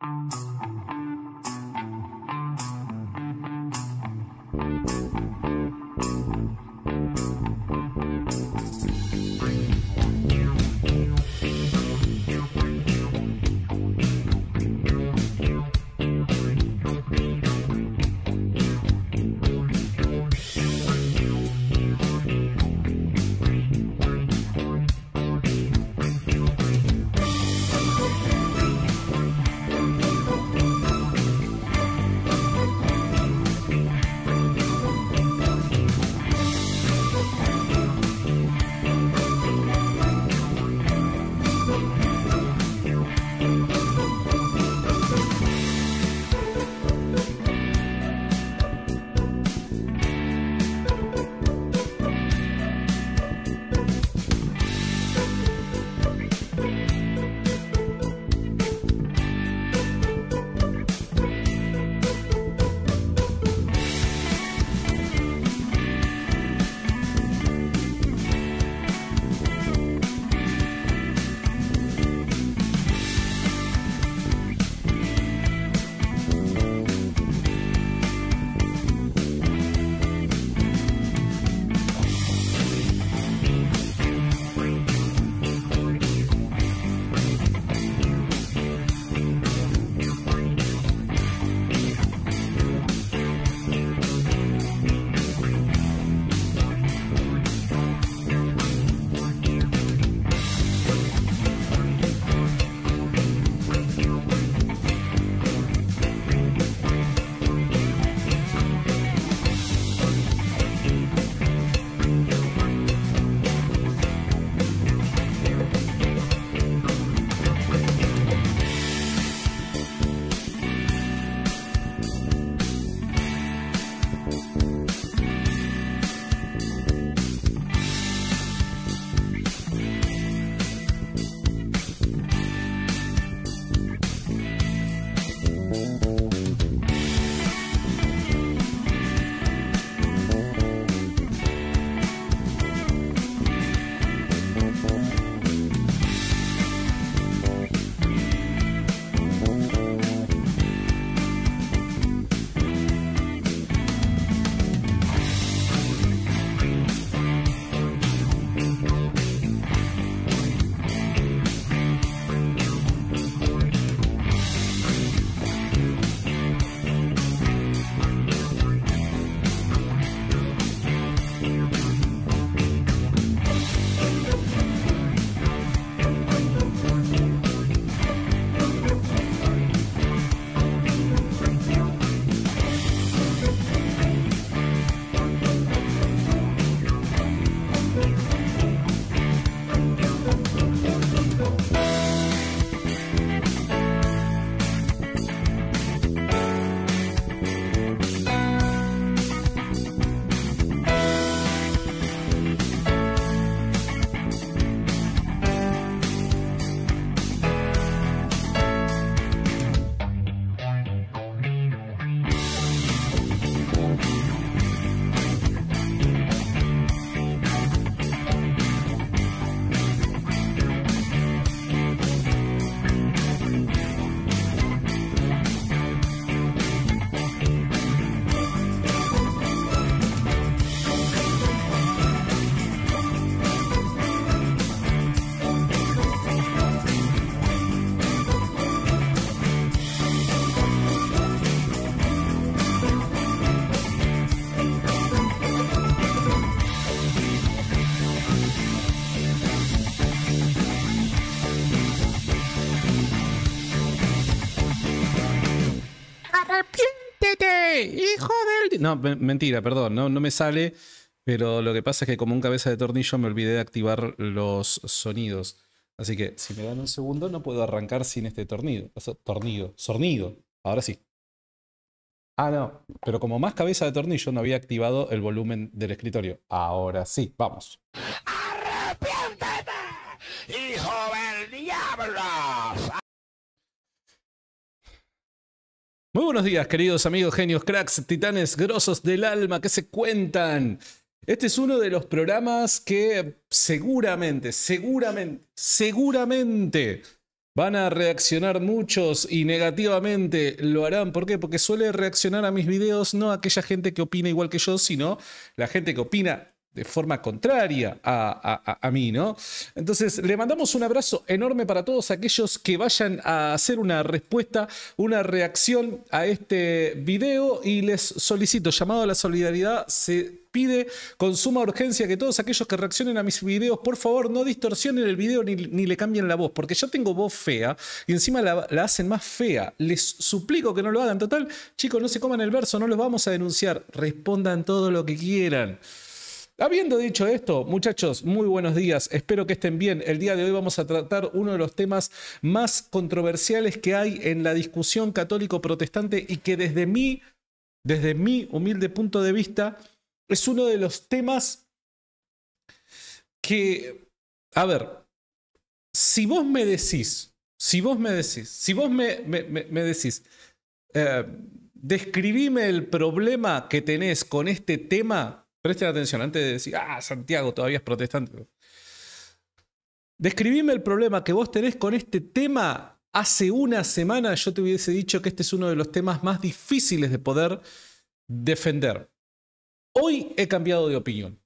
hijo No, mentira, perdón, no, no me sale, pero lo que pasa es que como un cabeza de tornillo me olvidé de activar los sonidos. Así que si me dan un segundo no puedo arrancar sin este tornillo. Tornillo, sornido. Ahora sí. Ah, no. Pero como más cabeza de tornillo no había activado el volumen del escritorio. Ahora sí, vamos. ¡Arrepiéntete, hijo del diablo! Muy buenos días, queridos amigos, genios, cracks, titanes grosos del alma que se cuentan. Este es uno de los programas que seguramente, seguramente, seguramente Van a reaccionar muchos y negativamente lo harán. ¿Por qué? Porque suele reaccionar a mis videos no aquella gente que opina igual que yo, sino la gente que opina de forma contraria a, mí, ¿no? Entonces, le mandamos un abrazo enorme para todos aquellos que vayan a hacer una respuesta, una reacción a este video y les solicito, llamado a la solidaridad, se pide con suma urgencia que todos aquellos que reaccionen a mis videos, por favor, no distorsionen el video ni, le cambien la voz, porque yo tengo voz fea y encima la, la, hacen más fea. Les suplico que no lo hagan. Total, chicos, no se coman el verso, no los vamos a denunciar. Respondan todo lo que quieran. Habiendo dicho esto, muchachos, muy buenos días. Espero que estén bien. El día de hoy vamos a tratar uno de los temas más controversiales que hay en la discusión católico-protestante y que desde mí, desde mi humilde punto de vista, es uno de los temas que, a ver, si vos me decís, si vos me decís, si vos me, decís, eh, describime el problema que tenés con este tema, Presten atención antes de decir, ah, Santiago todavía es protestante. Describime el problema que vos tenés con este tema. Hace una semana yo te hubiese dicho que este es uno de los temas más difíciles de poder defender. Hoy he cambiado de opinión.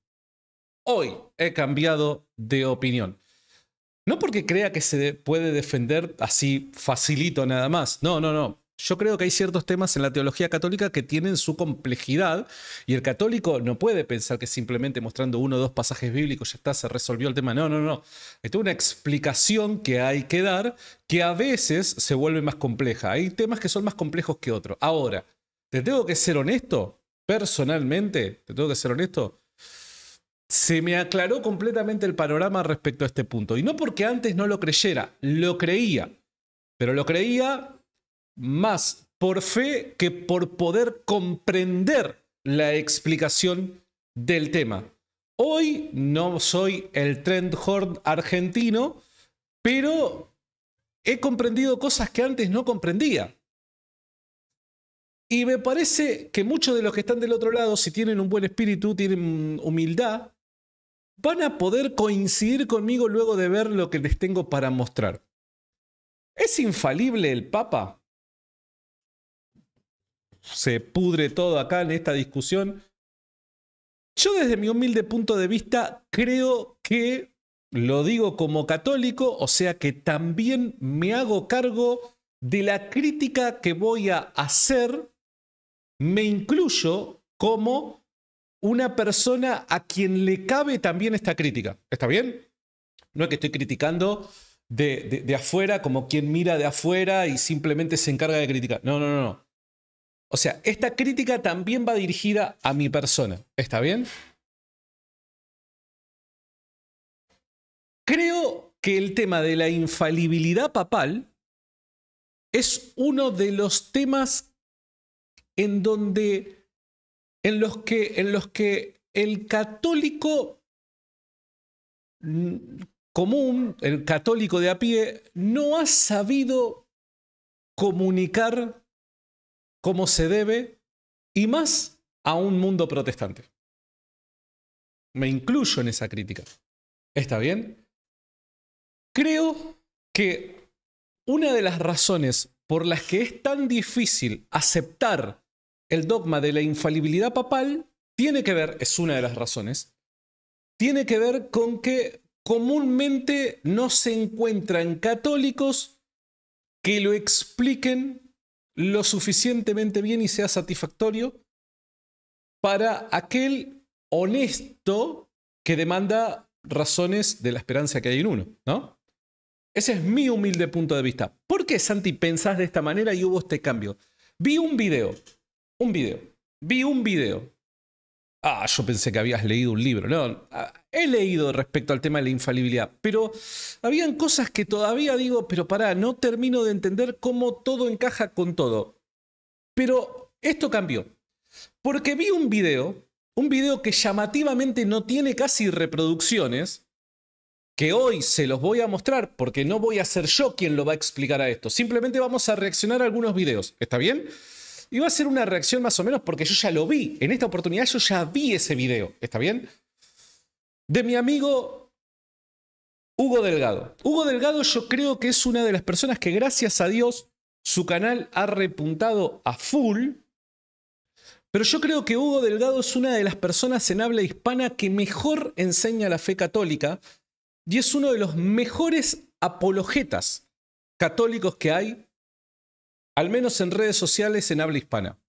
Hoy he cambiado de opinión. No porque crea que se puede defender así facilito nada más. No, no, no. Yo creo que hay ciertos temas en la teología católica que tienen su complejidad y el católico no puede pensar que simplemente mostrando uno o dos pasajes bíblicos ya está, se resolvió el tema. No, no, no. Toda una explicación que hay que dar que a veces se vuelve más compleja. Hay temas que son más complejos que otros. Ahora, te tengo que ser honesto, personalmente, te tengo que ser honesto, se me aclaró completamente el panorama respecto a este punto. Y no porque antes no lo creyera, lo creía. Pero lo creía más por fe que por poder comprender la explicación del tema. Hoy no soy el Trend Horn argentino, pero he comprendido cosas que antes no comprendía. Y me parece que muchos de los que están del otro lado, si tienen un buen espíritu, tienen humildad, van a poder coincidir conmigo luego de ver lo que les tengo para mostrar. ¿Es infalible el Papa? Se pudre todo acá en esta discusión. Yo desde mi humilde punto de vista creo que, lo digo como católico, o sea que también me hago cargo de la crítica que voy a hacer, me incluyo como una persona a quien le cabe también esta crítica. ¿Está bien? No es que estoy criticando de, afuera como quien mira de afuera y simplemente se encarga de criticar. No, no, no. O sea, esta crítica también va dirigida a mi persona. ¿Está bien? Creo que el tema de la infalibilidad papal es uno de los temas en donde en los que en los que el católico común, el católico de a pie no ha sabido comunicar como se debe y más a un mundo protestante. Me incluyo en esa crítica. ¿Está bien? Creo que una de las razones por las que es tan difícil aceptar el dogma de la infalibilidad papal tiene que ver, es una de las razones, tiene que ver con que comúnmente no se encuentran católicos que lo expliquen lo suficientemente bien y sea satisfactorio para aquel honesto que demanda razones de la esperanza que hay en uno, ¿no? Ese es mi humilde punto de vista. ¿Por qué, Santi, pensás de esta manera y hubo este cambio? Vi un video, un video, vi un video Ah, yo pensé que habías leído un libro. No, ah, he leído respecto al tema de la infalibilidad, pero habían cosas que todavía digo, pero pará, no termino de entender cómo todo encaja con todo. Pero esto cambió. Porque vi un video, un video que llamativamente no tiene casi reproducciones, que hoy se los voy a mostrar porque no voy a ser yo quien lo va a explicar a esto. Simplemente vamos a reaccionar a algunos videos. ¿Está bien? Y va a ser una reacción más o menos porque yo ya lo vi. En esta oportunidad yo ya vi ese video. ¿Está bien? De mi amigo Hugo Delgado. Hugo Delgado yo creo que es una de las personas que gracias a Dios su canal ha repuntado a full. Pero yo creo que Hugo Delgado es una de las personas en habla hispana que mejor enseña la fe católica y es uno de los mejores apologetas católicos que hay, al menos en redes sociales en habla hispana.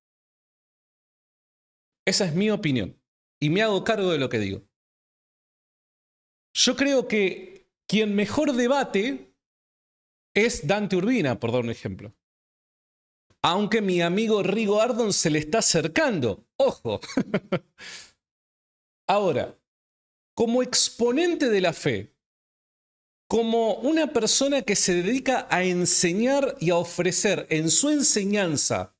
Esa es mi opinión y me hago cargo de lo que digo. Yo creo que quien mejor debate es Dante Urbina, por dar un ejemplo. Aunque mi amigo Rigo Ardon se le está acercando. Ojo. Ahora, como exponente de la fe, como una persona que se dedica a enseñar y a ofrecer en su enseñanza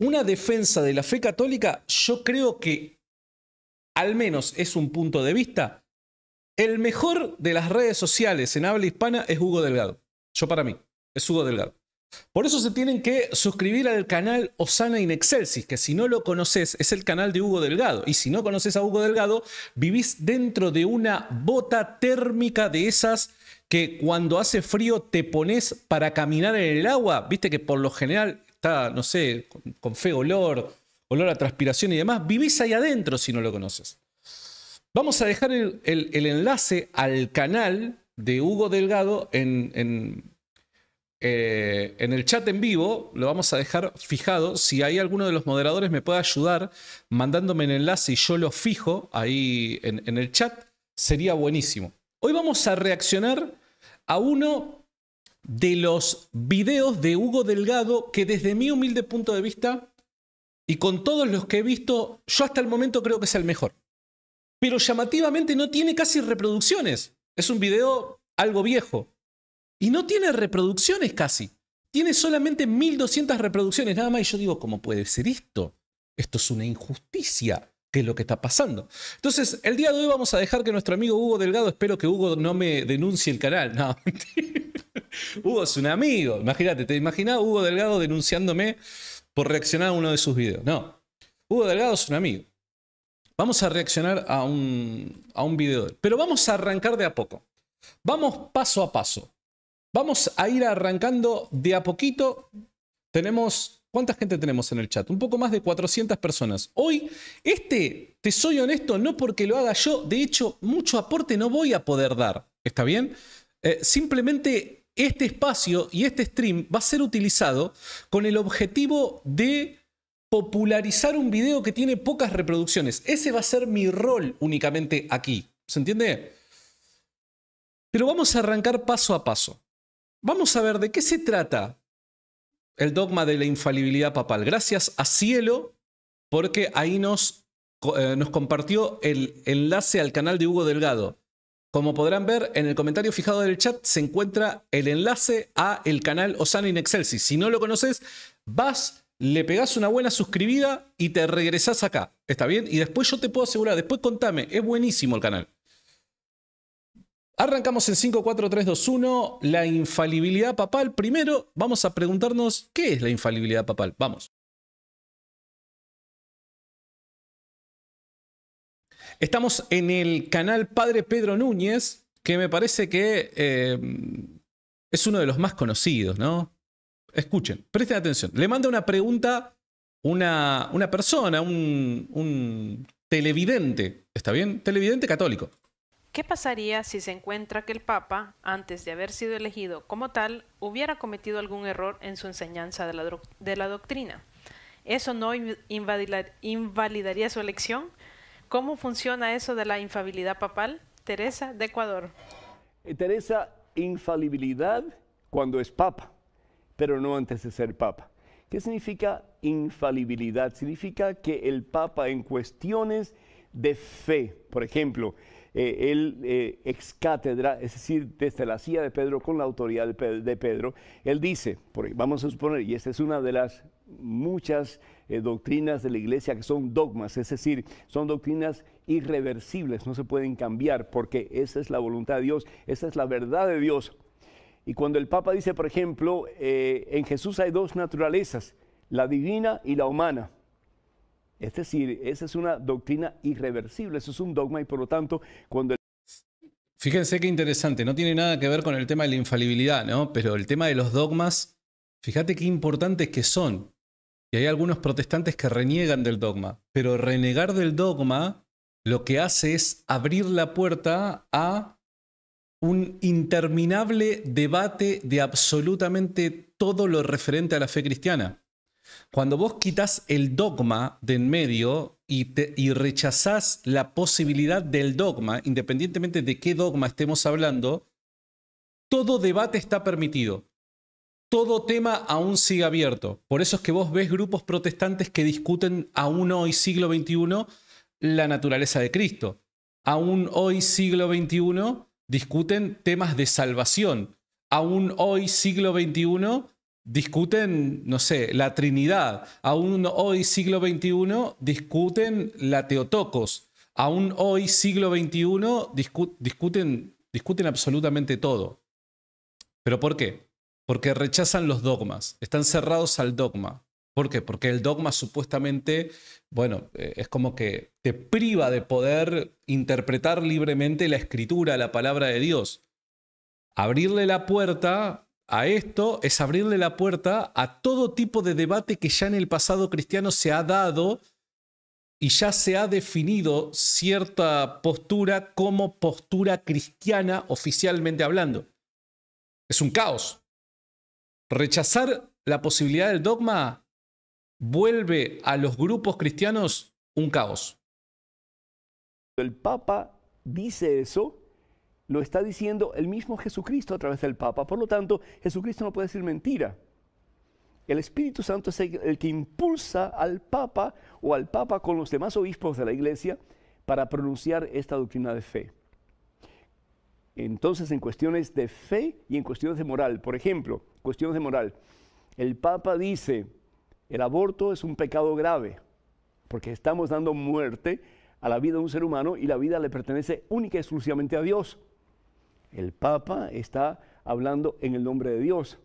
una defensa de la fe católica, yo creo que, al menos es un punto de vista, el mejor de las redes sociales en habla hispana es Hugo Delgado. Yo para mí, es Hugo Delgado. Por eso se tienen que suscribir al canal Osana in Excelsis, que si no lo conoces es el canal de Hugo Delgado. Y si no conoces a Hugo Delgado, vivís dentro de una bota térmica de esas que cuando hace frío te pones para caminar en el agua. Viste que por lo general está, no sé, con, feo olor, olor a transpiración y demás. Vivís ahí adentro si no lo conoces. Vamos a dejar el, enlace al canal de Hugo Delgado en eh, en el chat en vivo lo vamos a dejar fijado. Si hay alguno de los moderadores me puede ayudar mandándome el enlace y yo lo fijo ahí en, en el chat, sería buenísimo. Hoy vamos a reaccionar a uno de los videos de Hugo Delgado que desde mi humilde punto de vista y con todos los que he visto, yo hasta el momento creo que es el mejor. Pero llamativamente no tiene casi reproducciones. Es un video algo viejo. Y no tiene reproducciones casi. Tiene solamente 1200 reproducciones nada más. Y yo digo, ¿cómo puede ser esto? Esto es una injusticia. ¿Qué es lo que está pasando? Entonces, el día de hoy vamos a dejar que nuestro amigo Hugo Delgado, espero que Hugo no me denuncie el canal. No, Hugo es un amigo. Imagínate, ¿te imaginas Hugo Delgado denunciándome por reaccionar a uno de sus videos? No. Hugo Delgado es un amigo. Vamos a reaccionar a un, a un video. Pero vamos a arrancar de a poco. Vamos paso a paso. Vamos a ir arrancando de a poquito. Tenemos, ¿cuánta gente tenemos en el chat? Un poco más de 400 personas. Hoy, este, te soy honesto, no porque lo haga yo, de hecho, mucho aporte no voy a poder dar. ¿Está bien? Eh, simplemente este espacio y este stream va a ser utilizado con el objetivo de popularizar un video que tiene pocas reproducciones. Ese va a ser mi rol únicamente aquí. ¿Se entiende? Pero vamos a arrancar paso a paso. Vamos a ver de qué se trata el dogma de la infalibilidad papal. Gracias a Cielo, porque ahí nos, eh, nos compartió el enlace al canal de Hugo Delgado. Como podrán ver, en el comentario fijado del chat se encuentra el enlace a el canal Osana in Excelsis. Si no lo conoces, vas, le pegás una buena suscribida y te regresás acá. ¿Está bien? Y después yo te puedo asegurar, después contame, es buenísimo el canal. Arrancamos en 5, 4, 3, 2, 1. La infalibilidad papal. Primero vamos a preguntarnos qué es la infalibilidad papal. Vamos. Estamos en el canal Padre Pedro Núñez, que me parece que eh, es uno de los más conocidos, ¿no? Escuchen, presten atención. Le manda una pregunta una, una persona, un, un televidente, ¿está bien? Televidente católico. ¿Qué pasaría si se encuentra que el Papa, antes de haber sido elegido como tal, hubiera cometido algún error en su enseñanza de la, doctrina? ¿Eso no invalidaría su elección? ¿Cómo funciona eso de la infalibilidad papal? Teresa de Ecuador. Eh, Teresa, infalibilidad cuando es papa, pero no antes de ser papa. ¿Qué significa infalibilidad? Significa que el papa en cuestiones de fe, por ejemplo, eh, él eh, ex cátedra, es decir, desde la silla de Pedro con la autoridad de Pedro, él dice, vamos a suponer, y esta es una de las muchas eh, doctrinas de la iglesia que son dogmas, es decir, son doctrinas irreversibles, no se pueden cambiar porque esa es la voluntad de Dios, esa es la verdad de Dios. Y cuando el Papa dice, por ejemplo, en Jesús hay dos naturalezas, la divina y la humana. Es decir, esa es una doctrina irreversible, eso es un dogma y por lo tanto cuando... Fíjense qué interesante, no tiene nada que ver con el tema de la infalibilidad, ¿no? Pero el tema de los dogmas, fíjate qué importantes que son. Y hay algunos protestantes que reniegan del dogma, pero renegar del dogma lo que hace es abrir la puerta a un interminable debate de absolutamente todo lo referente a la fe cristiana. Cuando vos quitas el dogma de en medio y, rechazás la posibilidad del dogma, independientemente de qué dogma estemos hablando, todo debate está permitido. Todo tema aún sigue abierto. Por eso es que vos ves grupos protestantes que discuten aún hoy, siglo XXI, la naturaleza de Cristo. Aún hoy, siglo XXI, discuten temas de salvación. Aún hoy, siglo XXI, discuten, no sé, la Trinidad. Aún hoy, siglo XXI, discuten la Teotocos. Aún hoy, siglo XXI, discuten, discuten absolutamente todo. ¿Pero por qué? Porque rechazan los dogmas, están cerrados al dogma. ¿Por qué? Porque el dogma supuestamente, bueno, eh, es como que te priva de poder interpretar libremente la escritura, la palabra de Dios. Abrirle la puerta a esto es abrirle la puerta a todo tipo de debate que ya en el pasado cristiano se ha dado y ya se ha definido cierta postura como postura cristiana oficialmente hablando. Es un caos. Rechazar la posibilidad del dogma vuelve a los grupos cristianos un caos. El Papa dice eso, lo está diciendo el mismo Jesucristo a través del Papa. Por lo tanto, Jesucristo no puede decir mentira. El Espíritu Santo es el, que impulsa al Papa o al Papa con los demás obispos de la Iglesia para pronunciar esta doctrina de fe. Entonces, en cuestiones de fe y en cuestiones de moral, por ejemplo, cuestiones de moral, el Papa dice, el aborto es un pecado grave, porque estamos dando muerte a la vida de un ser humano y la vida le pertenece única y exclusivamente a Dios. El Papa está hablando en el nombre de Dios.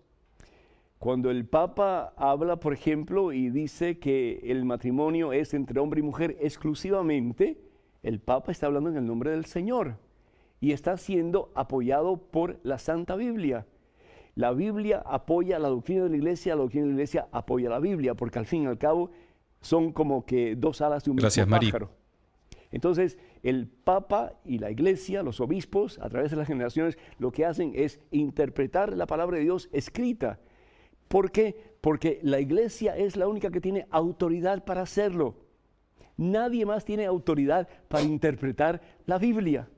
Cuando el Papa habla, por ejemplo, y dice que el matrimonio es entre hombre y mujer exclusivamente, el Papa está hablando en el nombre del Señor y está siendo apoyado por la Santa Biblia. La Biblia apoya la doctrina de la iglesia, la doctrina de la iglesia apoya la Biblia, porque al fin y al cabo son como que dos alas de un Gracias, mismo pájaro. Entonces, el Papa y la Iglesia, los obispos, a través de las generaciones, lo que hacen es interpretar la palabra de Dios escrita. ¿Por qué? Porque la Iglesia es la única que tiene autoridad para hacerlo. Nadie más tiene autoridad para interpretar la Biblia.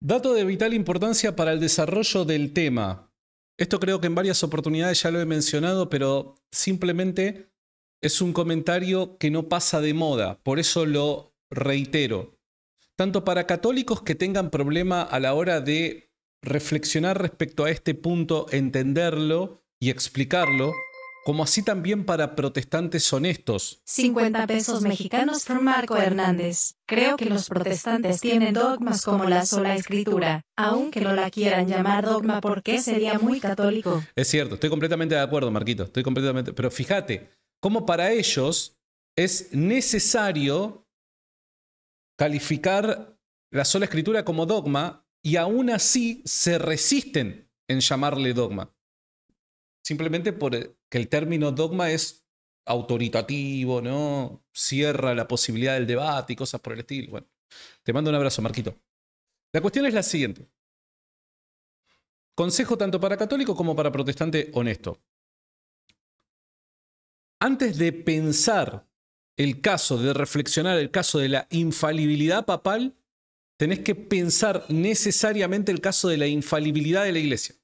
Dato de vital importancia para el desarrollo del tema. Esto creo que en varias oportunidades ya lo he mencionado, pero simplemente es un comentario que no pasa de moda, por eso lo reitero. Tanto para católicos que tengan problema a la hora de reflexionar respecto a este punto, entenderlo y explicarlo, como así también para protestantes honestos. 50 pesos mexicanos por Marco Hernández. Creo que los protestantes tienen dogmas como la sola escritura, aunque no la quieran llamar dogma porque sería muy católico. Es cierto, estoy completamente de acuerdo, Marquito, estoy completamente, pero fíjate, cómo para ellos es necesario calificar la sola escritura como dogma y aún así se resisten en llamarle dogma simplemente porque el término dogma es autoritativo, ¿no? Cierra la posibilidad del debate y cosas por el estilo. Bueno, te mando un abrazo, Marquito. La cuestión es la siguiente. Consejo tanto para católico como para protestante honesto. Antes de pensar el caso, de reflexionar el caso de la infalibilidad papal, tenés que pensar necesariamente el caso de la infalibilidad de la iglesia.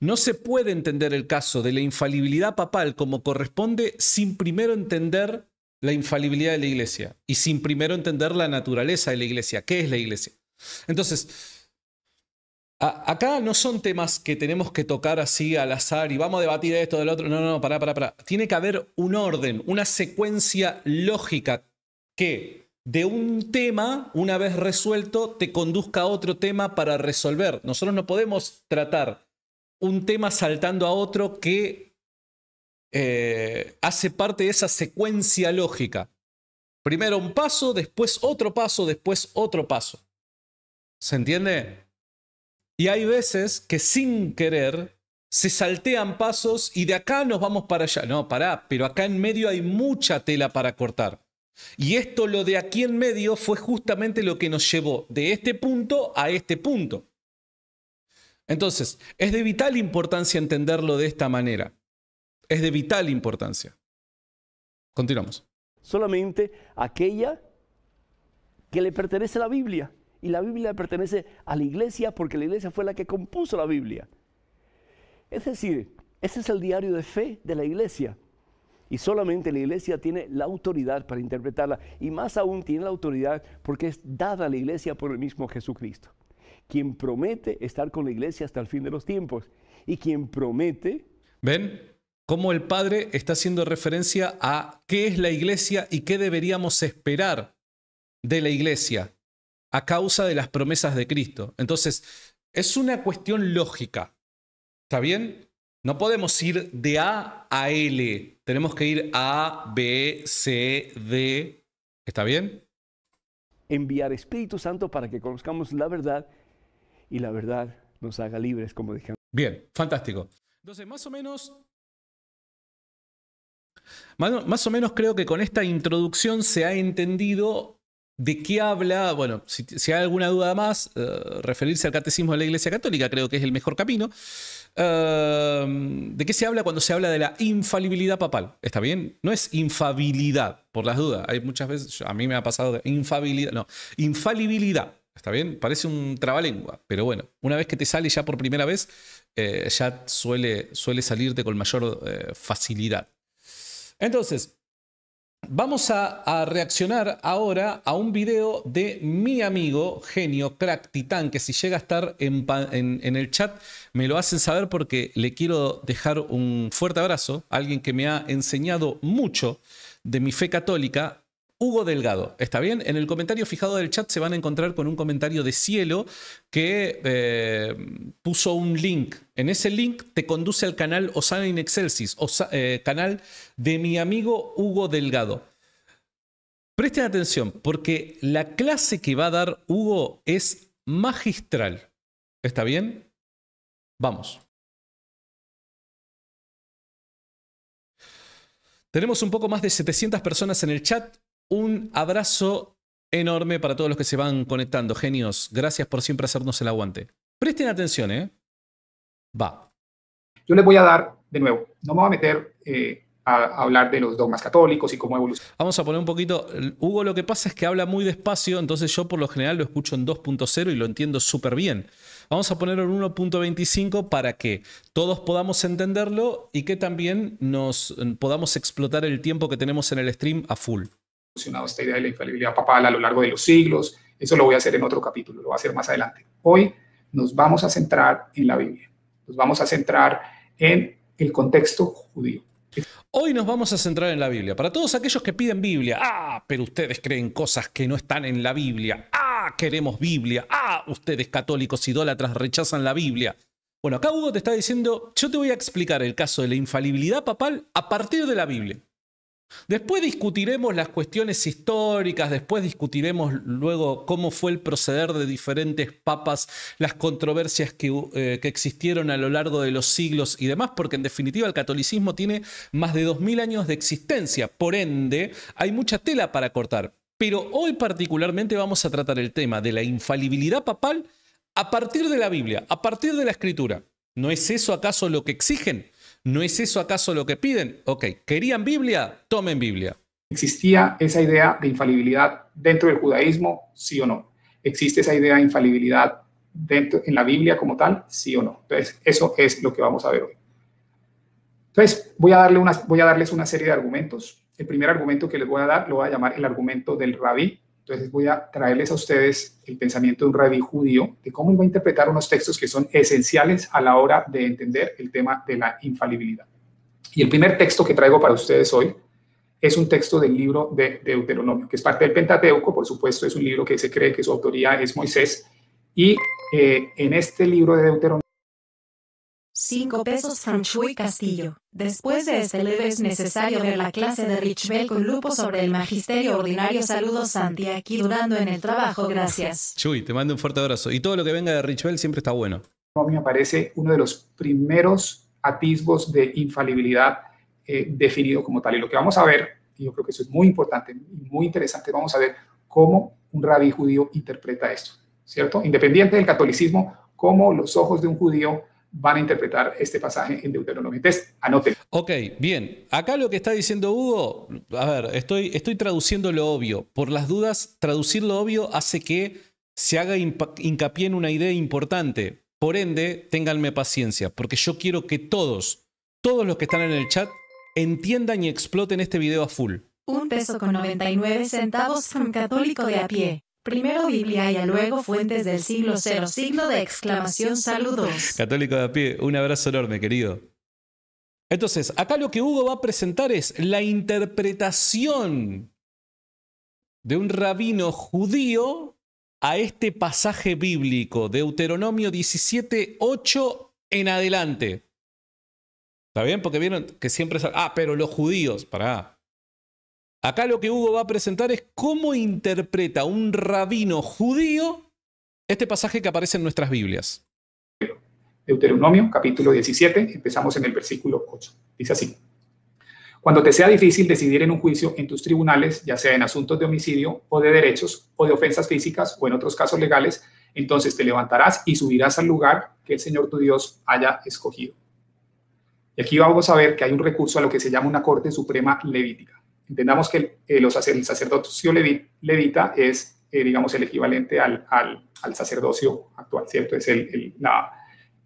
No se puede entender el caso de la infalibilidad papal como corresponde sin primero entender la infalibilidad de la iglesia y sin primero entender la naturaleza de la iglesia. ¿Qué es la iglesia? Entonces, acá no son temas que tenemos que tocar así al azar y vamos a debatir esto del otro. No, no, no, pará, pará, pará. Tiene que haber un orden, una secuencia lógica que de un tema, una vez resuelto, te conduzca a otro tema para resolver. Nosotros no podemos tratar un tema saltando a otro que eh, hace parte de esa secuencia lógica. Primero un paso, después otro paso, después otro paso. ¿Se entiende? Y hay veces que sin querer se saltean pasos y de acá nos vamos para allá. No, pará, pero acá en medio hay mucha tela para cortar. Y esto, lo de aquí en medio, fue justamente lo que nos llevó de este punto a este punto. Entonces, es de vital importancia entenderlo de esta manera. Es de vital importancia. Continuamos. Solamente aquella que le pertenece a la Biblia. Y la Biblia pertenece a la iglesia porque la iglesia fue la que compuso la Biblia. Es decir, ese es el diario de fe de la iglesia. Y solamente la iglesia tiene la autoridad para interpretarla. Y más aún tiene la autoridad porque es dada a la iglesia por el mismo Jesucristo. Quien promete estar con la iglesia hasta el fin de los tiempos. Y quien promete... ¿Ven? Cómo el Padre está haciendo referencia a qué es la iglesia y qué deberíamos esperar de la iglesia a causa de las promesas de Cristo. Entonces, es una cuestión lógica. ¿Está bien? No podemos ir de A a L. Tenemos que ir A, B, C, D. ¿Está bien? Enviar Espíritu Santo para que conozcamos la verdad y la verdad nos haga libres, como dije. Bien, fantástico. Entonces, más o menos más, o menos creo que con esta introducción se ha entendido ¿De qué habla? Bueno, si, hay alguna duda más, eh, referirse al catecismo de la Iglesia Católica creo que es el mejor camino. Eh, ¿De qué se habla cuando se habla de la infalibilidad papal? ¿Está bien? No es infabilidad, por las dudas. Hay muchas veces, a mí me ha pasado de infabilidad, no, infalibilidad. ¿Está bien? Parece un trabalengua, pero bueno, una vez que te sale ya por primera vez, eh, ya suele, suele salirte con mayor facilidad. Entonces, Vamos a, reaccionar ahora a un video de mi amigo genio, crack, titán, que si llega a estar en, en, el chat me lo hacen saber porque le quiero dejar un fuerte abrazo, alguien que me ha enseñado mucho de mi fe católica Hugo Delgado. ¿Está bien? En el comentario fijado del chat se van a encontrar con un comentario de cielo que eh, puso un link. En ese link te conduce al canal Osana in Excelsis, eh, canal de mi amigo Hugo Delgado. Presten atención, porque la clase que va a dar Hugo es magistral. ¿Está bien? Vamos. Tenemos un poco más de 700 personas en el chat. Un abrazo enorme para todos los que se van conectando. Genios, gracias por siempre hacernos el aguante. Presten atención, ¿eh? Va. Yo les voy a dar, de nuevo, no me voy a meter eh, a, hablar de los dogmas católicos y cómo evolucionan. Vamos a poner un poquito. Hugo, lo que pasa es que habla muy despacio, entonces yo por lo general lo escucho en 2.0 y lo entiendo súper bien. Vamos a ponerlo en 1.25 para que todos podamos entenderlo y que también nos podamos explotar el tiempo que tenemos en el stream a full esta idea de la infalibilidad papal a lo largo de los siglos. Eso lo voy a hacer en otro capítulo, lo voy a hacer más adelante. Hoy nos vamos a centrar en la Biblia, nos vamos a centrar en el contexto judío. Hoy nos vamos a centrar en la Biblia. Para todos aquellos que piden Biblia, ah, pero ustedes creen cosas que no están en la Biblia, ah, queremos Biblia, ah, ustedes católicos idólatras rechazan la Biblia. Bueno, acá Hugo te está diciendo, yo te voy a explicar el caso de la infalibilidad papal a partir de la Biblia. Después discutiremos las cuestiones históricas, después discutiremos luego cómo fue el proceder de diferentes papas, las controversias que, eh, existieron a lo largo de los siglos y demás, porque en definitiva el catolicismo tiene más de 2000 años de existencia, por ende hay mucha tela para cortar. Pero hoy particularmente vamos a tratar el tema de la infalibilidad papal a partir de la Biblia, a partir de la escritura. ¿No es eso acaso lo que exigen? ¿No es eso acaso lo que piden? Ok, ¿querían Biblia? Tomen Biblia. ¿Existía esa idea de infalibilidad dentro del judaísmo? Sí o no. ¿Existe esa idea de infalibilidad dentro, en la Biblia como tal? Sí o no. Entonces, eso es lo que vamos a ver hoy. Entonces, voy a, darle voy a darles una serie de argumentos. El primer argumento que les voy a dar lo voy a llamar el argumento del rabí. Entonces voy a traerles a ustedes el pensamiento de un rabí judío, de cómo va a interpretar unos textos que son esenciales a la hora de entender el tema de la infalibilidad. Y el primer texto que traigo para ustedes hoy es un texto del libro de Deuteronomio, que es parte del Pentateuco, por supuesto, es un libro que se cree que su autoría es Moisés. Y eh, en este libro de Deuteronomio 5 pesos from Chuy Castillo. Después de este leve es necesario ver la clase de Rich Bell con Lupo sobre el magisterio ordinario. Saludos Santi, aquí durando en el trabajo, gracias. Chuy, te mando un fuerte abrazo. Y todo lo que venga de Rich Bell siempre está bueno. A mí me parece uno de los primeros atisbos de infalibilidad eh, definido como tal. Y lo que vamos a ver, y yo creo que eso es muy importante y muy interesante, vamos a ver cómo un rabí judío interpreta esto, ¿cierto? Independiente del catolicismo, cómo los ojos de un judío van a interpretar este pasaje en Deuteronomio. Entonces, anoten. Ok, bien. Acá lo que está diciendo Hugo, a ver, estoy, estoy traduciendo lo obvio. Por las dudas, traducir lo obvio hace que se haga hincapié en una idea importante. Por ende, ténganme paciencia, porque yo quiero que todos, todos los que están en el chat, entiendan y exploten este video a full. Un peso con 99 centavos from católico de a pie. Primero Biblia y luego Fuentes del siglo cero. Signo de exclamación. Saludos. Católico de a pie, un abrazo enorme, querido. Entonces, acá lo que Hugo va a presentar es la interpretación de un rabino judío a este pasaje bíblico, Deuteronomio 17, 8 en adelante. ¿Está bien? Porque vieron que siempre... Ah, pero los judíos, pará. Acá lo que Hugo va a presentar es cómo interpreta un rabino judío este pasaje que aparece en nuestras Biblias. Deuteronomio, capítulo 17, empezamos en el versículo 8. Dice así. Cuando te sea difícil decidir en un juicio en tus tribunales, ya sea en asuntos de homicidio o de derechos o de ofensas físicas o en otros casos legales, entonces te levantarás y subirás al lugar que el Señor tu Dios haya escogido. Y aquí vamos a ver que hay un recurso a lo que se llama una Corte Suprema Levítica. Entendamos que el, los, el sacerdocio levita es, eh, digamos, el equivalente al, al, sacerdocio actual, ¿cierto? Es el, la,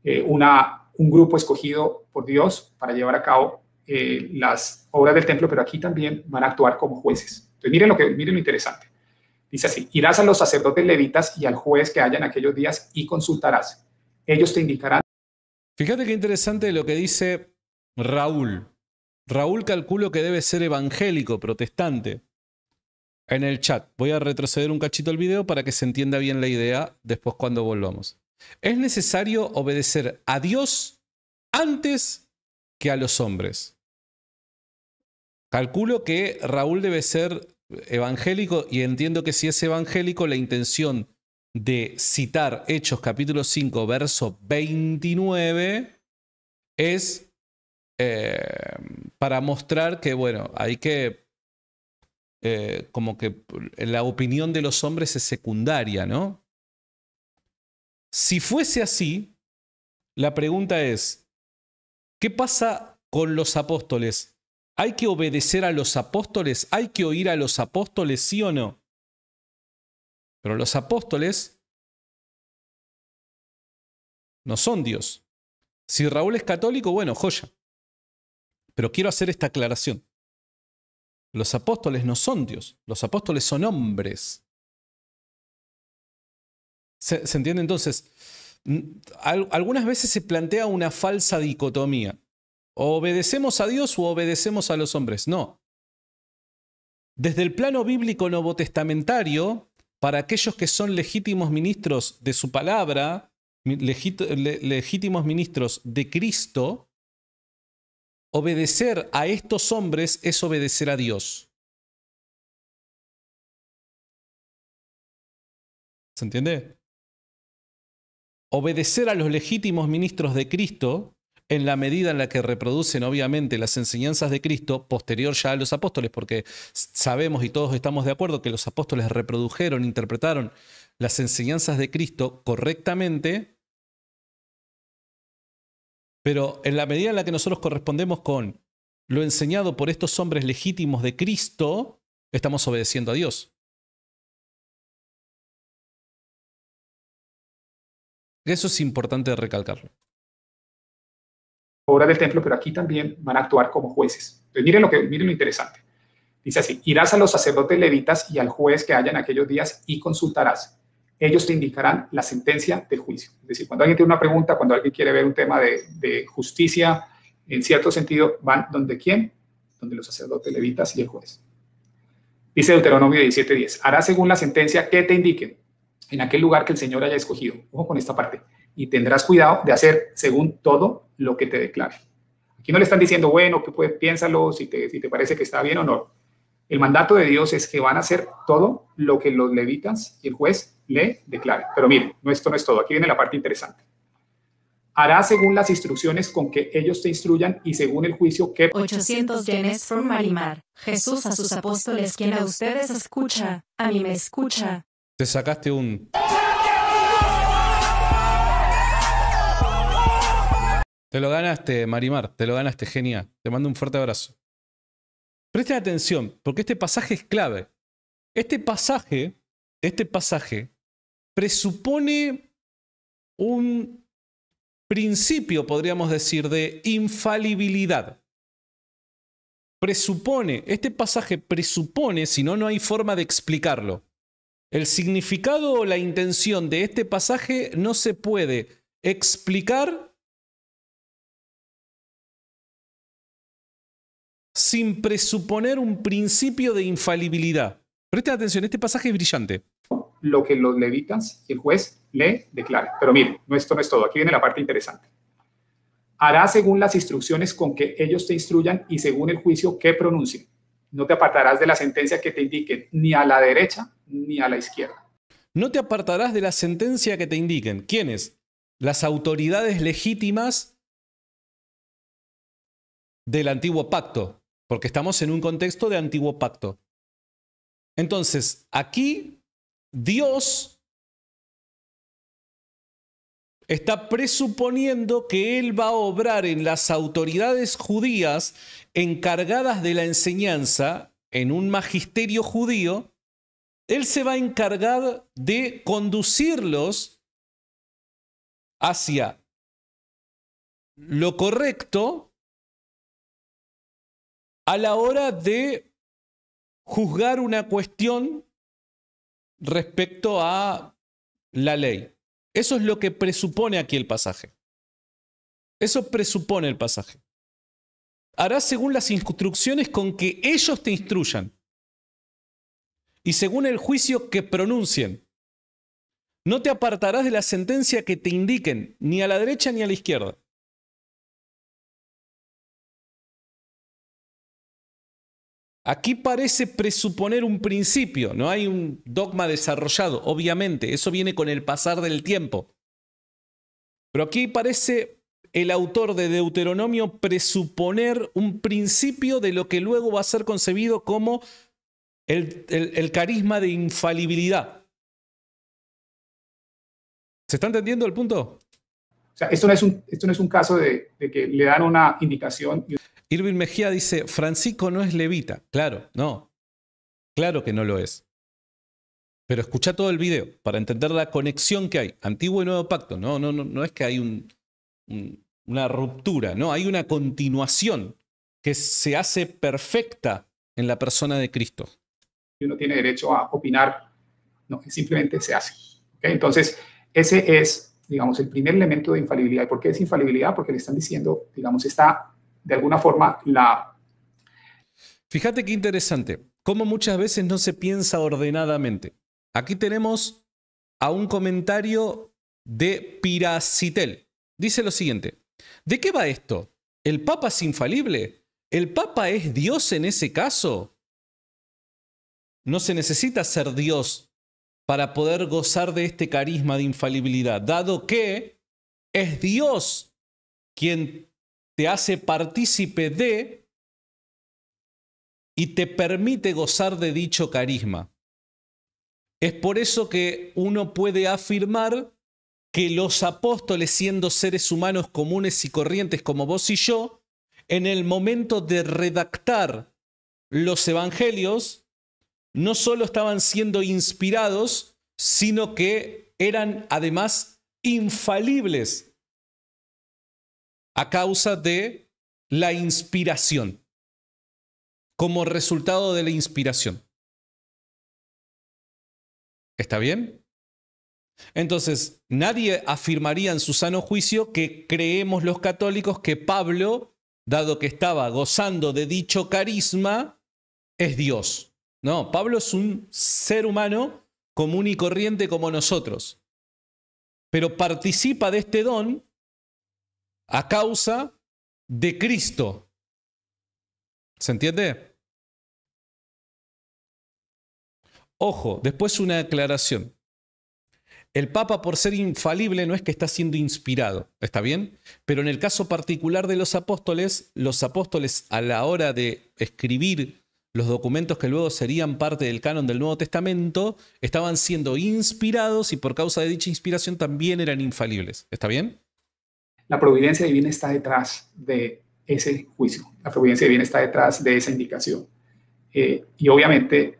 eh, una, un grupo escogido por Dios para llevar a cabo eh, las obras del templo, pero aquí también van a actuar como jueces. Entonces, miren lo, que, miren lo interesante. Dice así, irás a los sacerdotes levitas y al juez que haya en aquellos días y consultarás. Ellos te indicarán. Fíjate qué interesante lo que dice Raúl. Raúl calculo que debe ser evangélico, protestante. En el chat. Voy a retroceder un cachito el video para que se entienda bien la idea después cuando volvamos. Es necesario obedecer a Dios antes que a los hombres. Calculo que Raúl debe ser evangélico y entiendo que si es evangélico la intención de citar Hechos capítulo 5 verso 29 es eh, para mostrar que, bueno, hay que, eh, como que la opinión de los hombres es secundaria, ¿no? Si fuese así, la pregunta es, ¿qué pasa con los apóstoles? ¿Hay que obedecer a los apóstoles? ¿Hay que oír a los apóstoles, sí o no? Pero los apóstoles no son Dios. Si Raúl es católico, bueno, joya. Pero quiero hacer esta aclaración. Los apóstoles no son Dios, los apóstoles son hombres. ¿Se, entiende entonces? algunas veces se plantea una falsa dicotomía. O obedecemos a Dios o obedecemos a los hombres. No. Desde el plano bíblico novotestamentario, para aquellos que son legítimos ministros de su palabra, legítimos ministros de Cristo, Obedecer a estos hombres es obedecer a Dios. ¿Se entiende? Obedecer a los legítimos ministros de Cristo en la medida en la que reproducen obviamente las enseñanzas de Cristo, posterior ya a los apóstoles, porque sabemos y todos estamos de acuerdo que los apóstoles reprodujeron, interpretaron las enseñanzas de Cristo correctamente, pero en la medida en la que nosotros correspondemos con lo enseñado por estos hombres legítimos de Cristo, estamos obedeciendo a Dios. Eso es importante recalcarlo. Obra del templo, pero aquí también van a actuar como jueces. Entonces, miren lo, que, miren lo interesante. Dice así, irás a los sacerdotes levitas y al juez que haya en aquellos días y consultarás ellos te indicarán la sentencia del juicio. Es decir, cuando alguien tiene una pregunta, cuando alguien quiere ver un tema de, justicia, en cierto sentido, van donde quién? Donde los sacerdotes levitas y el juez. Dice Deuteronomio 17:10, hará según la sentencia que te indiquen en aquel lugar que el Señor haya escogido. Ojo con esta parte. y tendrás cuidado de hacer según todo lo que te declare. Aquí no le están diciendo, bueno, que puede, piénsalo si te parece que está bien o no. El mandato de Dios es que van a hacer todo lo que los levitas y el juez le declare. Pero miren, no, esto no es todo. Aquí viene la parte interesante. Hará según las instrucciones con que ellos te instruyan y según el juicio que... 800 yenes from Marimar. Jesús a sus apóstoles, quien a ustedes escucha, a mí me escucha. Te sacaste un... Te lo ganaste, Marimar, te lo ganaste, genial. Te mando un fuerte abrazo. Presten atención, porque este pasaje es clave. Este pasaje, este pasaje presupone un principio, podríamos decir, de infalibilidad. Presupone, este pasaje presupone, si no, no hay forma de explicarlo. El significado o la intención de este pasaje no se puede explicar sin presuponer un principio de infalibilidad. Presten atención, este pasaje es brillante. Lo que los levitas y el juez le declaren. Pero miren, esto no es todo, aquí viene la parte interesante. Hará según las instrucciones con que ellos te instruyan y según el juicio que pronuncien. No te apartarás de la sentencia que te indiquen ni a la derecha ni a la izquierda. No te apartarás de la sentencia que te indiquen. ¿Quiénes? Las autoridades legítimas del antiguo pacto porque estamos en un contexto de antiguo pacto. Entonces, aquí Dios está presuponiendo que Él va a obrar en las autoridades judías encargadas de la enseñanza, en un magisterio judío, Él se va a encargar de conducirlos hacia lo correcto a la hora de juzgar una cuestión respecto a la ley. Eso es lo que presupone aquí el pasaje. Eso presupone el pasaje. Harás según las instrucciones con que ellos te instruyan y según el juicio que pronuncien. No te apartarás de la sentencia que te indiquen, ni a la derecha ni a la izquierda. Aquí parece presuponer un principio, no hay un dogma desarrollado, obviamente, eso viene con el pasar del tiempo. Pero aquí parece el autor de Deuteronomio presuponer un principio de lo que luego va a ser concebido como el, carisma de infalibilidad. ¿Se está entendiendo el punto? O sea, esto no es un, caso de, que le dan una indicación. Irving Mejía dice, Francisco no es levita. Claro, no. Claro que no lo es. Pero escucha todo el video para entender la conexión que hay. Antiguo y Nuevo Pacto. No, no, no, no es que hay un, una ruptura, no, hay una continuación que se hace perfecta en la persona de Cristo. Uno tiene derecho a opinar, no, simplemente se hace. Entonces, ese es, digamos, el primer elemento de infalibilidad. ¿Y por qué es infalibilidad? Porque le están diciendo, digamos, está de alguna forma la... Fíjate qué interesante, cómo muchas veces no se piensa ordenadamente. Aquí tenemos a un comentario de Piracitel. Dice lo siguiente, ¿de qué va esto? ¿El Papa es infalible? ¿El Papa es Dios en ese caso? No se necesita ser Dios para poder gozar de este carisma de infalibilidad, dado que es Dios quien te hace partícipe de y te permite gozar de dicho carisma. Es por eso que uno puede afirmar que los apóstoles, siendo seres humanos comunes y corrientes como vos y yo, en el momento de redactar los evangelios, no solo estaban siendo inspirados, sino que eran además infalibles a causa de la inspiración, como resultado de la inspiración. ¿Está bien? Entonces, nadie afirmaría en su sano juicio que creemos los católicos que Pablo, dado que estaba gozando de dicho carisma, es Dios. No, Pablo es un ser humano común y corriente como nosotros. pero participa de este don a causa de Cristo. ¿Se entiende? Ojo, después una aclaración. El Papa, por ser infalible, no es que está siendo inspirado, ¿está bien? Pero en el caso particular de los apóstoles, los apóstoles a la hora de escribir los documentos que luego serían parte del canon del Nuevo Testamento, estaban siendo inspirados y por causa de dicha inspiración también eran infalibles, ¿está bien? La providencia divina está detrás de ese juicio, la providencia divina está detrás de esa indicación. Eh, y obviamente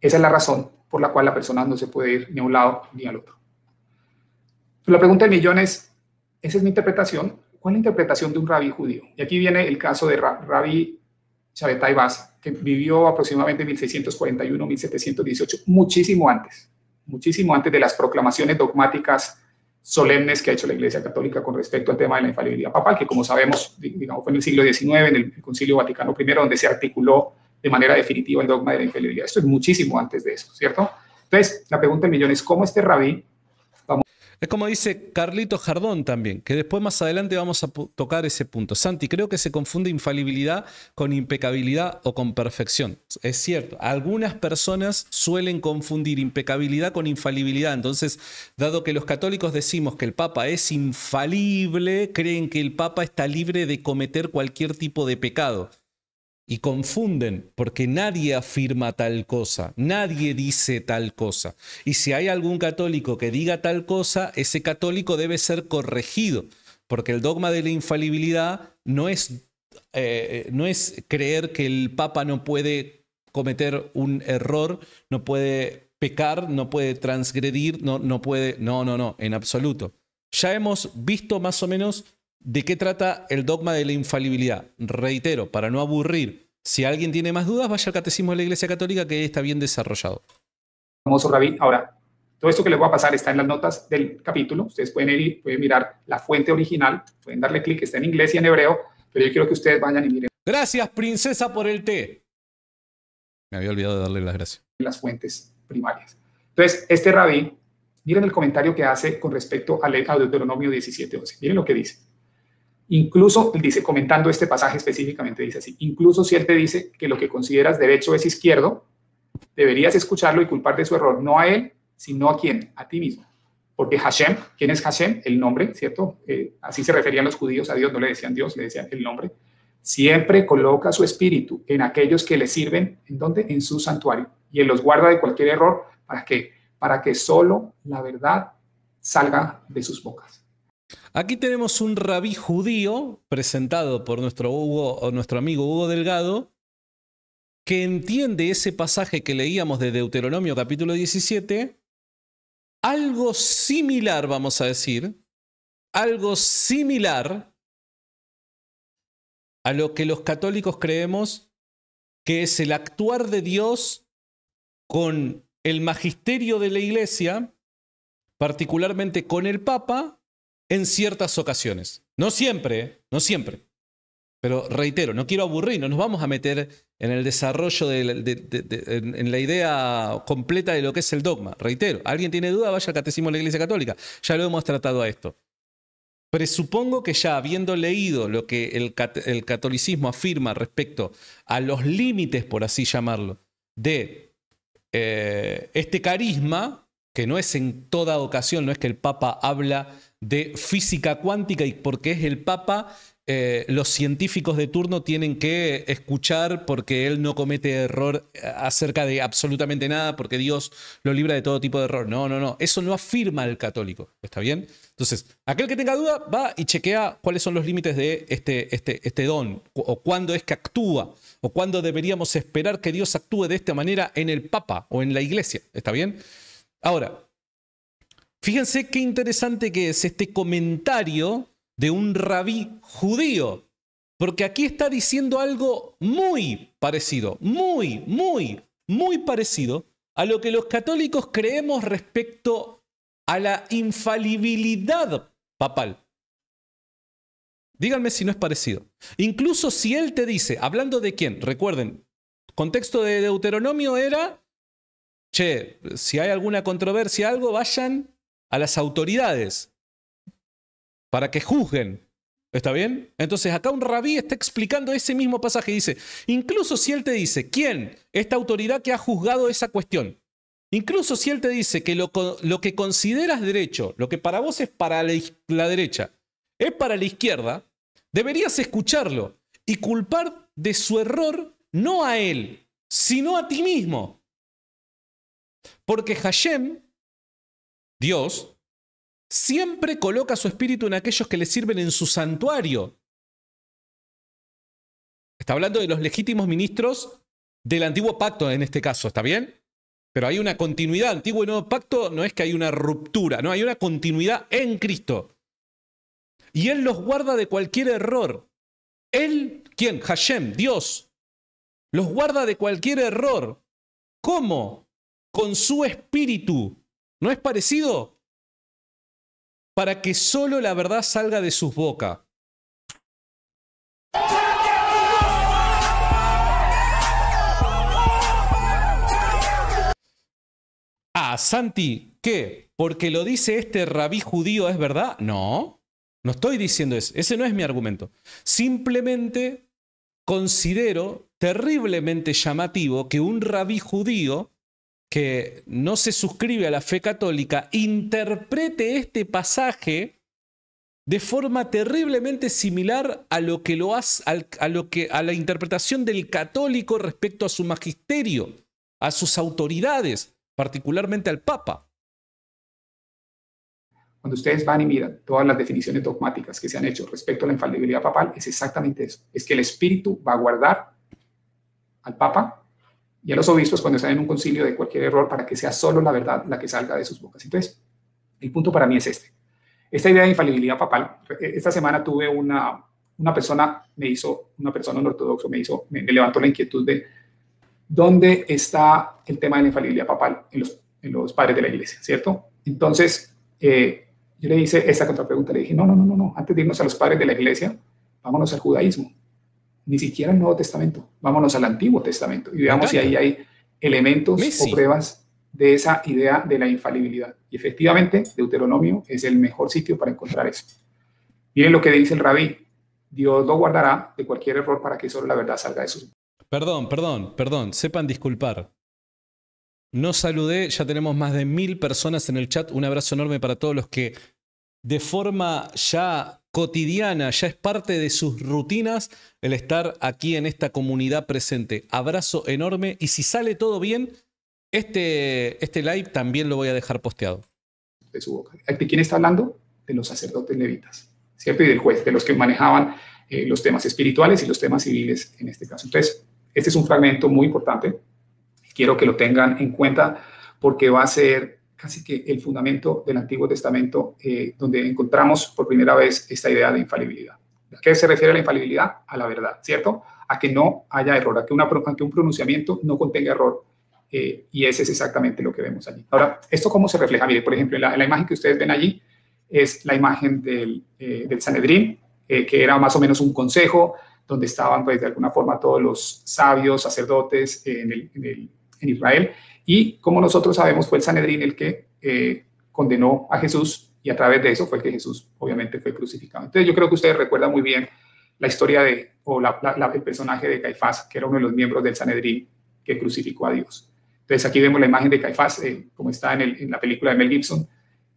esa es la razón por la cual la persona no se puede ir ni a un lado ni al otro. La pregunta de millones, esa es mi interpretación. ¿Cuál es la interpretación de un rabí judío? Y aquí viene el caso de Rabí Shabetai Basa, que vivió aproximadamente 1641-1718, muchísimo antes, muchísimo antes de las proclamaciones dogmáticas solemnes que ha hecho la Iglesia Católica con respecto al tema de la infalibilidad papal, que como sabemos, digamos, fue en el siglo XIX, en el Concilio Vaticano I, donde se articuló de manera definitiva el dogma de la infalibilidad. Esto es muchísimo antes de eso, ¿cierto? Entonces, la pregunta del millón es, ¿cómo este rabí es como dice Carlito Jardón también, que después más adelante vamos a tocar ese punto. Santi, creo que se confunde infalibilidad con impecabilidad o con perfección. Es cierto, algunas personas suelen confundir impecabilidad con infalibilidad. Entonces, dado que los católicos decimos que el Papa es infalible, creen que el Papa está libre de cometer cualquier tipo de pecado y confunden porque nadie afirma tal cosa, nadie dice tal cosa. Y si hay algún católico que diga tal cosa, ese católico debe ser corregido, porque el dogma de la infalibilidad no es, eh, no es creer que el Papa no puede cometer un error, no puede pecar, no puede transgredir, no, no puede, no, no, no, en absoluto. Ya hemos visto más o menos ¿De qué trata el dogma de la infalibilidad? Reitero, para no aburrir, si alguien tiene más dudas, vaya al Catecismo de la Iglesia Católica que está bien desarrollado. Famoso Rabí. Ahora, todo esto que les voy a pasar está en las notas del capítulo. Ustedes pueden ir, pueden mirar la fuente original, pueden darle clic, está en inglés y en hebreo, pero yo quiero que ustedes vayan y miren. Gracias, princesa, por el té. Me había olvidado de darle las gracias. Las fuentes primarias. Entonces, este rabí, miren el comentario que hace con respecto al Deuteronomio 17.11. Miren lo que dice. Incluso, dice, comentando este pasaje específicamente, dice así, incluso si él te dice que lo que consideras derecho es izquierdo, deberías escucharlo y culpar de su error, no a él, sino a quién, a ti mismo. Porque Hashem, ¿quién es Hashem? El nombre, ¿cierto? Eh, así se referían los judíos a Dios, no le decían Dios, le decían el nombre. Siempre coloca su espíritu en aquellos que le sirven, ¿en dónde? En su santuario. Y él los guarda de cualquier error, ¿para qué? Para que solo la verdad salga de sus bocas. Aquí tenemos un rabí judío presentado por nuestro, Hugo, nuestro amigo Hugo Delgado, que entiende ese pasaje que leíamos de Deuteronomio capítulo 17, algo similar, vamos a decir, algo similar a lo que los católicos creemos que es el actuar de Dios con el magisterio de la iglesia, particularmente con el Papa, en ciertas ocasiones. No siempre, no siempre. Pero reitero, no quiero aburrir, no nos vamos a meter en el desarrollo, de, en, la idea completa de lo que es el dogma. Reitero, ¿alguien tiene duda? Vaya al Catecismo de la Iglesia Católica. Ya lo hemos tratado a esto. Presupongo que ya habiendo leído lo que el, catolicismo afirma respecto a los límites, por así llamarlo, de eh, este carisma, que no es en toda ocasión, no es que el Papa habla de física cuántica y porque es el Papa, eh, los científicos de turno tienen que escuchar porque él no comete error eh, acerca de absolutamente nada, porque Dios lo libra de todo tipo de error. No, no, no. Eso no afirma el católico. ¿Está bien? Entonces, aquel que tenga duda va y chequea cuáles son los límites de este, este, este don, o cuándo es que actúa, o cuándo deberíamos esperar que Dios actúe de esta manera en el Papa o en la iglesia. ¿Está bien? Ahora, Fíjense qué interesante que es este comentario de un rabí judío, porque aquí está diciendo algo muy parecido, muy, muy, muy parecido a lo que los católicos creemos respecto a la infalibilidad papal. Díganme si no es parecido. Incluso si él te dice, hablando de quién, recuerden, contexto de Deuteronomio era, che, si hay alguna controversia, algo, vayan a las autoridades para que juzguen. ¿Está bien? Entonces acá un rabí está explicando ese mismo pasaje. Dice, incluso si él te dice, ¿quién? Esta autoridad que ha juzgado esa cuestión. Incluso si él te dice que lo, lo que consideras derecho, lo que para vos es para la, la derecha, es para la izquierda, deberías escucharlo y culpar de su error no a él, sino a ti mismo. Porque Hashem, Dios, siempre coloca su espíritu en aquellos que le sirven en su santuario. Está hablando de los legítimos ministros del antiguo pacto en este caso, ¿está bien? Pero hay una continuidad. Antiguo y nuevo pacto no es que hay una ruptura, no, hay una continuidad en Cristo. Y Él los guarda de cualquier error. Él, ¿quién? Hashem, Dios, los guarda de cualquier error. ¿Cómo? Con su espíritu. ¿No es parecido? para que solo la verdad salga de sus bocas. Ah, Santi, ¿qué? ¿Porque lo dice este rabí judío es verdad? No, no estoy diciendo eso. Ese no es mi argumento. Simplemente considero terriblemente llamativo que un rabí judío que no se suscribe a la fe católica interprete este pasaje de forma terriblemente similar a lo que lo hace, a, lo que, a la interpretación del católico respecto a su magisterio, a sus autoridades, particularmente al Papa. Cuando ustedes van y miran todas las definiciones dogmáticas que se han hecho respecto a la infalibilidad papal, es exactamente eso. Es que el Espíritu va a guardar al Papa y a los obispos cuando están en un concilio de cualquier error para que sea solo la verdad la que salga de sus bocas. Entonces, el punto para mí es este. Esta idea de infalibilidad papal, esta semana tuve una, una persona, me hizo, una persona, un ortodoxo, me hizo, me, levantó la inquietud de dónde está el tema de la infalibilidad papal en los, en los padres de la iglesia, ¿cierto? Entonces, eh, yo le hice esta contrapregunta, le dije, no, no, no, no, antes de irnos a los padres de la iglesia, vámonos al judaísmo ni siquiera el Nuevo Testamento. Vámonos al Antiguo Testamento y veamos si ahí hay elementos o pruebas de esa idea de la infalibilidad. Y efectivamente, Deuteronomio es el mejor sitio para encontrar eso. Miren lo que dice el rabí. Dios lo guardará de cualquier error para que solo la verdad salga de sus... Perdón, perdón, perdón. Sepan disculpar. No saludé, ya tenemos más de mil personas en el chat. Un abrazo enorme para todos los que de forma ya cotidiana, ya es parte de sus rutinas el estar aquí en esta comunidad presente. Abrazo enorme y si sale todo bien, este, este live también lo voy a dejar posteado. De su boca. ¿De quién está hablando? De los sacerdotes levitas, ¿cierto? Y del juez, de los que manejaban eh, los temas espirituales y los temas civiles en este caso. Entonces, este es un fragmento muy importante. Quiero que lo tengan en cuenta porque va a ser casi que el fundamento del Antiguo Testamento, eh, donde encontramos por primera vez esta idea de infalibilidad. ¿A qué se refiere la infalibilidad? A la verdad, ¿cierto? A que no haya error, a que, un pronunciamiento no contenga error. Eh, y ese es exactamente lo que vemos allí. Ahora, ¿esto cómo se refleja? Mire, por ejemplo, la, imagen que ustedes ven allí es la imagen del, eh, Sanedrín, que era más o menos un consejo donde estaban, pues, de alguna forma todos los sabios, sacerdotes en Israel, y como nosotros sabemos, fue el Sanedrín el que eh, condenó a Jesús y a través de eso fue que Jesús obviamente fue crucificado. Entonces yo creo que ustedes recuerdan muy bien la historia de, o la, el personaje de Caifás, que era uno de los miembros del Sanedrín que crucificó a Dios. Entonces aquí vemos la imagen de Caifás, eh, como está en, el, en, la película de Mel Gibson.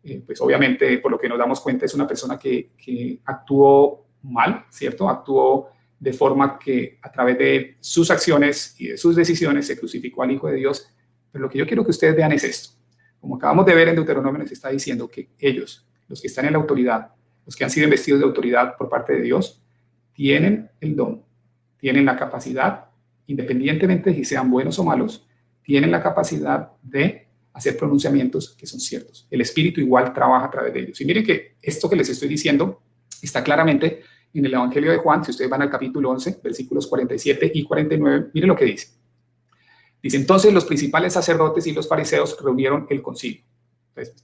Eh, pues obviamente, por lo que nos damos cuenta, es una persona que, que actuó mal, ¿cierto? Actuó de forma que a través de sus acciones y de sus decisiones se crucificó al Hijo de Dios pero lo que yo quiero que ustedes vean es esto. Como acabamos de ver en Deuteronomio, nos está diciendo que ellos, los que están en la autoridad, los que han sido investidos de autoridad por parte de Dios, tienen el don, tienen la capacidad, independientemente de si sean buenos o malos, tienen la capacidad de hacer pronunciamientos que son ciertos. El Espíritu igual trabaja a través de ellos. Y miren que esto que les estoy diciendo está claramente en el Evangelio de Juan, si ustedes van al capítulo 11, versículos 47 y 49, miren lo que dice. Dice, entonces los principales sacerdotes y los fariseos reunieron el concilio.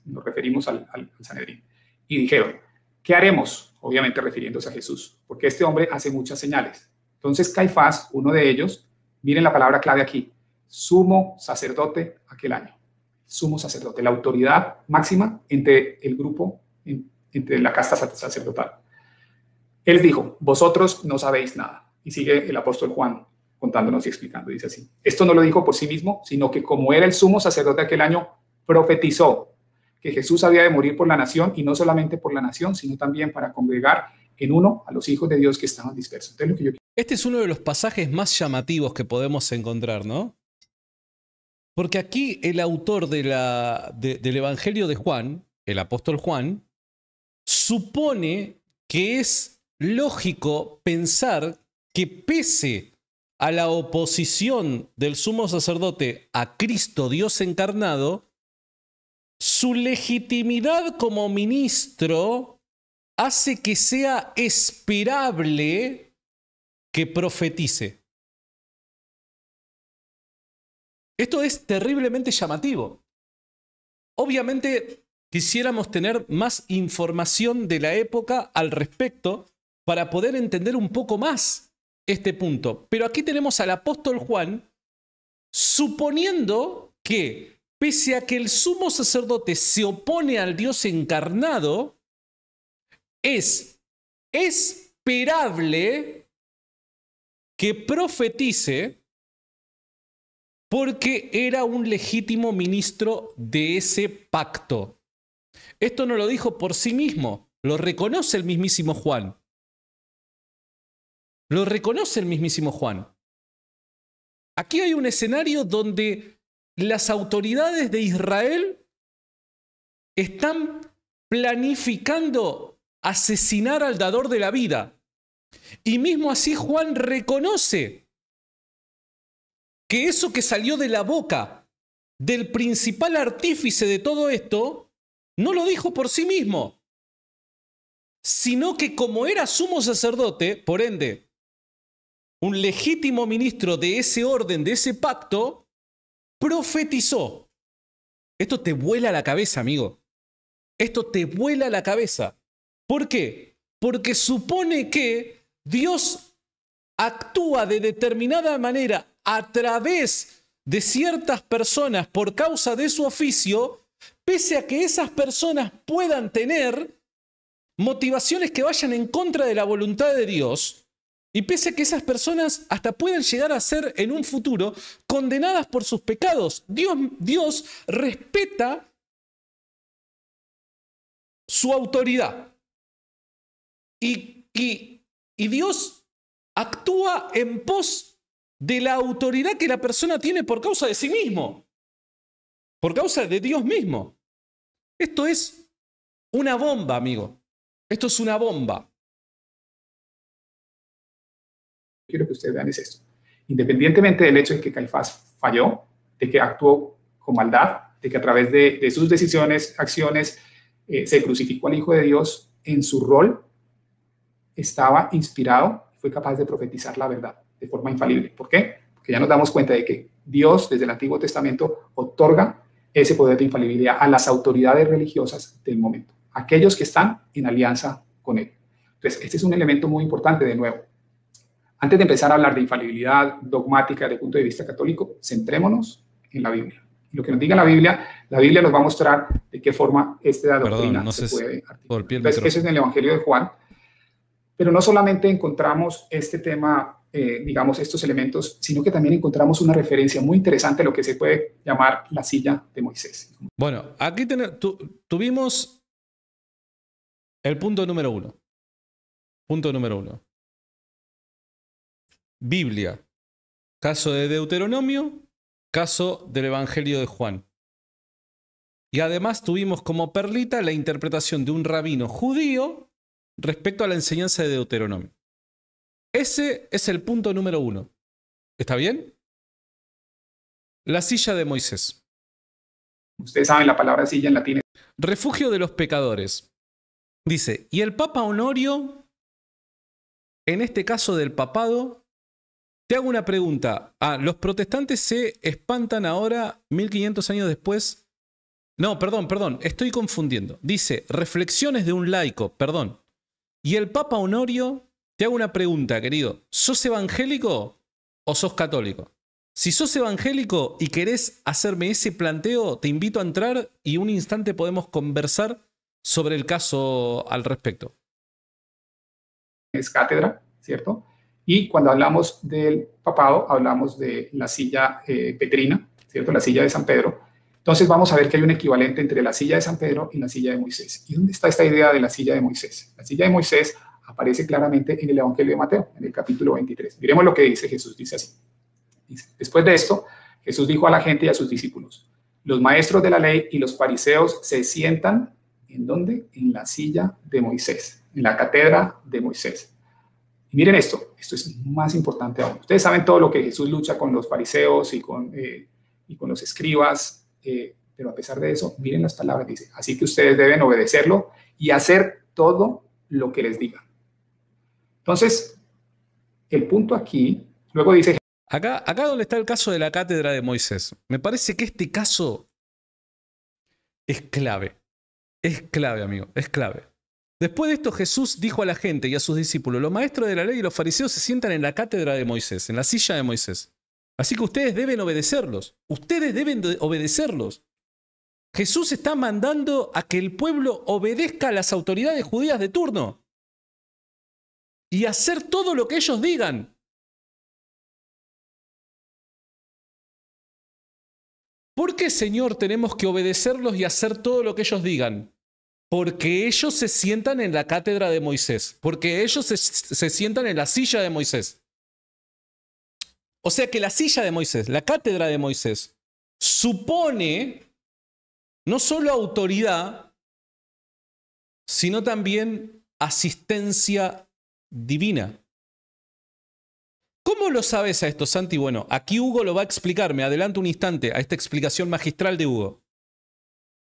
Nos referimos al, al, Sanedrín. Y dijeron, ¿qué haremos? Obviamente refiriéndose a Jesús, porque este hombre hace muchas señales. Entonces Caifás, uno de ellos, miren la palabra clave aquí, sumo sacerdote aquel año. sumo sacerdote, la autoridad máxima entre el grupo, entre la casta sacerdotal. Él dijo, vosotros no sabéis nada. Y sigue el apóstol Juan contándonos y explicando. Dice así, esto no lo dijo por sí mismo, sino que como era el sumo sacerdote aquel año, profetizó que Jesús había de morir por la nación y no solamente por la nación, sino también para congregar en uno a los hijos de Dios que estaban dispersos. Este es uno de los pasajes más llamativos que podemos encontrar, ¿no? Porque aquí el autor del Evangelio de Juan, el apóstol Juan, supone que es lógico pensar que pese a la oposición del sumo sacerdote a Cristo Dios encarnado, su legitimidad como ministro hace que sea esperable que profetice. Esto es terriblemente llamativo. Obviamente quisiéramos tener más información de la época al respecto para poder entender un poco más este punto. Pero aquí tenemos al apóstol Juan suponiendo que pese a que el sumo sacerdote se opone al Dios encarnado, es esperable que profetice porque era un legítimo ministro de ese pacto. Esto no lo dijo por sí mismo, lo reconoce el mismísimo Juan. Lo reconoce el mismísimo Juan. Aquí hay un escenario donde las autoridades de Israel están planificando asesinar al dador de la vida. Y mismo así Juan reconoce que eso que salió de la boca del principal artífice de todo esto, no lo dijo por sí mismo, sino que como era sumo sacerdote, por ende, un legítimo ministro de ese orden, de ese pacto, profetizó. Esto te vuela la cabeza, amigo. Esto te vuela la cabeza. ¿Por qué? Porque supone que Dios actúa de determinada manera a través de ciertas personas por causa de su oficio, pese a que esas personas puedan tener motivaciones que vayan en contra de la voluntad de Dios, y pese a que esas personas hasta puedan llegar a ser en un futuro condenadas por sus pecados, Dios, Dios respeta su autoridad. Y, y, y Dios actúa en pos de la autoridad que la persona tiene por causa de sí mismo, por causa de Dios mismo. Esto es una bomba, amigo. Esto es una bomba. Quiero que ustedes vean es esto. Independientemente del hecho de que Caifás falló, de que actuó con maldad, de que a través de, sus decisiones, acciones, eh, se crucificó al Hijo de Dios, en su rol estaba inspirado, fue capaz de profetizar la verdad de forma infalible. ¿Por qué? Porque ya nos damos cuenta de que Dios desde el Antiguo Testamento otorga ese poder de infalibilidad a las autoridades religiosas del momento, aquellos que están en alianza con Él. Entonces, este es un elemento muy importante de nuevo. Antes de empezar a hablar de infalibilidad dogmática desde el punto de vista católico, centrémonos en la Biblia. Lo que nos diga la Biblia, la Biblia nos va a mostrar de qué forma esta doctrina se puede articular. Entonces, ese es en el Evangelio de Juan. Pero no solamente encontramos este tema eh, digamos, estos elementos, sino que también encontramos una referencia muy interesante a lo que se puede llamar la silla de Moisés. Bueno, aquí tuvimos el punto número uno. Punto número uno. Biblia. Caso de Deuteronomio, caso del Evangelio de Juan. Y además tuvimos como perlita la interpretación de un rabino judío respecto a la enseñanza de Deuteronomio. Ese es el punto número uno. ¿Está bien? La silla de Moisés. Ustedes saben la palabra silla en latín. Refugio de los pecadores. Dice, y el Papa Honorio, en este caso del papado, te hago una pregunta. Ah, los protestantes se espantan ahora, 1500 años después. No, perdón, perdón, estoy confundiendo. Dice, reflexiones de un laico, perdón. Y el Papa Honorio te hago una pregunta, querido. ¿Sos evangélico o sos católico? Si sos evangélico y querés hacerme ese planteo, te invito a entrar y un instante podemos conversar sobre el caso al respecto. Es cátedra, ¿cierto? Y cuando hablamos del papado, hablamos de la silla eh, petrina, ¿cierto? La silla de San Pedro. Entonces vamos a ver que hay un equivalente entre la silla de San Pedro y la silla de Moisés. ¿Y dónde está esta idea de la silla de Moisés? La silla de Moisés aparece claramente en el Evangelio de Mateo, en el capítulo 23. Miremos lo que dice Jesús, dice así. Después de esto, Jesús dijo a la gente y a sus discípulos, los maestros de la ley y los fariseos se sientan, ¿en dónde? En la silla de Moisés, en la cátedra de Moisés. Miren esto, esto es más importante aún. Ustedes saben todo lo que Jesús lucha con los fariseos y con, eh, y con los escribas, eh, pero a pesar de eso, miren las palabras, dice, así que ustedes deben obedecerlo y hacer todo lo que les diga. Entonces, el punto aquí, luego dice Acá, acá donde está el caso de la cátedra de Moisés, me parece que este caso es clave. Es clave, amigo, es clave. Después de esto, Jesús dijo a la gente y a sus discípulos, los maestros de la ley y los fariseos se sientan en la cátedra de Moisés, en la silla de Moisés. Así que ustedes deben obedecerlos. Ustedes deben obedecerlos. Jesús está mandando a que el pueblo obedezca a las autoridades judías de turno y hacer todo lo que ellos digan. ¿Por qué, Señor, tenemos que obedecerlos y hacer todo lo que ellos digan? Porque ellos se sientan en la cátedra de Moisés, porque ellos se, sientan en la silla de Moisés. O sea que la silla de Moisés, la cátedra de Moisés, supone no solo autoridad, sino también asistencia divina. ¿Cómo lo sabes a esto, Santi? Bueno, aquí Hugo lo va a explicar. Me adelanto un instante a esta explicación magistral de Hugo.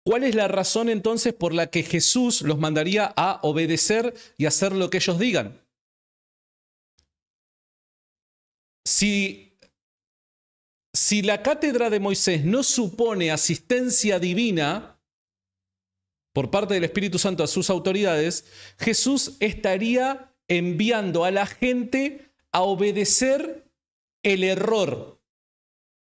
¿Cuál es la razón entonces por la que Jesús los mandaría a obedecer y hacer lo que ellos digan? Si, si la cátedra de Moisés no supone asistencia divina por parte del Espíritu Santo a sus autoridades, Jesús estaría enviando a la gente a obedecer el error.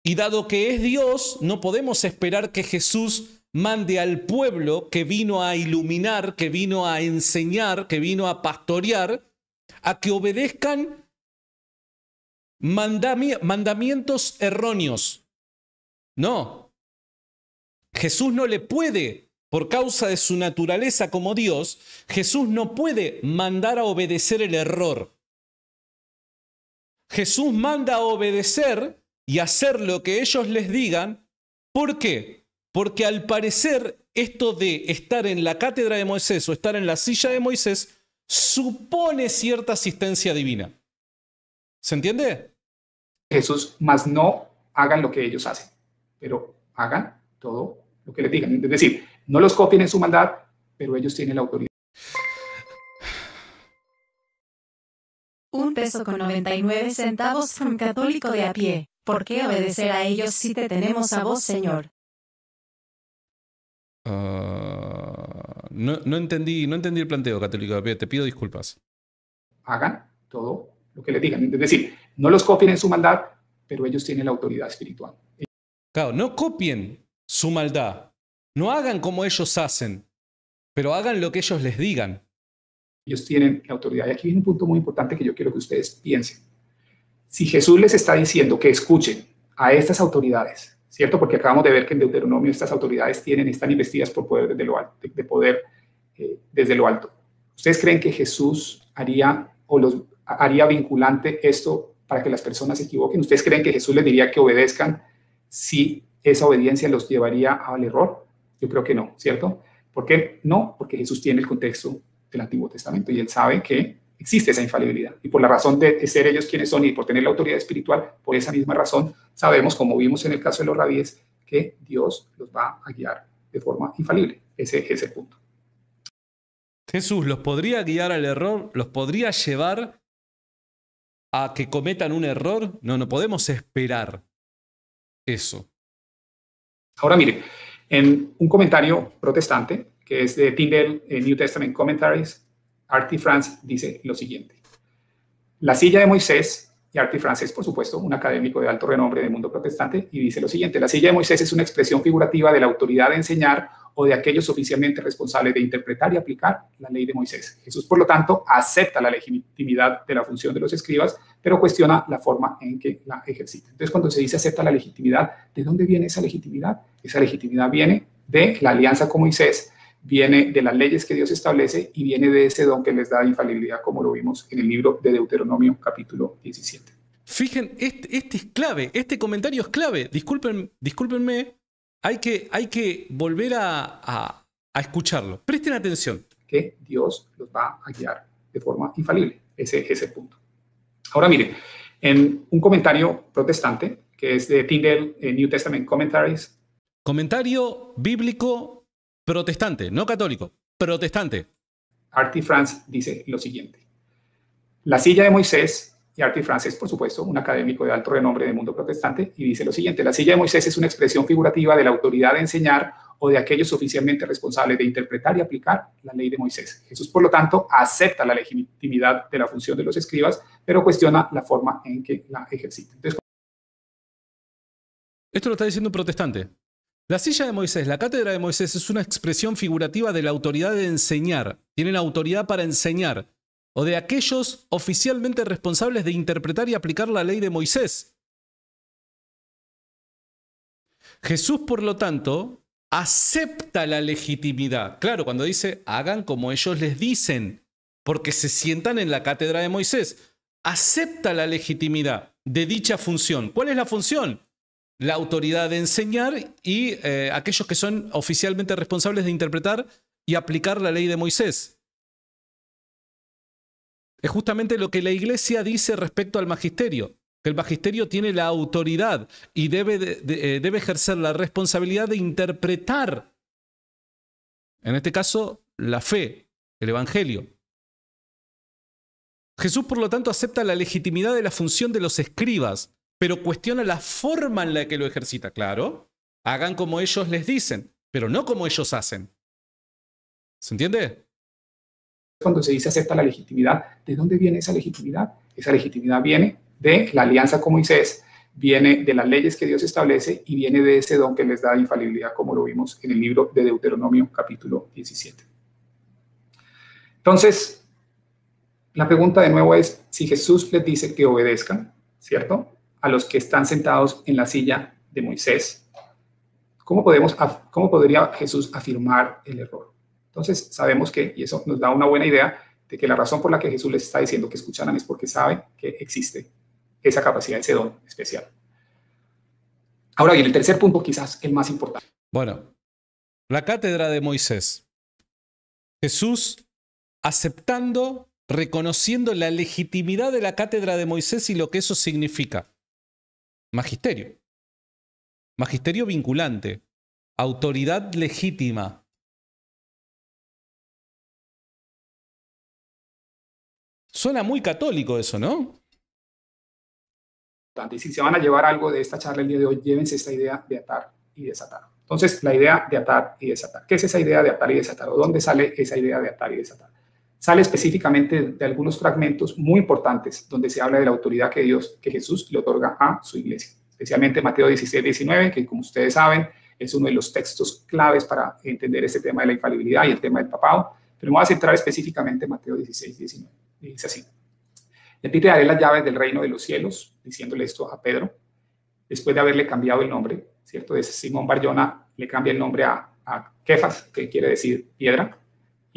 Y dado que es Dios, no podemos esperar que Jesús mande al pueblo que vino a iluminar, que vino a enseñar, que vino a pastorear, a que obedezcan mandamientos erróneos. No. Jesús no le puede, por causa de su naturaleza como Dios, Jesús no puede mandar a obedecer el error. Jesús manda a obedecer y hacer lo que ellos les digan. ¿Por qué? Porque al parecer esto de estar en la cátedra de Moisés o estar en la silla de Moisés supone cierta asistencia divina. ¿Se entiende? Jesús, más no hagan lo que ellos hacen, pero hagan todo lo que les digan. Es decir, no los copien en su maldad, pero ellos tienen la autoridad. Un peso con 99 centavos un católico de a pie. ¿Por qué obedecer a ellos si te tenemos a vos, Señor? Ah, no, no, entendí, no entendí el planteo, católico. Te pido disculpas. Hagan todo lo que les digan. Es decir, no los copien en su maldad, pero ellos tienen la autoridad espiritual. Claro, no copien su maldad. No hagan como ellos hacen, pero hagan lo que ellos les digan. Ellos tienen la autoridad. Y aquí viene un punto muy importante que yo quiero que ustedes piensen. Si Jesús les está diciendo que escuchen a estas autoridades, ¿cierto? Porque acabamos de ver que en Deuteronomio estas autoridades tienen, están investidas por poder desde lo alto, de poder eh, desde lo alto. ¿Ustedes creen que Jesús haría o los haría vinculante esto para que las personas se equivoquen? ¿Ustedes creen que Jesús les diría que obedezcan si esa obediencia los llevaría al error? Yo creo que no, ¿cierto? ¿Por qué no? Porque Jesús tiene el contexto del Antiguo Testamento y él sabe que existe esa infalibilidad. Y por la razón de ser ellos quienes son y por tener la autoridad espiritual, por esa misma razón, sabemos, como vimos en el caso de los rabíes, que Dios los va a guiar de forma infalible. Ese es el punto. Jesús los podría guiar al error, los podría llevar a que cometan un error. No, no podemos esperar eso. Ahora mire, en un comentario protestante, que es de Tyndale New Testament Commentaries, Artie France dice lo siguiente. La silla de Moisés y Artie Frances, por supuesto, un académico de alto renombre del mundo protestante, y dice lo siguiente, la silla de Moisés es una expresión figurativa de la autoridad de enseñar o de aquellos oficialmente responsables de interpretar y aplicar la ley de Moisés. Jesús, por lo tanto, acepta la legitimidad de la función de los escribas, pero cuestiona la forma en que la ejercita. Entonces, cuando se dice acepta la legitimidad, ¿de dónde viene esa legitimidad? Esa legitimidad viene de la alianza con Moisés, viene de las leyes que Dios establece y viene de ese don que les da infalibilidad, como lo vimos en el libro de Deuteronomio capítulo 17. Fijen, este, este es clave, este comentario es clave. Disculpen, discúlpenme, hay que, hay que volver a, escucharlo. Presten atención. Que Dios los va a guiar de forma infalible. Ese es el punto. Ahora miren, en un comentario protestante, que es de Tyndale eh, New Testament Commentaries. Comentario bíblico protestante, no católico, protestante. Artie France dice lo siguiente. La silla de Moisés y Artie Frances, por supuesto, un académico de alto renombre del mundo protestante, y dice lo siguiente, la silla de Moisés es una expresión figurativa de la autoridad de enseñar o de aquellos oficialmente responsables de interpretar y aplicar la ley de Moisés. Jesús, por lo tanto, acepta la legitimidad de la función de los escribas, pero cuestiona la forma en que la ejercita. Esto lo está diciendo un protestante. La silla de Moisés, la cátedra de Moisés es una expresión figurativa de la autoridad de enseñar. Tienen autoridad para enseñar o de aquellos oficialmente responsables de interpretar y aplicar la ley de Moisés. Jesús, por lo tanto, acepta la legitimidad. Claro, cuando dice, hagan como ellos les dicen, porque se sientan en la cátedra de Moisés. Acepta la legitimidad de dicha función. ¿Cuál es la función? La autoridad de enseñar y eh, aquellos que son oficialmente responsables de interpretar y aplicar la ley de Moisés. Es justamente lo que la iglesia dice respecto al magisterio, que el magisterio tiene la autoridad y debe, eh, debe ejercer la responsabilidad de interpretar, en este caso, la fe, el Evangelio. Jesús, por lo tanto, acepta la legitimidad de la función de los escribas, pero cuestiona la forma en la que lo ejercita. Claro, hagan como ellos les dicen, pero no como ellos hacen. ¿Se entiende? cuando se dice acepta la legitimidad, ¿de dónde viene esa legitimidad? Esa legitimidad viene de la alianza con Moisés, viene de las leyes que Dios establece y viene de ese don que les da infalibilidad, como lo vimos en el libro de Deuteronomio capítulo 17. Entonces, la pregunta de nuevo es, si Jesús les dice que obedezcan, ¿cierto? A los que están sentados en la silla de Moisés, ¿cómo, podemos, cómo podría Jesús afirmar el error? Entonces, sabemos que, y eso nos da una buena idea, de que la razón por la que Jesús les está diciendo que escucharan es porque sabe que existe esa capacidad, ese don especial. Ahora bien, el tercer punto, quizás el más importante. Bueno, la cátedra de Moisés. Jesús aceptando, reconociendo la legitimidad de la cátedra de Moisés y lo que eso significa. Magisterio. Magisterio vinculante. Autoridad legítima. Suena muy católico eso, ¿no? Y si se van a llevar algo de esta charla el día de hoy, llévense esta idea de atar y desatar. Entonces, la idea de atar y desatar. ¿Qué es esa idea de atar y desatar? ¿O dónde sale esa idea de atar y desatar? Sale específicamente de algunos fragmentos muy importantes donde se habla de la autoridad que Dios, que Jesús le otorga a su iglesia. Especialmente Mateo 16, 19, que como ustedes saben, es uno de los textos claves para entender este tema de la infalibilidad y el tema del papado. Pero me voy a centrar específicamente en Mateo 16, 19 dice así. Y a ti te daré las llaves del reino de los cielos, diciéndole esto a Pedro, después de haberle cambiado el nombre, ¿cierto? De Simón Barjona le cambia el nombre a, a Kefas, que quiere decir piedra,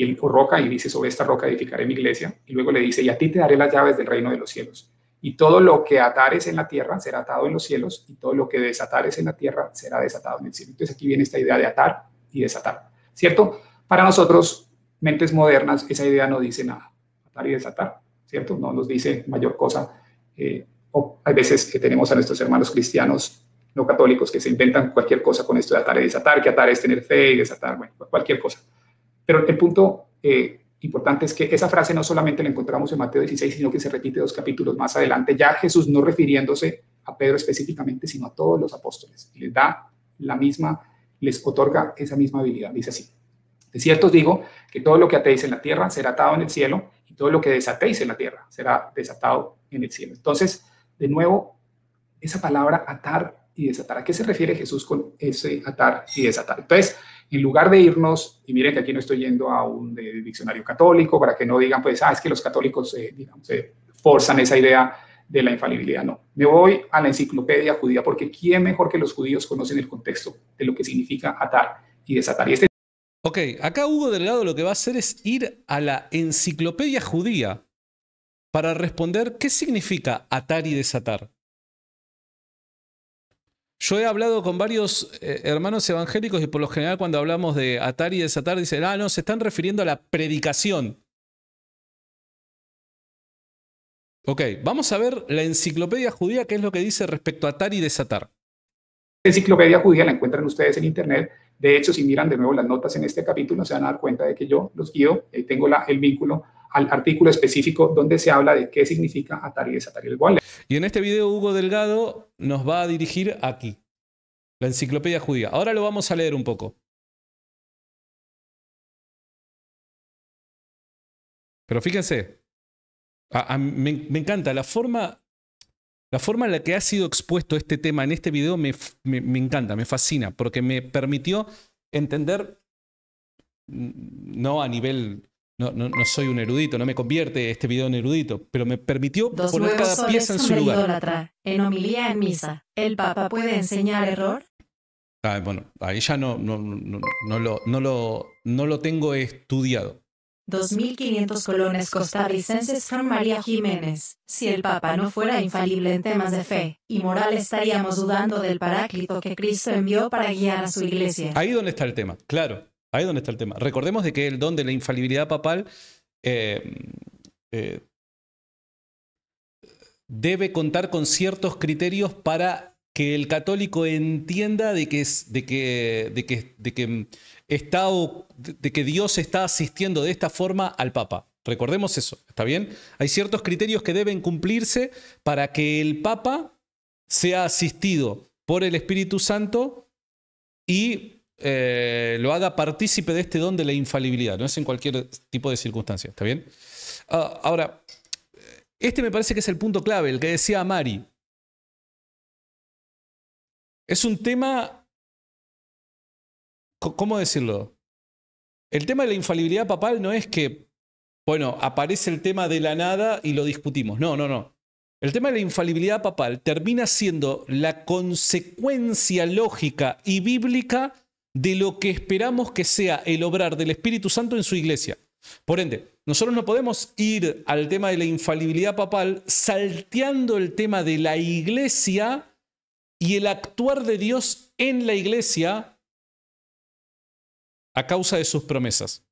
y roca, y dice, sobre esta roca edificaré mi iglesia, y luego le dice, y a ti te daré las llaves del reino de los cielos. Y todo lo que atares en la tierra será atado en los cielos, y todo lo que desatares en la tierra será desatado en el cielo. Entonces aquí viene esta idea de atar y desatar, ¿cierto? Para nosotros, mentes modernas, esa idea no dice nada atar y desatar, ¿cierto? No nos dice mayor cosa. Eh, o hay veces que tenemos a nuestros hermanos cristianos no católicos que se inventan cualquier cosa con esto de atar y desatar, que atar es tener fe y desatar, bueno, cualquier cosa. Pero el punto eh, importante es que esa frase no solamente la encontramos en Mateo 16, sino que se repite dos capítulos más adelante, ya Jesús no refiriéndose a Pedro específicamente, sino a todos los apóstoles. Les da la misma, les otorga esa misma habilidad. Dice así. De cierto os digo que todo lo que atéis en la tierra será atado en el cielo y todo lo que desatéis en la tierra será desatado en el cielo. Entonces, de nuevo, esa palabra atar y desatar. ¿A qué se refiere Jesús con ese atar y desatar? Entonces, en lugar de irnos, y miren que aquí no estoy yendo a un diccionario católico para que no digan, pues, ah, es que los católicos, eh, digamos, eh, forzan esa idea de la infalibilidad. No, me voy a la enciclopedia judía porque ¿quién mejor que los judíos conocen el contexto de lo que significa atar y desatar? Y este Ok, acá Hugo Delgado lo que va a hacer es ir a la enciclopedia judía para responder qué significa atar y desatar. Yo he hablado con varios eh, hermanos evangélicos y por lo general cuando hablamos de atar y desatar dicen, ah, no, se están refiriendo a la predicación. Ok, vamos a ver la enciclopedia judía, qué es lo que dice respecto a atar y desatar. La enciclopedia judía la encuentran ustedes en internet. De hecho, si miran de nuevo las notas en este capítulo, se van a dar cuenta de que yo los guío. Ahí tengo la, el vínculo al artículo específico donde se habla de qué significa atar y desatar. Y en este video, Hugo Delgado nos va a dirigir aquí, la enciclopedia judía. Ahora lo vamos a leer un poco. Pero fíjense, me, encanta la forma, la forma en la que ha sido expuesto este tema en este video, me, me encanta, me fascina, porque me permitió entender, no a nivel no, no, no, soy un erudito, no me convierte este video en erudito, pero me permitió poner cada pieza en su lugar. Idólatra. En homilía en misa, ¿el Papa puede enseñar error? Ah, bueno, ahí ya no, no, no, lo, no, lo, no lo tengo estudiado. 2.500 colones costarricenses from María Jiménez. Si el Papa no fuera infalible en temas de fe y moral, estaríamos dudando del paráclito que Cristo envió para guiar a su iglesia. Ahí donde está el tema, claro. Ahí es donde está el tema. Recordemos de que el don de la infalibilidad papal eh, eh, debe contar con ciertos criterios para que el católico entienda de que, que, de que, de que, de que Dios está asistiendo de esta forma al Papa. Recordemos eso, ¿está bien? Hay ciertos criterios que deben cumplirse para que el Papa sea asistido por el Espíritu Santo y eh, lo haga partícipe de este don de la infalibilidad. No es en cualquier tipo de circunstancia. ¿Está bien? Ah, ahora, este me parece que es el punto clave, el que decía Mari. Es un tema. ¿Cómo decirlo? El tema de la infalibilidad papal no es que, bueno, aparece el tema de la nada y lo discutimos. No, no, no. El tema de la infalibilidad papal termina siendo la consecuencia lógica y bíblica de lo que esperamos que sea el obrar del Espíritu Santo en su iglesia. Por ende, nosotros no podemos ir al tema de la infalibilidad papal salteando el tema de la iglesia y el actuar de Dios en la iglesia a causa de sus promesas.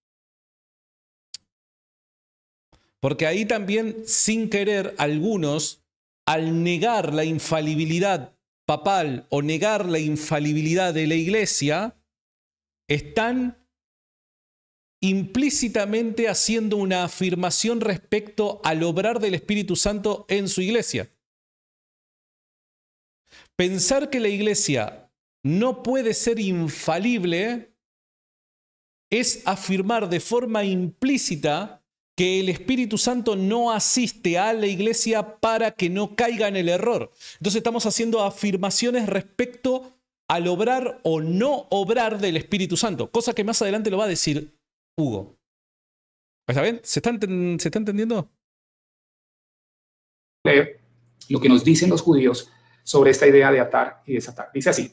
Porque ahí también, sin querer, algunos, al negar la infalibilidad papal o negar la infalibilidad de la iglesia, están implícitamente haciendo una afirmación respecto al obrar del Espíritu Santo en su iglesia. Pensar que la iglesia no puede ser infalible es afirmar de forma implícita que el Espíritu Santo no asiste a la iglesia para que no caiga en el error. Entonces estamos haciendo afirmaciones respecto al obrar o no obrar del Espíritu Santo, cosa que más adelante lo va a decir Hugo. ¿Está bien? ¿Se está, ¿se está entendiendo? Lo que nos dicen los judíos sobre esta idea de atar y desatar. Dice así,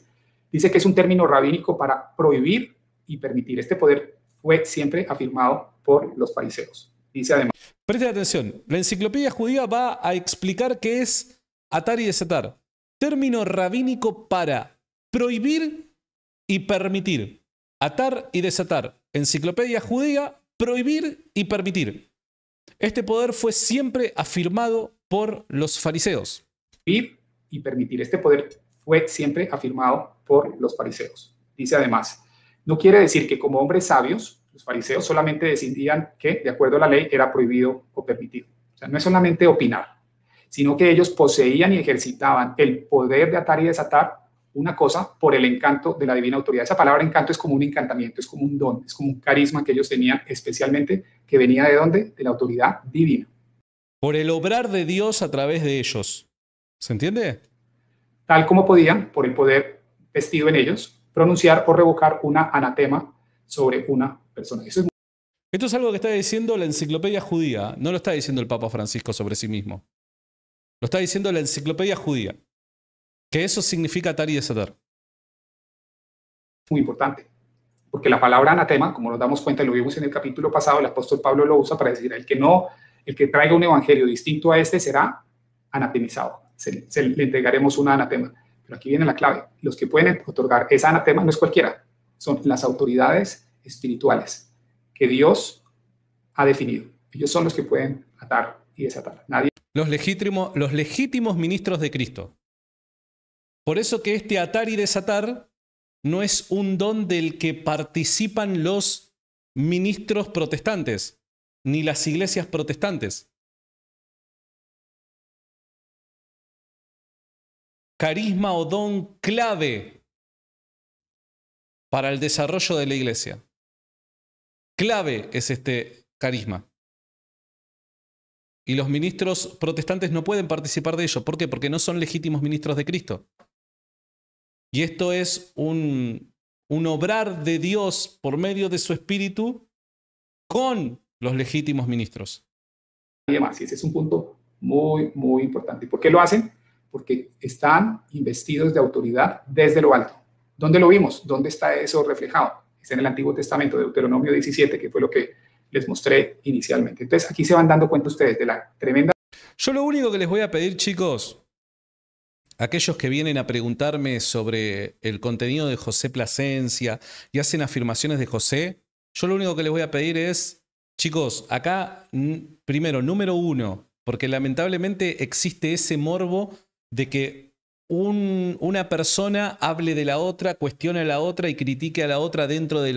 dice que es un término rabínico para prohibir y permitir. Este poder fue siempre afirmado por los fariseos. Dice además. Preste atención, la enciclopedia judía va a explicar qué es atar y desatar. Término rabínico para prohibir y permitir. Atar y desatar. Enciclopedia judía, prohibir y permitir. Este poder fue siempre afirmado por los fariseos. Prohibir y permitir. Este poder fue siempre afirmado por los fariseos. Dice además, no quiere decir que como hombres sabios, los fariseos solamente decidían que, de acuerdo a la ley, era prohibido o permitido. O sea, no es solamente opinar, sino que ellos poseían y ejercitaban el poder de atar y desatar una cosa por el encanto de la divina autoridad. Esa palabra encanto es como un encantamiento, es como un don, es como un carisma que ellos tenían especialmente, que venía de dónde? De la autoridad divina. Por el obrar de Dios a través de ellos. ¿Se entiende? Tal como podían, por el poder vestido en ellos, pronunciar o revocar una anatema sobre una persona. Eso es Esto es algo que está diciendo la enciclopedia judía, no lo está diciendo el Papa Francisco sobre sí mismo. Lo está diciendo la enciclopedia judía. Que eso significa atar y desatar. muy importante. Porque la palabra anatema, como nos damos cuenta, lo vimos en el capítulo pasado, el apóstol Pablo lo usa para decir, el que no, el que traiga un evangelio distinto a este será anatemizado. Se, se- le entregaremos una anatema. Pero aquí viene la clave. Los que pueden otorgar esa anatema no es cualquiera, son las autoridades espirituales que Dios ha definido. Ellos son los que pueden atar y desatar. Nadie Los, legítimo- los legítimos ministros de Cristo. Por eso que este atar y desatar no es un don del que participan los ministros protestantes, ni las iglesias protestantes. Carisma o don clave para el desarrollo de la iglesia. Clave es este carisma. Y los ministros protestantes no pueden participar de ello. ¿Por qué? Porque no son legítimos ministros de Cristo. Y esto es un, un obrar de Dios por medio de su espíritu con los legítimos ministros. más. Y ese es un punto muy, muy importante. ¿Y por qué lo hacen? Porque están investidos de autoridad desde lo alto. ¿Dónde lo vimos? ¿Dónde está eso reflejado? Está en el Antiguo Testamento, Deuteronomio 17, que fue lo que les mostré inicialmente. Entonces, aquí se van dando cuenta ustedes de la tremenda Yo lo único que les voy a pedir, chicos, aquellos que vienen a preguntarme sobre el contenido de José Plasencia y hacen afirmaciones de José, yo lo único que les voy a pedir es, chicos, acá, primero, número uno, porque lamentablemente existe ese morbo de que un- una persona hable de la otra, cuestione a la otra y critique a la otra dentro de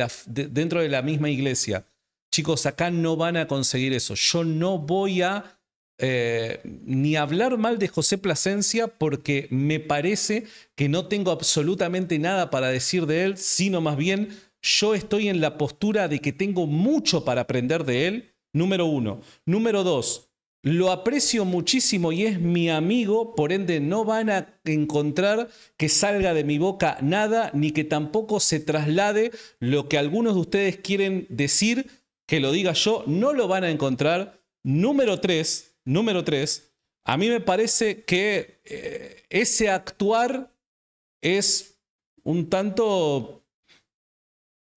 la misma iglesia. Chicos, acá no van a conseguir eso. Yo no voy a eh, ni hablar mal de José Plasencia porque me parece que no tengo absolutamente nada para decir de él, sino más bien yo estoy en la postura de que tengo mucho para aprender de él, número uno. Número dos, lo aprecio muchísimo y es mi amigo, por ende no van a encontrar que salga de mi boca nada, ni que tampoco se traslade lo que algunos de ustedes quieren decir, que lo diga yo, no lo van a encontrar. Número tres, número tres, a mí me parece que eh, ese actuar es un tanto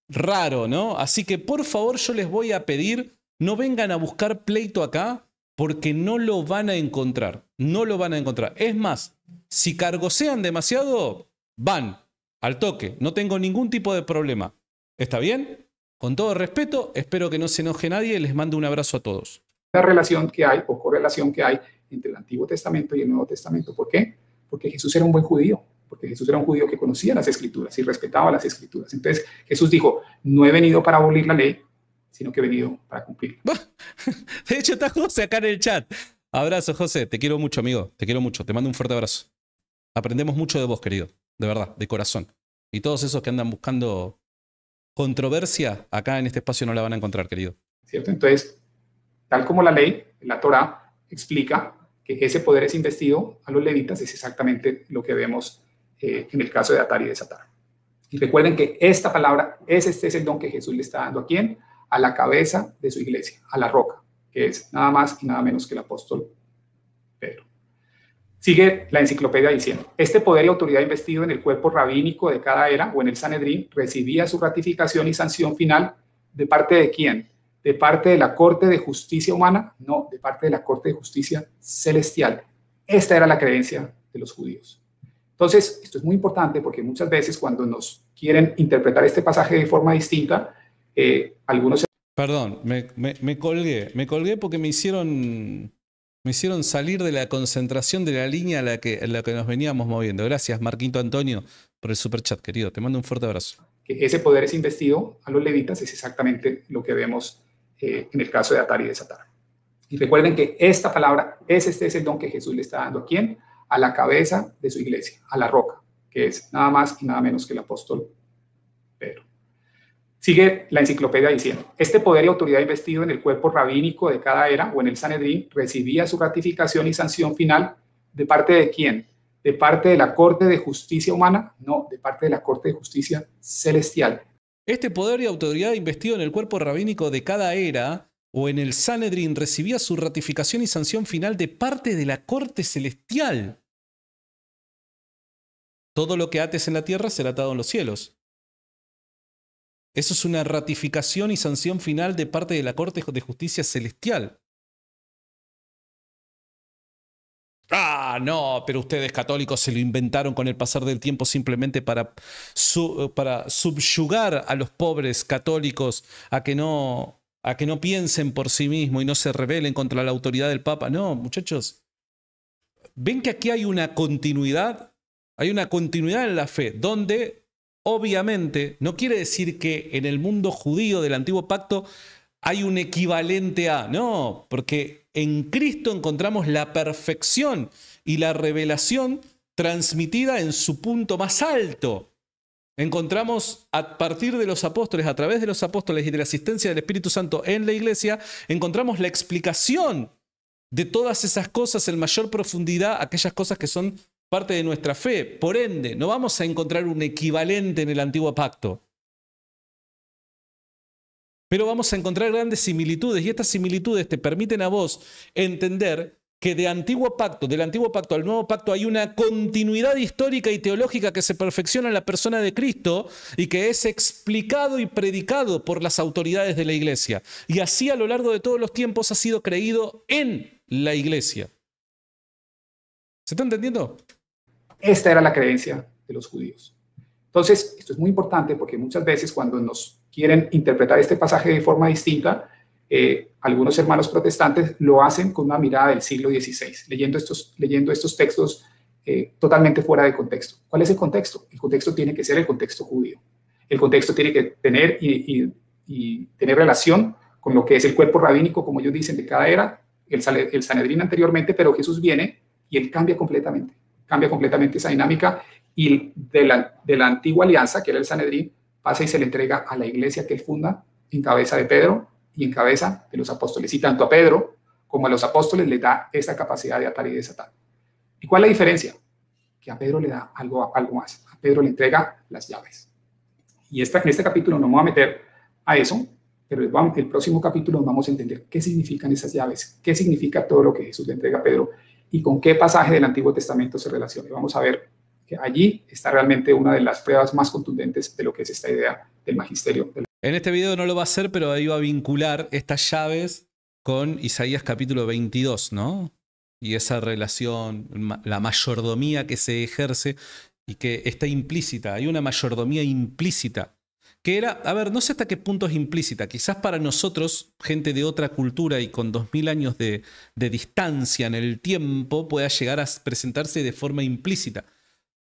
raro, ¿no? Así que por favor yo les voy a pedir, no vengan a buscar pleito acá porque no lo van a encontrar, no lo van a encontrar. Es más, si cargosean demasiado, van al toque, no tengo ningún tipo de problema. ¿Está bien? Con todo respeto, espero que no se enoje nadie y les mando un abrazo a todos. Relación que hay o correlación que hay entre el Antiguo Testamento y el Nuevo Testamento. ¿Por qué? Porque Jesús era un buen judío, porque Jesús era un judío que conocía las escrituras y respetaba las escrituras. Entonces Jesús dijo, no he venido para abolir la ley, sino que he venido para cumplirla. De hecho, está José acá en el chat. Abrazo, José. Te quiero mucho, amigo. Te quiero mucho. Te mando un fuerte abrazo. Aprendemos mucho de vos, querido. De verdad, de corazón. Y todos esos que andan buscando controversia, acá en este espacio no la van a encontrar, querido. ¿cierto? Entonces, tal como la ley, la Torah, explica que ese poder es investido a los levitas, es exactamente lo que vemos eh, en el caso de atar y desatar. Y recuerden que esta palabra, es, este es el don que Jesús le está dando a quién? A la cabeza de su iglesia, a la roca, que es nada más y nada menos que el apóstol Pedro. Sigue la enciclopedia diciendo, este poder y autoridad investido en el cuerpo rabínico de cada era o en el Sanedrín recibía su ratificación y sanción final de parte de quién? De parte de la Corte de Justicia Humana, no, de parte de la Corte de Justicia Celestial. Esta era la creencia de los judíos. Entonces, esto es muy importante porque muchas veces cuando nos quieren interpretar este pasaje de forma distinta, eh, algunos... Perdón, me, me, me colgué. Me colgué porque me hicieron, me hicieron salir de la concentración de la línea a la que, a la que nos veníamos moviendo. Gracias, Marquito Antonio, por el superchat, querido. Te mando un fuerte abrazo. Que ese poder es investido a los levitas es exactamente lo que vemos eh, en el caso de atar y desatar. Y recuerden que esta palabra, es este es el don que Jesús le está dando a quién? A la cabeza de su iglesia, a la roca, que es nada más y nada menos que el apóstol Pedro. Sigue la enciclopedia diciendo, este poder y autoridad investido en el cuerpo rabínico de cada era o en el Sanedrín recibía su ratificación y sanción final ¿De parte de quién? ¿De parte de la Corte de Justicia Humana? No, de parte de la Corte de Justicia Celestial. Este poder y autoridad investido en el cuerpo rabínico de cada era o en el Sanedrín recibía su ratificación y sanción final de parte de la Corte Celestial. Todo lo que ates en la tierra será atado en los cielos. Eso es una ratificación y sanción final de parte de la Corte de Justicia Celestial. Ah, no, pero ustedes católicos se lo inventaron con el pasar del tiempo simplemente para, para subyugar a los pobres católicos a que, no, a que no piensen por sí mismos y no se rebelen contra la autoridad del Papa. No, muchachos. Ven que aquí hay una continuidad, hay una continuidad en la fe, donde obviamente no quiere decir que en el mundo judío del antiguo pacto hay un equivalente a, no, porque en Cristo encontramos la perfección y la revelación transmitida en su punto más alto. Encontramos a partir de los apóstoles, a través de los apóstoles y de la asistencia del Espíritu Santo en la iglesia, encontramos la explicación de todas esas cosas en mayor profundidad, aquellas cosas que son parte de nuestra fe. Por ende, no vamos a encontrar un equivalente en el antiguo pacto. Pero vamos a encontrar grandes similitudes y estas similitudes te permiten a vos entender que de antiguo pacto, del antiguo pacto al nuevo pacto hay una continuidad histórica y teológica que se perfecciona en la persona de Cristo y que es explicado y predicado por las autoridades de la iglesia. Y así a lo largo de todos los tiempos ha sido creído en la iglesia. ¿Se está entendiendo? Esta era la creencia de los judíos. Entonces, esto es muy importante porque muchas veces cuando nos quieren interpretar este pasaje de forma distinta, eh, algunos hermanos protestantes lo hacen con una mirada del siglo XVI, leyendo estos, leyendo estos textos eh, totalmente fuera de contexto. ¿Cuál es el contexto? El contexto tiene que ser el contexto judío. El contexto tiene que tener y, tener relación con lo que es el cuerpo rabínico, como ellos dicen, de cada era, el, el Sanedrín anteriormente, pero Jesús viene y él cambia completamente, cambia completamente esa dinámica y de la, de la antigua alianza, que era el Sanedrín, pasa y se le entrega a la iglesia que él funda en cabeza de Pedro y en cabeza de los apóstoles. Y tanto a Pedro como a los apóstoles le da esa capacidad de atar y desatar. ¿Y cuál es la diferencia? Que a Pedro le da algo, algo más. A Pedro le entrega las llaves. Y esta, en este capítulo no me voy a meter a eso, pero el, el próximo capítulo vamos a entender qué significan esas llaves, qué significa todo lo que Jesús le entrega a Pedro y con qué pasaje del Antiguo Testamento se relaciona. Vamos a ver allí está realmente una de las pruebas más contundentes de lo que es esta idea del magisterio. En este video no lo va a hacer, pero ahí va a vincular estas llaves con Isaías capítulo 22, ¿no? Y esa relación, la mayordomía que se ejerce y que está implícita. Hay una mayordomía implícita. Que era, a ver, no sé hasta qué punto es implícita. Quizás para nosotros, gente de otra cultura y con 2000 años de, de distancia en el tiempo, pueda llegar a presentarse de forma implícita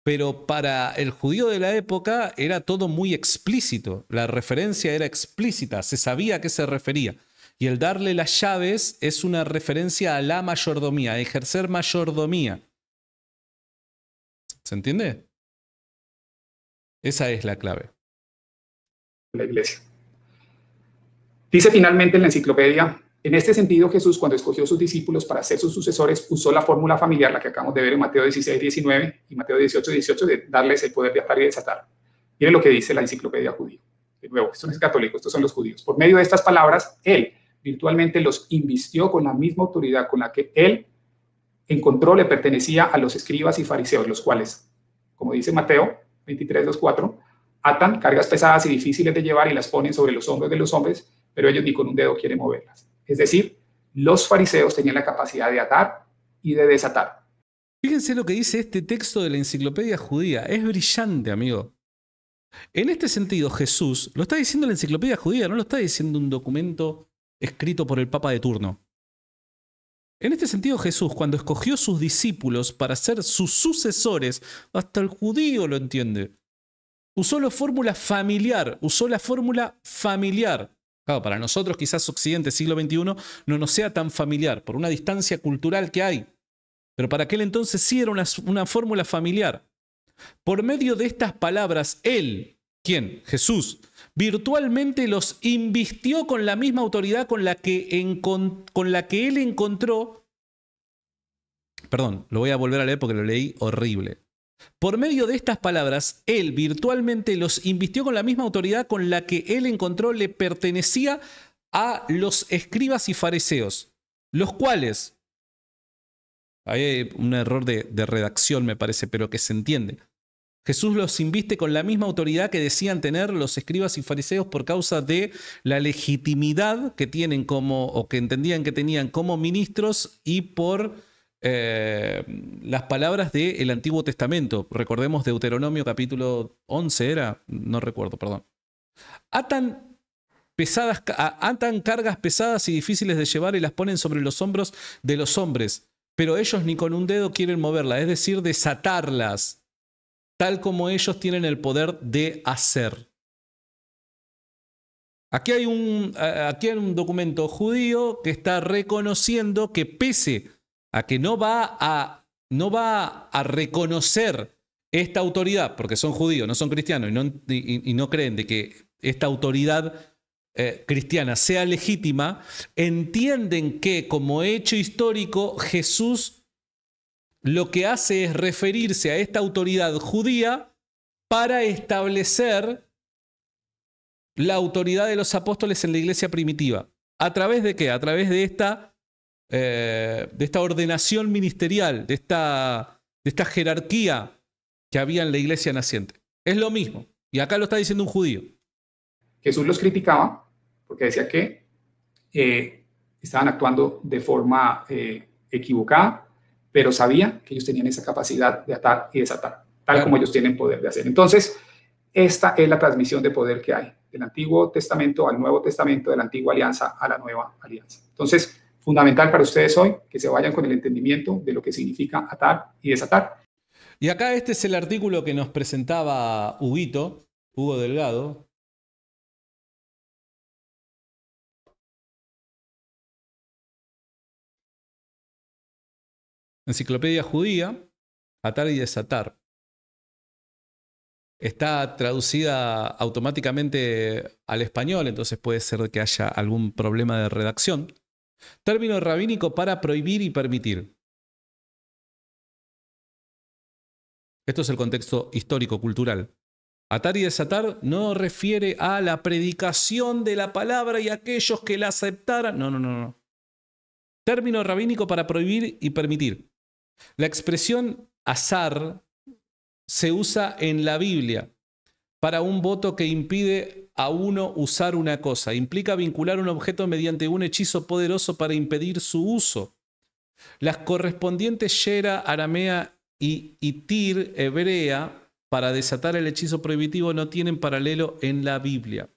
pero para el judío de la época era todo muy explícito, la referencia era explícita, se sabía a qué se refería. Y el darle las llaves es una referencia a la mayordomía, a ejercer mayordomía. ¿Se entiende? Esa es la clave. La iglesia. Dice finalmente en la enciclopedia, en este sentido, Jesús, cuando escogió a sus discípulos para ser sus sucesores, usó la fórmula familiar, la que acabamos de ver en Mateo 16, 19 y Mateo 18, 18, de darles el poder de atar y desatar. Miren lo que dice la enciclopedia judía. De nuevo, esto no es católico, estos son los judíos. Por medio de estas palabras, Él virtualmente los invistió con la misma autoridad con la que Él encontró le pertenecía a los escribas y fariseos, los cuales, como dice Mateo 23, 2, 4, atan cargas pesadas y difíciles de llevar y las ponen sobre los hombros de los hombres, pero ellos ni con un dedo quieren moverlas. Es decir, los fariseos tenían la capacidad de atar y de desatar. Fíjense lo que dice este texto de la enciclopedia judía. Es brillante, amigo. En este sentido, Jesús lo está diciendo la enciclopedia judía, no lo está diciendo un documento escrito por el Papa de turno. En este sentido, Jesús, cuando escogió sus discípulos para ser sus sucesores, hasta el judío lo entiende. Usó la fórmula familiar, usó la fórmula familiar para nosotros quizás Occidente, siglo XXI, no nos sea tan familiar por una distancia cultural que hay. Pero para aquel entonces sí era una, fórmula familiar. Por medio de estas palabras, Él, ¿quién? Jesús, virtualmente los invistió con la misma autoridad con la que, con la que Él encontró perdón, lo voy a volver a leer porque lo leí horrible. Por medio de estas palabras, él virtualmente los invistió con la misma autoridad con la que él encontró le pertenecía a los escribas y fariseos, los cuales, hay un error de, de redacción me parece, pero que se entiende. Jesús los inviste con la misma autoridad que decían tener los escribas y fariseos por causa de la legitimidad que tienen como, o que entendían que tenían como ministros y por eh, las palabras del Antiguo Testamento. Recordemos Deuteronomio capítulo 11 era, no recuerdo, perdón. Atan, pesadas, cargas pesadas y difíciles de llevar y las ponen sobre los hombros de los hombres, pero ellos ni con un dedo quieren moverlas, es decir, desatarlas, tal como ellos tienen el poder de hacer. Aquí hay un, aquí hay un documento judío que está reconociendo que pese a que no va a, no va a reconocer esta autoridad, porque son judíos, no son cristianos y no, y, no creen de que esta autoridad eh, cristiana sea legítima, entienden que como hecho histórico Jesús lo que hace es referirse a esta autoridad judía para establecer la autoridad de los apóstoles en la iglesia primitiva. ¿A través de qué? A través de esta eh, de esta ordenación ministerial, de esta, de esta jerarquía que había en la iglesia naciente. Es lo mismo. Y acá lo está diciendo un judío. Jesús los criticaba porque decía que eh, estaban actuando de forma eh, equivocada, pero sabía que ellos tenían esa capacidad de atar y desatar, tal como ellos tienen poder de hacer. Entonces, esta es la transmisión de poder que hay del Antiguo Testamento al Nuevo Testamento, de la Antigua Alianza a la Nueva Alianza. Entonces, fundamental para ustedes hoy, que se vayan con el entendimiento de lo que significa atar y desatar. Y acá este es el artículo que nos presentaba Huguito, Hugo Delgado. Enciclopedia judía, atar y desatar. Está traducida automáticamente al español, entonces puede ser que haya algún problema de redacción. Término rabínico para prohibir y permitir. Esto es el contexto histórico-cultural. Atar y desatar no refiere a la predicación de la palabra y aquellos que la aceptaran. No, no, no, no. Término rabínico para prohibir y permitir. La expresión azar se usa en la Biblia para un voto que impide a uno usar una cosa. Implica vincular un objeto mediante un hechizo poderoso para impedir su uso. Las correspondientes Shera, aramea y Itir, hebrea, para desatar el hechizo prohibitivo no tienen paralelo en la Biblia.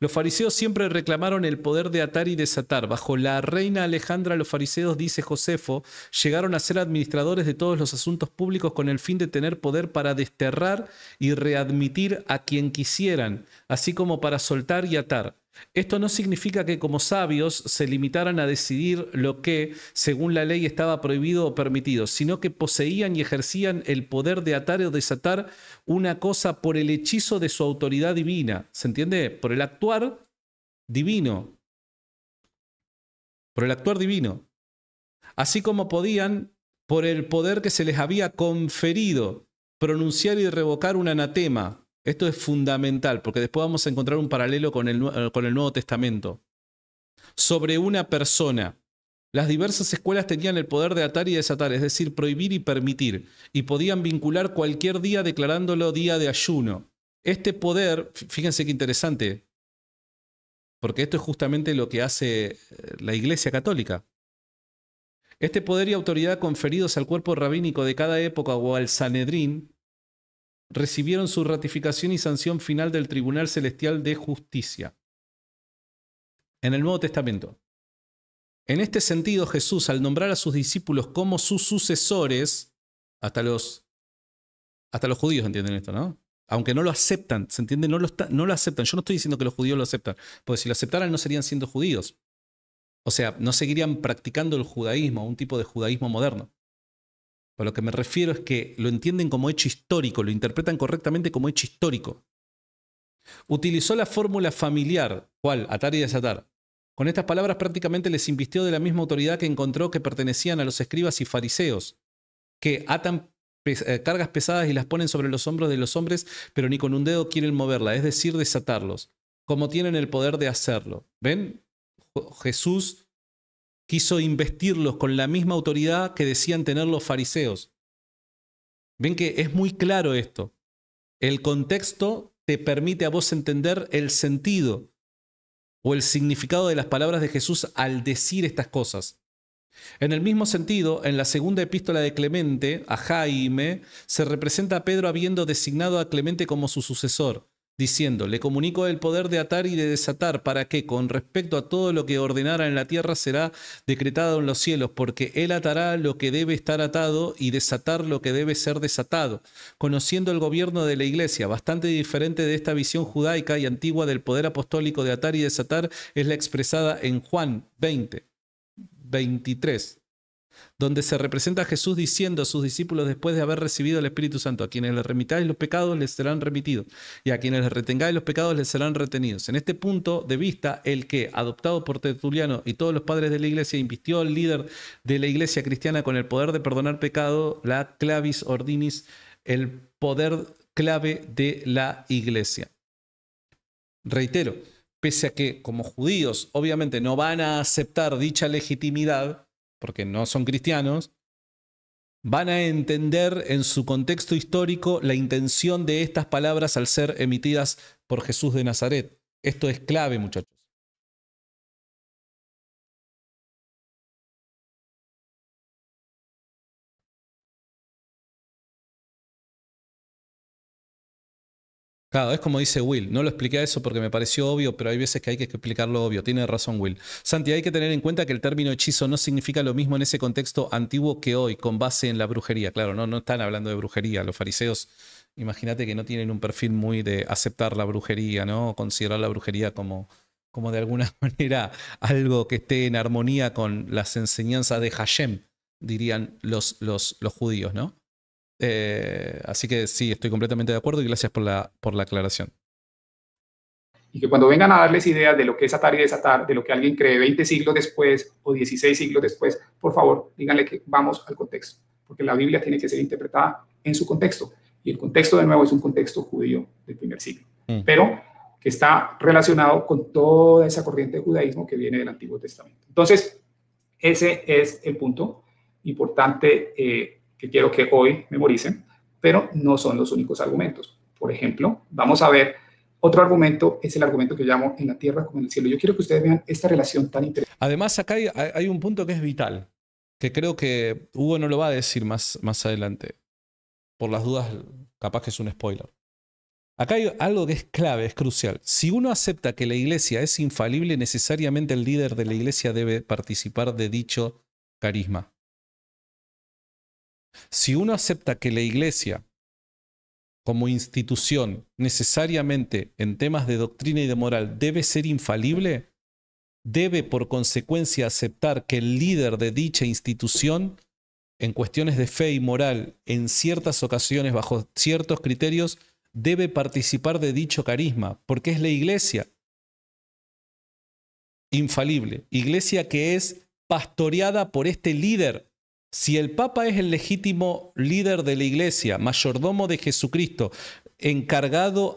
Los fariseos siempre reclamaron el poder de atar y desatar. Bajo la reina Alejandra, los fariseos, dice Josefo, llegaron a ser administradores de todos los asuntos públicos con el fin de tener poder para desterrar y readmitir a quien quisieran, así como para soltar y atar. Esto no significa que como sabios se limitaran a decidir lo que, según la ley, estaba prohibido o permitido, sino que poseían y ejercían el poder de atar o desatar una cosa por el hechizo de su autoridad divina. ¿Se entiende? Por el actuar divino. Por el actuar divino. Así como podían, por el poder que se les había conferido, pronunciar y revocar un anatema, esto es fundamental porque después vamos a encontrar un paralelo con el, eh, con el Nuevo Testamento. Sobre una persona. Las diversas escuelas tenían el poder de atar y desatar, es decir, prohibir y permitir, y podían vincular cualquier día declarándolo día de ayuno. Este poder, fíjense qué interesante, porque esto es justamente lo que hace eh, la Iglesia Católica. Este poder y autoridad conferidos al cuerpo rabínico de cada época o al Sanedrín recibieron su ratificación y sanción final del Tribunal Celestial de Justicia. En el Nuevo Testamento. En este sentido, Jesús, al nombrar a sus discípulos como sus sucesores, hasta los, hasta los judíos entienden esto, ¿no? Aunque no lo aceptan, ¿se entiende? No lo, no lo aceptan. Yo no estoy diciendo que los judíos lo aceptan, porque si lo aceptaran no serían siendo judíos. O sea, no seguirían practicando el judaísmo, un tipo de judaísmo moderno. A lo que me refiero es que lo entienden como hecho histórico, lo interpretan correctamente como hecho histórico. Utilizó la fórmula familiar, ¿cuál? Atar y desatar. Con estas palabras prácticamente les invistió de la misma autoridad que encontró que pertenecían a los escribas y fariseos, que atan eh, cargas pesadas y las ponen sobre los hombros de los hombres, pero ni con un dedo quieren moverla, es decir, desatarlos, como tienen el poder de hacerlo. ¿Ven? Jesús quiso investirlos con la misma autoridad que decían tener los fariseos. Ven que es muy claro esto. El contexto te permite a vos entender el sentido o el significado de las palabras de Jesús al decir estas cosas. En el mismo sentido, en la segunda epístola de Clemente a Jaime, se representa a Pedro habiendo designado a Clemente como su sucesor, diciendo, le comunico el poder de atar y de desatar. Para que, con respecto a todo lo que ordenara en la tierra, será decretado en los cielos, porque él atará lo que debe estar atado y desatar lo que debe ser desatado, conociendo el gobierno de la iglesia, bastante diferente de esta visión judaica y antigua del poder apostólico de atar y desatar, es la expresada en Juan 20, 23 donde se representa a Jesús diciendo a sus discípulos después de haber recibido el Espíritu Santo, a quienes les remitáis los pecados les serán remitidos, y a quienes les retengáis los pecados les serán retenidos. En este punto de vista, el que, adoptado por Tertuliano y todos los padres de la iglesia, invistió al líder de la iglesia cristiana con el poder de perdonar pecado, la clavis ordinis, el poder clave de la iglesia. Reitero, pese a que como judíos obviamente no van a aceptar dicha legitimidad, porque no son cristianos, van a entender en su contexto histórico la intención de estas palabras al ser emitidas por Jesús de Nazaret. Esto es clave, muchachos. Claro, es como dice Will. No lo expliqué eso porque me pareció obvio, pero hay veces que hay que explicarlo obvio. Tiene razón Will. Santi, hay que tener en cuenta que el término hechizo no significa lo mismo en ese contexto antiguo que hoy, con base en la brujería. Claro, no, están hablando de brujería. Los fariseos, imagínate que no tienen un perfil muy de aceptar la brujería, ¿no? Considerar la brujería como, como de alguna manera algo que esté en armonía con las enseñanzas de Hashem, dirían los, los judíos, ¿no? Eh, así que sí, estoy completamente de acuerdo y gracias por la, por la aclaración. Y que cuando vengan a darles ideas de lo que es atar y desatar, de lo que alguien cree 20 siglos después o 16 siglos después, por favor, díganle que vamos al contexto, porque la Biblia tiene que ser interpretada en su contexto. Y el contexto, de nuevo, es un contexto judío del primer siglo, mm. pero que está relacionado con toda esa corriente de judaísmo que viene del Antiguo Testamento. Entonces, ese es el punto importante eh, quiero que hoy memoricen, pero no son los únicos argumentos. Por ejemplo, vamos a ver otro argumento, es el argumento que llamo en la tierra como en el cielo. Yo quiero que ustedes vean esta relación tan interesante. Además, acá hay, un punto que es vital, que creo que Hugo no lo va a decir más, más adelante. Por las dudas, capaz que es un spoiler. Acá hay algo que es clave, es crucial. Si uno acepta que la iglesia es infalible, necesariamente el líder de la iglesia debe participar de dicho carisma. Si uno acepta que la iglesia como institución necesariamente en temas de doctrina y de moral debe ser infalible, debe por consecuencia aceptar que el líder de dicha institución en cuestiones de fe y moral, en ciertas ocasiones, bajo ciertos criterios, debe participar de dicho carisma, porque es la iglesia. Infalible, iglesia que es pastoreada por este líder si el Papa es el legítimo líder de la Iglesia, mayordomo de Jesucristo, encargado,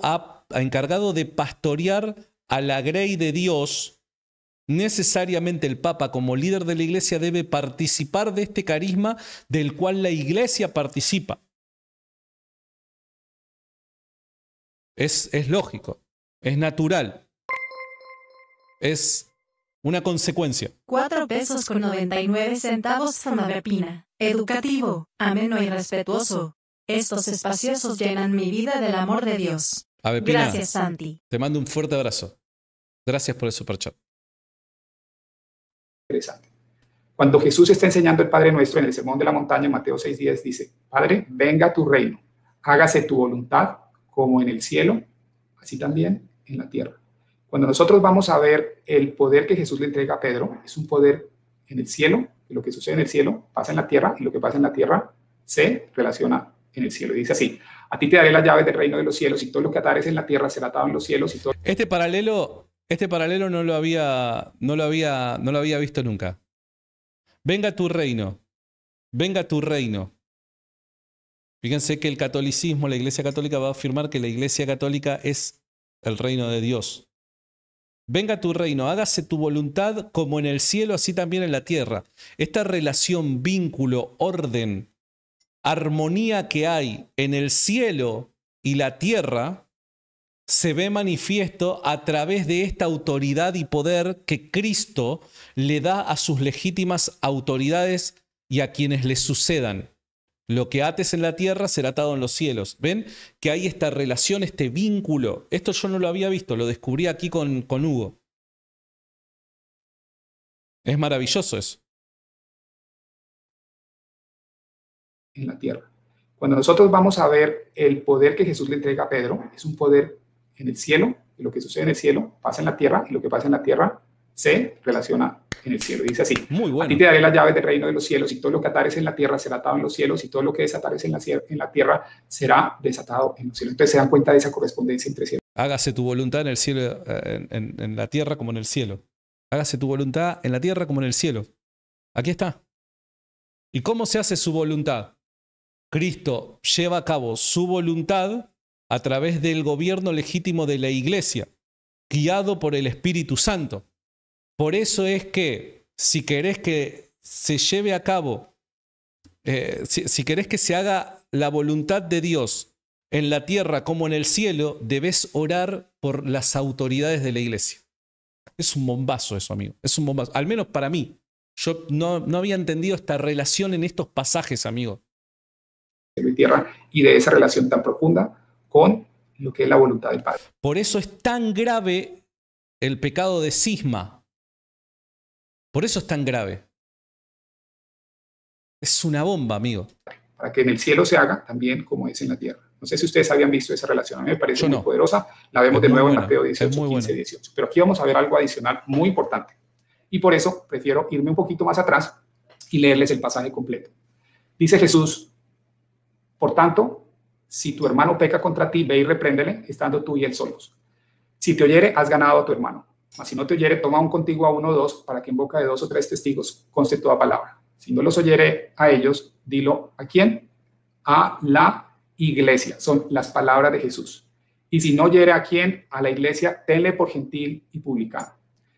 encargado de pastorear a la grey de Dios, necesariamente el Papa como líder de la Iglesia debe participar de este carisma del cual la Iglesia participa. Es, es lógico, es natural, es una consecuencia. Cuatro pesos con 99 centavos Famavepina. Educativo, ameno y respetuoso. Estos espaciosos llenan mi vida del amor de Dios. Gracias, Santi. Te mando un fuerte abrazo. Gracias por el superchat. Interesante. Cuando Jesús está enseñando el Padre Nuestro en el Sermón de la Montaña, Mateo 6:10 dice, Padre, venga tu reino, hágase tu voluntad como en el cielo, así también en la tierra. Cuando nosotros vamos a ver el poder que Jesús le entrega a Pedro, es un poder en el cielo, lo que sucede en el cielo pasa en la tierra, y lo que pasa en la tierra se relaciona en el cielo. Y dice así, a ti te daré las llaves del reino de los cielos, y todo lo que atares en la tierra será atado en los cielos. Y todo... Este paralelo Este paralelo no lo había, no lo había, no lo había visto nunca. Venga tu reino, venga tu reino. Fíjense que el catolicismo, la Iglesia Católica va a afirmar que la Iglesia Católica es el reino de Dios. Venga tu reino, hágase tu voluntad como en el cielo, así también en la tierra. Esta relación, vínculo, orden, armonía que hay en el cielo y la tierra se ve manifiesto a través de esta autoridad y poder que Cristo le da a sus legítimas autoridades y a quienes le sucedan. Lo que ates en la tierra será atado en los cielos. ¿Ven? Que hay esta relación, este vínculo. Esto yo no lo había visto, lo descubrí aquí con, con Hugo. Es maravilloso eso. En la tierra. Cuando nosotros vamos a ver el poder que Jesús le entrega a Pedro, es un poder en el cielo, y lo que sucede en el cielo pasa en la tierra, y lo que pasa en la tierra se relaciona en el cielo. Dice así, Muy bueno. a ti te daré las llaves del reino de los cielos, y todo lo que atares en la tierra será atado en los cielos, y todo lo que desatares en la, cier- en la tierra será desatado en los cielos. Entonces se dan cuenta de esa correspondencia entre cielo Hágase tu voluntad en el cielo, eh, en, en- en la tierra como en el cielo. Hágase tu voluntad en la tierra como en el cielo. Aquí está. ¿Y cómo se hace su voluntad? Cristo lleva a cabo su voluntad a través del gobierno legítimo de la iglesia, guiado por el Espíritu Santo. Por eso es que si querés que se lleve a cabo, eh, si, si querés que se haga la voluntad de Dios en la tierra como en el cielo, debes orar por las autoridades de la iglesia. Es un bombazo eso, amigo. Es un bombazo. Al menos para mí. Yo no, no había entendido esta relación en estos pasajes, amigo. y tierra, y de esa relación tan profunda con lo que es la voluntad del Padre. Por eso es tan grave el pecado de cisma. Por eso es tan grave. Es una bomba, amigo. para que en el cielo se haga también como es en la tierra. No sé si ustedes habían visto esa relación, a mí me parece Yo muy no. poderosa, la vemos Es de nuevo en Mateo es 18, muy 15, buena. 18. Pero aquí vamos a ver algo adicional muy importante. Y por eso prefiero irme un poquito más atrás y leerles el pasaje completo. Dice Jesús, por tanto, si tu hermano peca contra ti, ve y repréndele, estando tú y él solos. Si te oyere, has ganado a tu hermano. Mas si no te oyere, toma un contigo a uno o dos, para que en boca de dos o tres testigos conste toda palabra. Si no los oyere a ellos, dilo a quién? A la iglesia. Son las palabras de Jesús. Y si no oyere a quién? A la iglesia, tenle por gentil y publicano.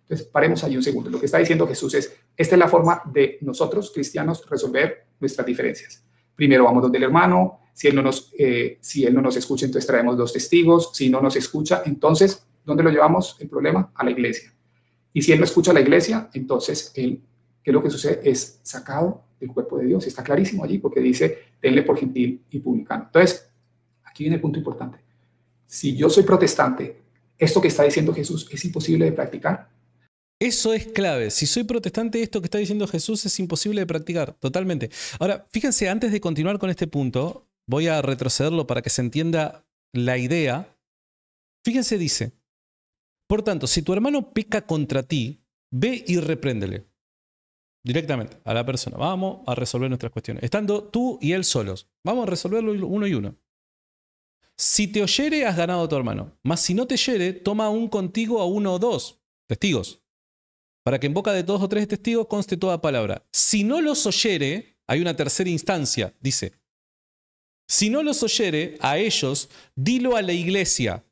Entonces, paremos ahí un segundo. Lo que está diciendo Jesús es, esta es la forma de nosotros, cristianos, resolver nuestras diferencias. Primero vamos donde el hermano, si él no nos, eh, si él no nos escucha, entonces traemos dos testigos, si no nos escucha, entonces, ¿dónde lo llevamos el problema? A la iglesia. Y si él no escucha a la iglesia, entonces él, ¿qué es lo que sucede? Es sacado del cuerpo de Dios. Está clarísimo allí porque dice, tenle por gentil y publicano. Entonces, aquí viene el punto importante. Si yo soy protestante, esto que está diciendo Jesús es imposible de practicar. Eso es clave. Si soy protestante, esto que está diciendo Jesús es imposible de practicar, totalmente. Ahora, fíjense, antes de continuar con este punto, voy a retrocederlo para que se entienda la idea. Fíjense, dice, por tanto, si tu hermano peca contra ti, ve y repréndele directamente a la persona. Vamos a resolver nuestras cuestiones. Estando tú y él solos. Vamos a resolverlo uno y uno. Si te oyere, has ganado a tu hermano. Mas si no te oyere, toma un contigo a uno o dos testigos para que en boca de dos o tres testigos conste toda palabra. Si no los oyere, hay una tercera instancia, dice. Si no los oyere a ellos, dilo a la iglesia.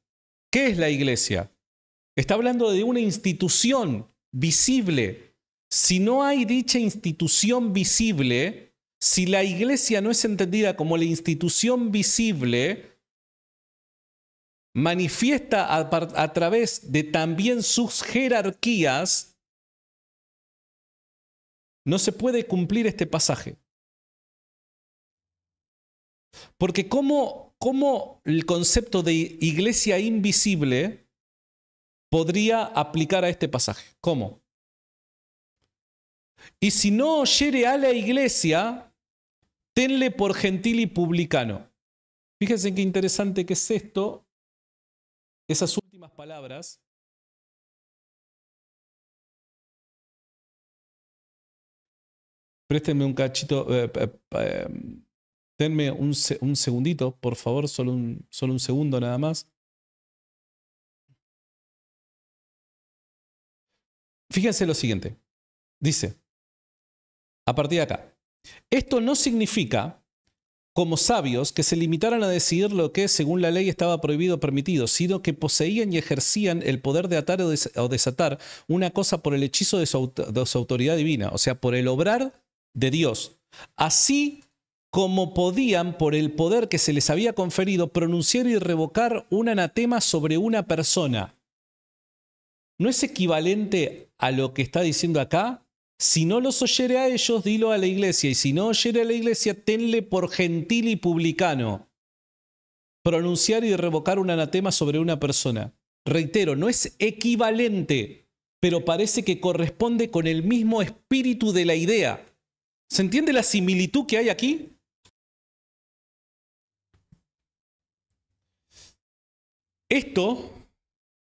¿Qué es la iglesia? Está hablando de una institución visible. Si no hay dicha institución visible, si la iglesia no es entendida como la institución visible, manifiesta a, través de también sus jerarquías, no se puede cumplir este pasaje. Porque ¿cómo, cómo el concepto de iglesia invisible podría aplicar a este pasaje? ¿Cómo? Y si no oyere a la iglesia, tenle por gentil y publicano. Fíjense qué interesante que es esto, esas últimas palabras. Préstenme un cachito, eh, eh, denme un, un, segundito, por favor, solo un, solo un segundo nada más. Fíjense lo siguiente. Dice, a partir de acá, esto no significa como sabios que se limitaran a decidir lo que según la ley estaba prohibido o permitido, sino que poseían y ejercían el poder de atar o desatar una cosa por el hechizo de su, de su autoridad divina, o sea, por el obrar de Dios. Así como podían, por el poder que se les había conferido, pronunciar y revocar un anatema sobre una persona. ¿No es equivalente a lo que está diciendo acá? Si no los oyere a ellos, dilo a la iglesia, y si no oyere a la iglesia, tenle por gentil y publicano. Pronunciar y revocar un anatema sobre una persona. Reitero, no es equivalente, pero parece que corresponde con el mismo espíritu de la idea. ¿Se entiende la similitud que hay aquí? Esto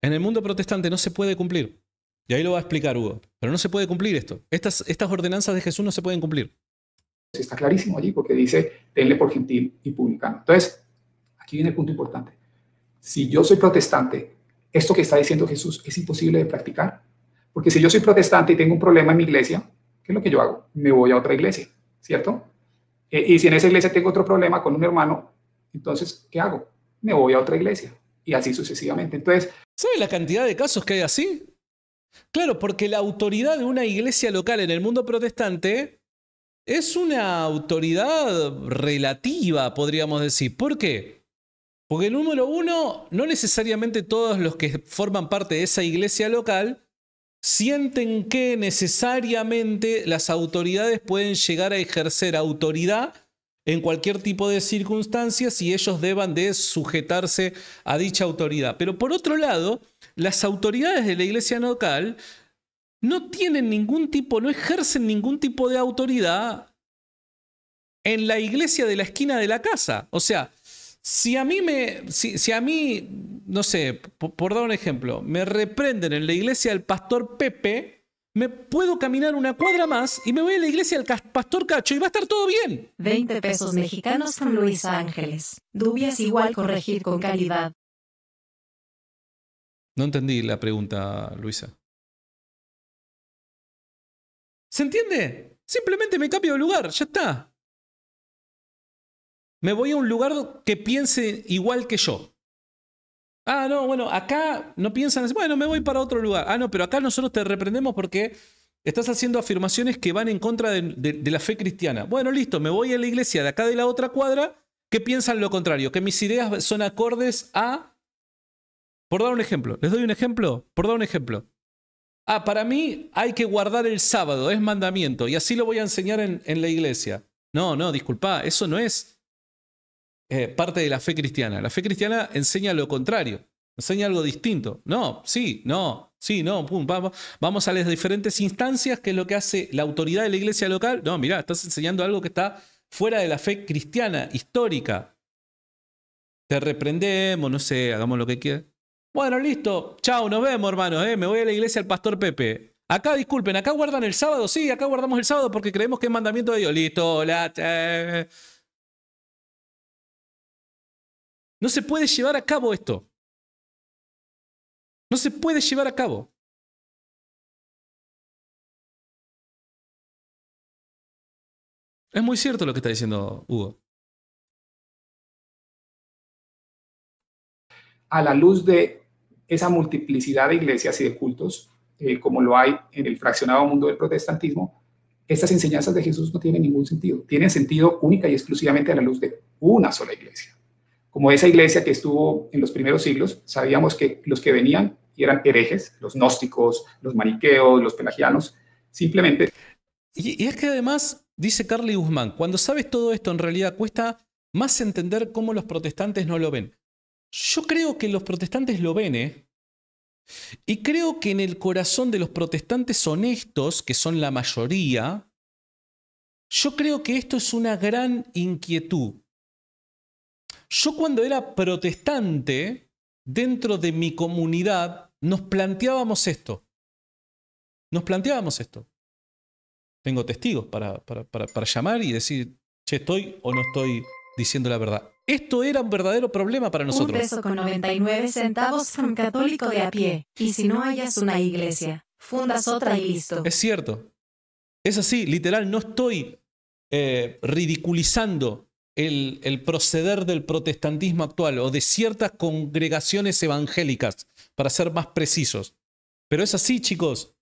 en el mundo protestante no se puede cumplir. Y ahí lo va a explicar Hugo. Pero no se puede cumplir esto. Estas, ordenanzas de Jesús no se pueden cumplir. Está clarísimo allí porque dice, tenle por gentil y publicano. Entonces, aquí viene el punto importante. Si yo soy protestante, esto que está diciendo Jesús es imposible de practicar. Porque si yo soy protestante y tengo un problema en mi iglesia, ¿qué es lo que yo hago? Me voy a otra iglesia, ¿cierto? Eh, y si en esa iglesia tengo otro problema con un hermano, entonces, ¿qué hago? Me voy a otra iglesia. Y así sucesivamente. Entonces... ¿Sabe la cantidad de casos que hay así? Claro, porque la autoridad de una iglesia local en el mundo protestante es una autoridad relativa, podríamos decir. ¿Por qué? Porque número uno, no necesariamente todos los que forman parte de esa iglesia local sienten que necesariamente las autoridades pueden llegar a ejercer autoridad en cualquier tipo de circunstancias y ellos deban de sujetarse a dicha autoridad. Pero por otro lado, las autoridades de la iglesia local no tienen ningún tipo, no ejercen ningún tipo de autoridad en la iglesia de la esquina de la casa. O sea, si a mí me, si, a mí, no sé, por, dar un ejemplo, me reprenden en la iglesia del pastor Pepe, me puedo caminar una cuadra más y me voy a la iglesia del pastor Cacho y va a estar todo bien. 20 pesos mexicanos con Luisa Ángeles. Dubias igual corregir con calidad. No entendí la pregunta, Luisa. ¿Se entiende? Simplemente me cambio de lugar, ya está. Me voy a un lugar que piense igual que yo. Ah, no, bueno, acá no piensan, bueno, me voy para otro lugar. Ah, no, pero acá nosotros te reprendemos porque estás haciendo afirmaciones que van en contra de, la fe cristiana. Bueno, listo, me voy a la iglesia de acá de la otra cuadra que piensan lo contrario, que mis ideas son acordes a por dar un ejemplo, les doy un ejemplo, por dar un ejemplo. Ah, para mí hay que guardar el sábado, es mandamiento, y así lo voy a enseñar en, la iglesia. No, no, disculpa, eso no es eh, parte de la fe cristiana. La fe cristiana enseña lo contrario, enseña algo distinto. No, sí, no, sí, no, vamos, vamos a las diferentes instancias, que es lo que hace la autoridad de la iglesia local. No, mira, estás enseñando algo que está fuera de la fe cristiana, histórica. Te reprendemos, no sé, hagamos lo que quieras. Bueno, listo. Chao, nos vemos, hermanos. ¿eh? Me voy a la iglesia del pastor Pepe. Acá, disculpen, acá guardan el sábado. Sí, acá guardamos el sábado porque creemos que es mandamiento de Dios. Listo, la... No se puede llevar a cabo esto. No se puede llevar a cabo. Es muy cierto lo que está diciendo Hugo. A la luz de esa multiplicidad de iglesias y de cultos, eh, como lo hay en el fraccionado mundo del protestantismo, estas enseñanzas de Jesús no tienen ningún sentido. Tienen sentido única y exclusivamente a la luz de una sola iglesia. Como esa iglesia que estuvo en los primeros siglos, sabíamos que los que venían eran herejes, los gnósticos, los maniqueos, los pelagianos, simplemente... Y, es que además, dice Carly Guzmán, cuando sabes todo esto en realidad cuesta más entender cómo los protestantes no lo ven. Yo creo que los protestantes lo ven, ¿eh? Y creo que en el corazón de los protestantes honestos, que son la mayoría, yo creo que esto es una gran inquietud. Yo cuando era protestante, dentro de mi comunidad, nos planteábamos esto. Nos planteábamos esto. Tengo testigos para, para, para llamar y decir, che, estoy o no estoy diciendo la verdad. Esto era un verdadero problema para nosotros. Un peso con 99 centavos from católico de a pie. Y si no hayas una iglesia, fundas otra y listo. Es cierto. Es así, literal, no estoy eh, ridiculizando el, proceder del protestantismo actual o de ciertas congregaciones evangélicas, para ser más precisos. Pero es así, chicos.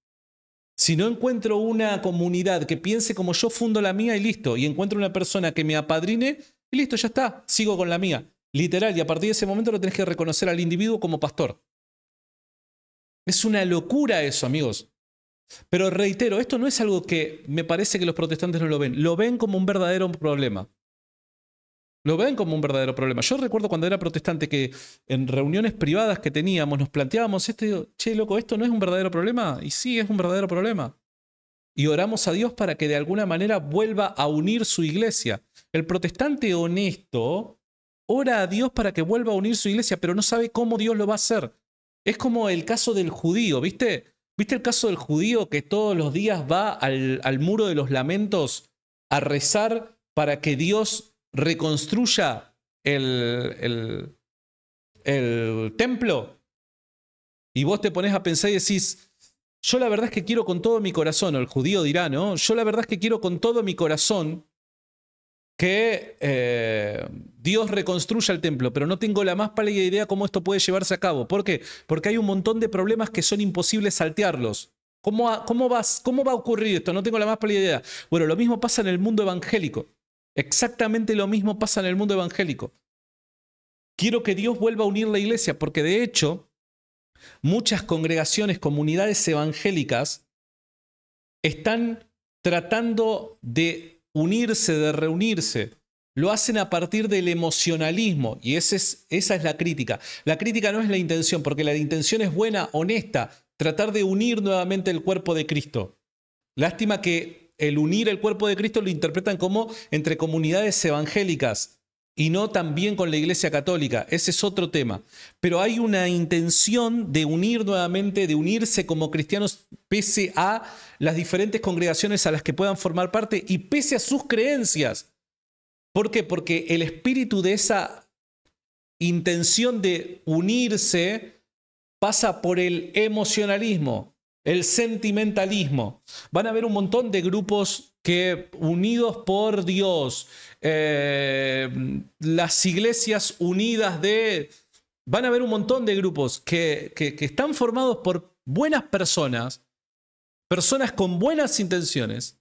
Si no encuentro una comunidad que piense como yo fundo la mía y listo, y encuentro una persona que me apadrine, y listo, ya está, sigo con la mía. Literal, y a partir de ese momento lo tenés que reconocer al individuo como pastor. Es una locura eso, amigos. Pero reitero, esto no es algo que me parece que los protestantes no lo ven. Lo ven como un verdadero problema. Lo ven como un verdadero problema. Yo recuerdo cuando era protestante que en reuniones privadas que teníamos nos planteábamos digo, che, loco, ¿esto no es un verdadero problema? Y sí, es un verdadero problema. Y oramos a Dios para que de alguna manera vuelva a unir su iglesia. El protestante honesto ora a Dios para que vuelva a unir su iglesia, pero no sabe cómo Dios lo va a hacer. Es como el caso del judío, ¿viste? ¿Viste el caso del judío que todos los días va al, al muro de los lamentos a rezar para que Dios reconstruya el, el, templo? Y vos te pones a pensar y decís, yo la verdad es que quiero con todo mi corazón, o el judío dirá, ¿no? Yo la verdad es que quiero con todo mi corazón que eh, Dios reconstruya el templo, pero no tengo la más pálida idea cómo esto puede llevarse a cabo. ¿Por qué? Porque hay un montón de problemas que son imposibles saltearlos. ¿Cómo, cómo, ¿Cómo va a ocurrir esto? No tengo la más pálida idea. Bueno, lo mismo pasa en el mundo evangélico. Exactamente lo mismo pasa en el mundo evangélico. Quiero que Dios vuelva a unir la iglesia, porque de hecho, muchas congregaciones, comunidades evangélicas, están tratando de unirse, de reunirse. Lo hacen a partir del emocionalismo y ese es, esa es la crítica. La crítica no es la intención, porque la intención es buena, honesta, tratar de unir nuevamente el cuerpo de Cristo. Lástima que el unir el cuerpo de Cristo lo interpretan como entre comunidades evangélicas y no también con la Iglesia Católica. Ese es otro tema. Pero hay una intención de unir nuevamente, de unirse como cristianos pese a las diferentes congregaciones a las que puedan formar parte y pese a sus creencias. ¿Por qué? Porque el espíritu de esa intención de unirse pasa por el emocionalismo, el sentimentalismo. Van a haber un montón de grupos que unidos por Dios, eh, las iglesias unidas de... Van a haber un montón de grupos que, que, están formados por buenas personas, personas con buenas intenciones,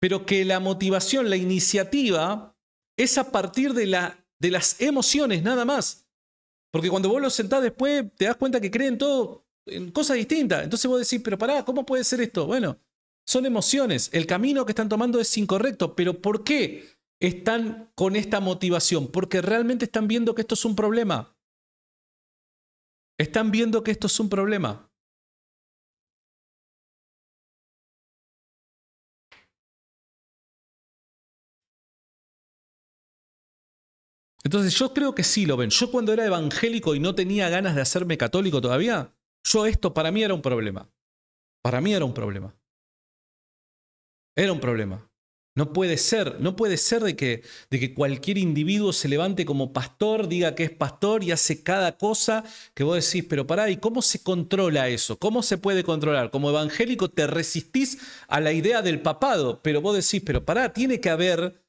pero que la motivación, la iniciativa es a partir de, la, de las emociones, nada más. Porque cuando vos los sentás después, te das cuenta que creen todo cosas distintas. Entonces vos decís, pero pará, ¿cómo puede ser esto? Bueno, son emociones. El camino que están tomando es incorrecto. Pero ¿por qué? están con esta motivación? Porque realmente están viendo que esto es un problema. Están viendo que esto es un problema. Entonces yo creo que sí lo ven. Yo cuando era evangélico y no tenía ganas de hacerme católico todavía, yo esto para mí era un problema. Para mí era un problema. Era un problema. No puede ser, no puede ser de que, de que cualquier individuo se levante como pastor, diga que es pastor y hace cada cosa que vos decís, pero pará, ¿y cómo se controla eso? ¿Cómo se puede controlar? Como evangélico te resistís a la idea del papado, pero vos decís, pero pará, tiene que haber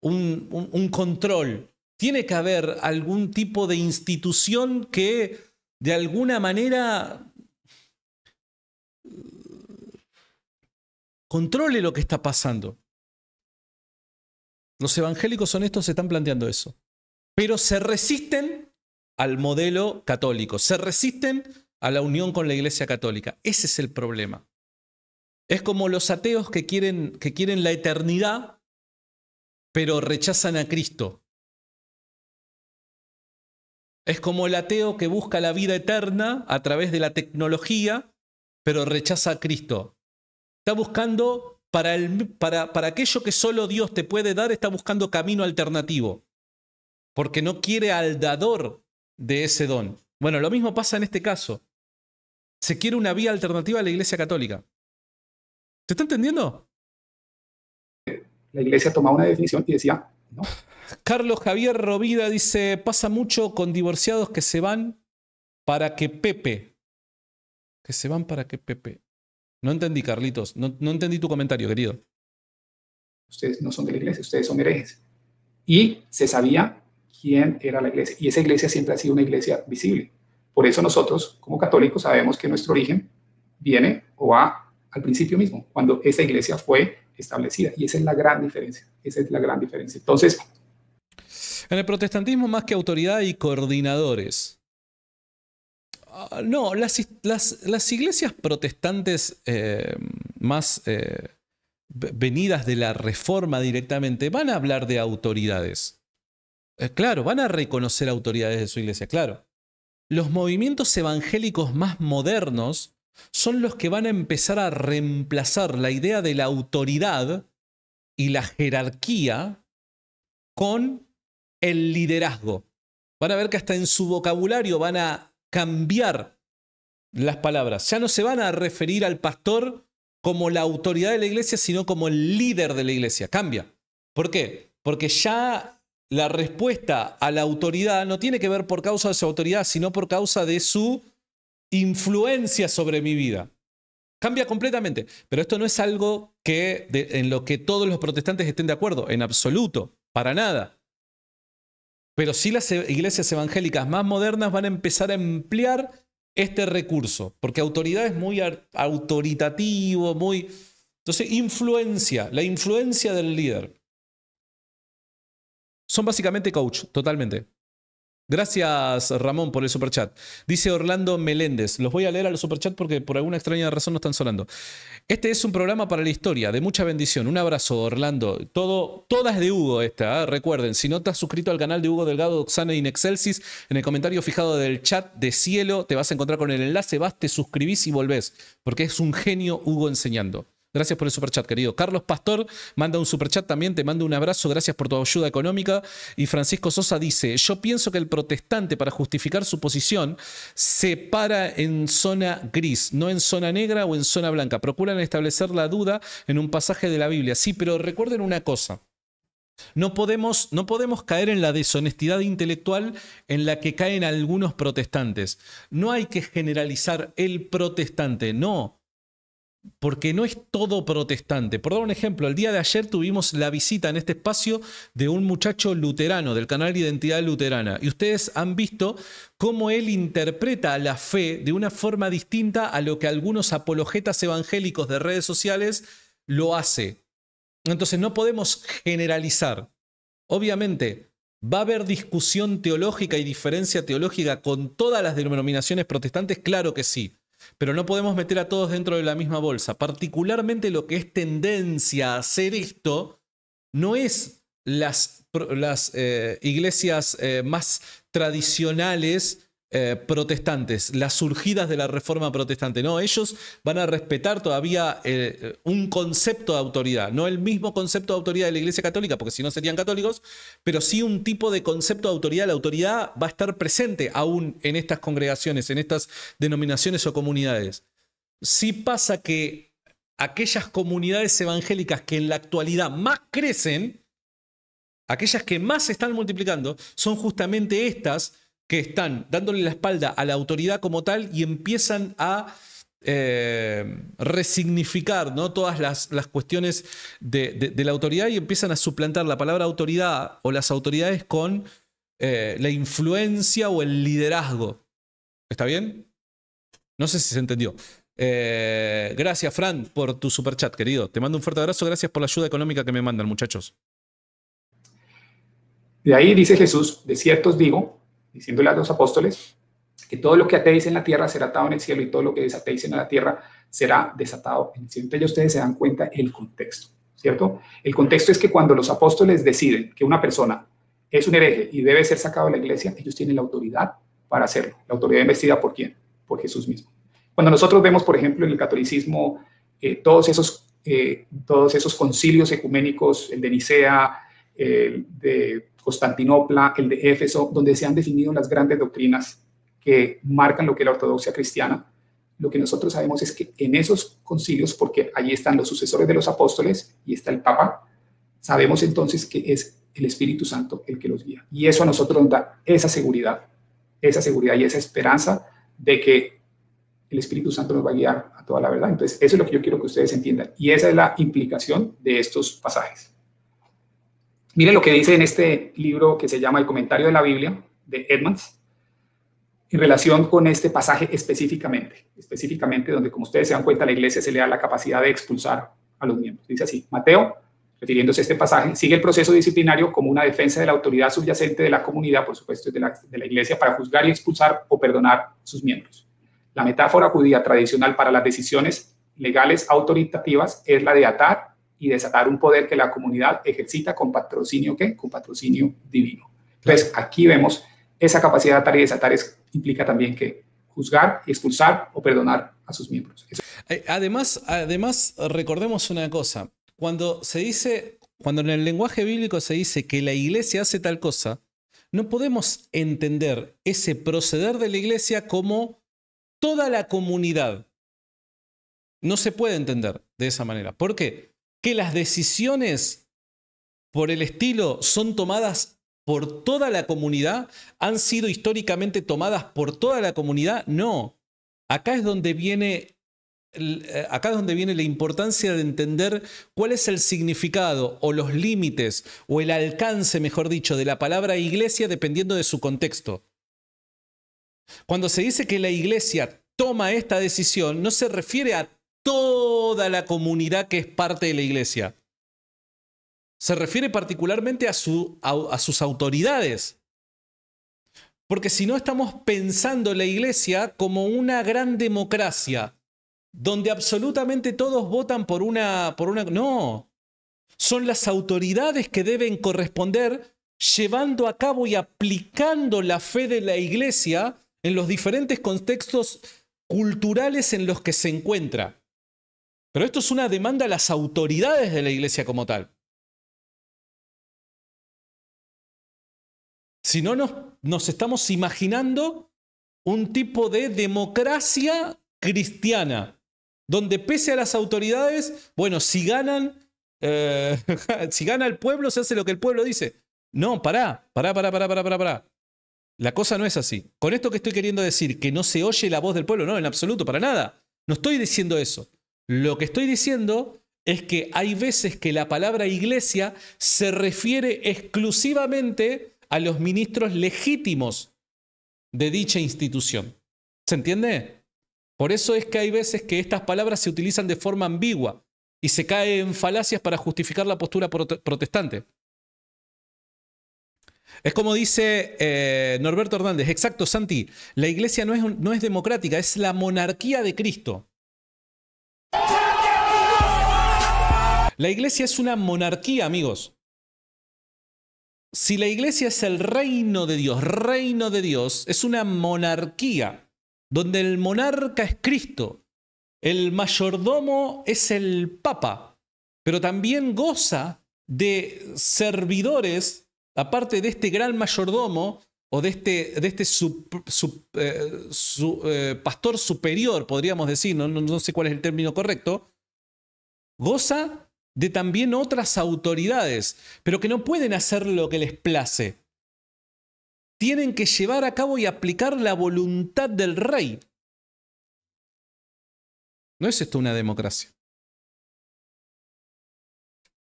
un, un, un control, tiene que haber algún tipo de institución que de alguna manera controle lo que está pasando. Los evangélicos honestos se están planteando eso. Pero se resisten al modelo católico, se resisten a la unión con la Iglesia Católica. Ese es el problema. Es como los ateos que quieren, que quieren la eternidad, pero rechazan a Cristo. Es como el ateo que busca la vida eterna a través de la tecnología, pero rechaza a Cristo. Está buscando para, para, para aquello que solo Dios te puede dar, está buscando camino alternativo, porque no quiere al dador de ese don. Bueno, lo mismo pasa en este caso. Se quiere una vía alternativa a la Iglesia Católica. ¿Se está entendiendo? La Iglesia tomaba una definición y decía, no. Carlos Javier Rovida dice, pasa mucho con divorciados que se van para que Pepe, que se van para que Pepe. No entendí, Carlitos. No, no entendí tu comentario, querido. Ustedes no son de la iglesia, ustedes son herejes. Y se sabía quién era la iglesia. Y esa iglesia siempre ha sido una iglesia visible. Por eso nosotros, como católicos, sabemos que nuestro origen viene o va al principio mismo, cuando esa iglesia fue establecida. Y esa es la gran diferencia. Esa es la gran diferencia. Entonces... En el protestantismo, más que autoridad y coordinadores. Ah, no, las, iglesias protestantes eh, más eh, venidas de la reforma directamente van a hablar de autoridades. Eh, claro, van a reconocer autoridades de su iglesia, claro. Los movimientos evangélicos más modernos son los que van a empezar a reemplazar la idea de la autoridad y la jerarquía con el liderazgo. Van a ver que hasta en su vocabulario van a cambiar las palabras. Ya no se van a referir al pastor como la autoridad de la iglesia, sino como el líder de la iglesia. Cambia. ¿Por qué? Porque ya la respuesta a la autoridad no tiene que ver por causa de su autoridad, sino por causa de su influencia sobre mi vida. Cambia completamente. Pero esto no es algo que en lo que todos los protestantes estén de acuerdo, en absoluto, para nada. Pero sí las e, iglesias evangélicas más modernas van a empezar a emplear este recurso, porque autoridad es muy autoritativo, muy... Entonces, influencia, la influencia del líder. Son básicamente coach, totalmente. Gracias, Ramón, por el superchat. Dice Orlando Meléndez. Los voy a leer a los superchats porque por alguna extraña razón no están sonando. Este es un programa para la historia, de mucha bendición. Un abrazo, Orlando. Todo, todas de Hugo esta. ¿eh? Recuerden, si no te has suscrito al canal de Hugo Delgado Oxana in Excelsis, en el comentario fijado del chat de cielo te vas a encontrar con el enlace. Vas, te suscribís y volvés. Porque es un genio Hugo enseñando. Gracias por el superchat, querido. Carlos Pastor manda un superchat también, te mando un abrazo, gracias por tu ayuda económica. Y Francisco Sosa dice, yo pienso que el protestante para justificar su posición se para en zona gris, no en zona negra o en zona blanca. Procuran establecer la duda en un pasaje de la Biblia. Sí, pero recuerden una cosa. No podemos, no podemos caer en la deshonestidad intelectual en la que caen algunos protestantes. No hay que generalizar el protestante, no porque no es todo protestante. Por dar un ejemplo, el día de ayer tuvimos la visita en este espacio de un muchacho luterano del canal Identidad Luterana y ustedes han visto cómo él interpreta la fe de una forma distinta a lo que algunos apologetas evangélicos de redes sociales lo hace. Entonces no podemos generalizar. Obviamente, ¿Va a haber discusión teológica y diferencia teológica con todas las denominaciones protestantes? Claro que sí. Pero no podemos meter a todos dentro de la misma bolsa. Particularmente lo que es tendencia a hacer esto no es las, las eh, iglesias eh, más tradicionales eh, protestantes, las surgidas de la reforma protestante. No, ellos van a respetar todavía eh, un concepto de autoridad, no el mismo concepto de autoridad de la Iglesia Católica, porque si no serían católicos, pero sí un tipo de concepto de autoridad. La autoridad va a estar presente aún en estas congregaciones, en estas denominaciones o comunidades. Sí pasa que aquellas comunidades evangélicas que en la actualidad más crecen, aquellas que más se están multiplicando, son justamente estas que están dándole la espalda a la autoridad como tal y empiezan a eh, resignificar ¿no? todas las, cuestiones de, la autoridad y empiezan a suplantar la palabra autoridad o las autoridades con eh, la influencia o el liderazgo. ¿Está bien? No sé si se entendió. Eh, gracias, Fran, por tu super chat, querido. Te mando un fuerte abrazo. Gracias por la ayuda económica que me mandan, muchachos. De ahí dice Jesús, de ciertos digo, diciéndole a los apóstoles que todo lo que atéis en la tierra será atado en el cielo y todo lo que desatéis en la tierra será desatado en el cielo. Entonces ustedes se dan cuenta el contexto, ¿cierto? El contexto es que cuando los apóstoles deciden que una persona es un hereje y debe ser sacado de la iglesia, ellos tienen la autoridad para hacerlo. La autoridad investida por quién? Por Jesús mismo. Cuando nosotros vemos, por ejemplo, en el catolicismo, eh, todos, esos, eh, todos esos concilios ecuménicos, el de Nicea, el de Constantinopla, el de Éfeso, donde se han definido las grandes doctrinas que marcan lo que es la ortodoxia cristiana. Lo que nosotros sabemos es que en esos concilios, porque allí están los sucesores de los apóstoles y está el Papa, sabemos entonces que es el Espíritu Santo el que los guía. Y eso a nosotros nos da esa seguridad, esa seguridad y esa esperanza de que el Espíritu Santo nos va a guiar a toda la verdad. Entonces, eso es lo que yo quiero que ustedes entiendan. Y esa es la implicación de estos pasajes. Miren lo que dice en este libro que se llama El comentario de la Biblia, de Edmonds, en relación con este pasaje específicamente, específicamente donde, como ustedes se dan cuenta, la iglesia se le da la capacidad de expulsar a los miembros. Dice así, Mateo, refiriéndose a este pasaje, sigue el proceso disciplinario como una defensa de la autoridad subyacente de la comunidad, por supuesto, de la, de la iglesia, para juzgar y expulsar o perdonar sus miembros. La metáfora judía tradicional para las decisiones legales autoritativas es la de atar y desatar un poder que la comunidad ejercita con patrocinio, ¿qué? Con patrocinio divino. Entonces, aquí vemos esa capacidad de atar y desatar implica también que juzgar, expulsar o perdonar a sus miembros. Eh, además, además, recordemos una cosa. Cuando se dice, cuando en el lenguaje bíblico se dice que la iglesia hace tal cosa, no podemos entender ese proceder de la iglesia como toda la comunidad. No se puede entender de esa manera. ¿Por qué? Que las decisiones por el estilo son tomadas por toda la comunidad, han sido históricamente tomadas por toda la comunidad. No. Acá es donde viene eh, acá es donde viene la importancia de entender cuál es el significado o los límites o el alcance, mejor dicho, de la palabra iglesia dependiendo de su contexto. Cuando se dice que la iglesia toma esta decisión, no se refiere a toda la comunidad que es parte de la iglesia. Se refiere particularmente a, sus autoridades. Porque si no estamos pensando la iglesia como una gran democracia, donde absolutamente todos votan por una, por una... No, son las autoridades que deben corresponder llevando a cabo y aplicando la fe de la iglesia en los diferentes contextos culturales en los que se encuentra. Pero esto es una demanda a las autoridades de la iglesia como tal. Si no, nos, estamos imaginando un tipo de democracia cristiana, donde pese a las autoridades, bueno, si ganan, eh, si gana el pueblo, se hace lo que el pueblo dice. No, pará, pará, pará, pará, pará, pará. La cosa no es así. Con esto que estoy queriendo decir, que no se oye la voz del pueblo, no, en absoluto, para nada. No estoy diciendo eso. Lo que estoy diciendo es que hay veces que la palabra iglesia se refiere exclusivamente a los ministros legítimos de dicha institución. ¿Se entiende? Por eso es que hay veces que estas palabras se utilizan de forma ambigua y se cae en falacias para justificar la postura protestante. Es como dice eh, Norberto Hernández, exacto, Santi, la iglesia no es, no es democrática, es la monarquía de Cristo. La iglesia es una monarquía, amigos. Si la iglesia es el reino de Dios, reino de Dios, es una monarquía, donde el monarca es Cristo, el mayordomo es el Papa, pero también goza de servidores aparte de este gran mayordomo o de este, de este eh, eh, pastor superior, podríamos decir, no, no sé cuál es el término correcto, goza de también otras autoridades, pero que no pueden hacer lo que les place. Tienen que llevar a cabo y aplicar la voluntad del rey. ¿No es esto una democracia?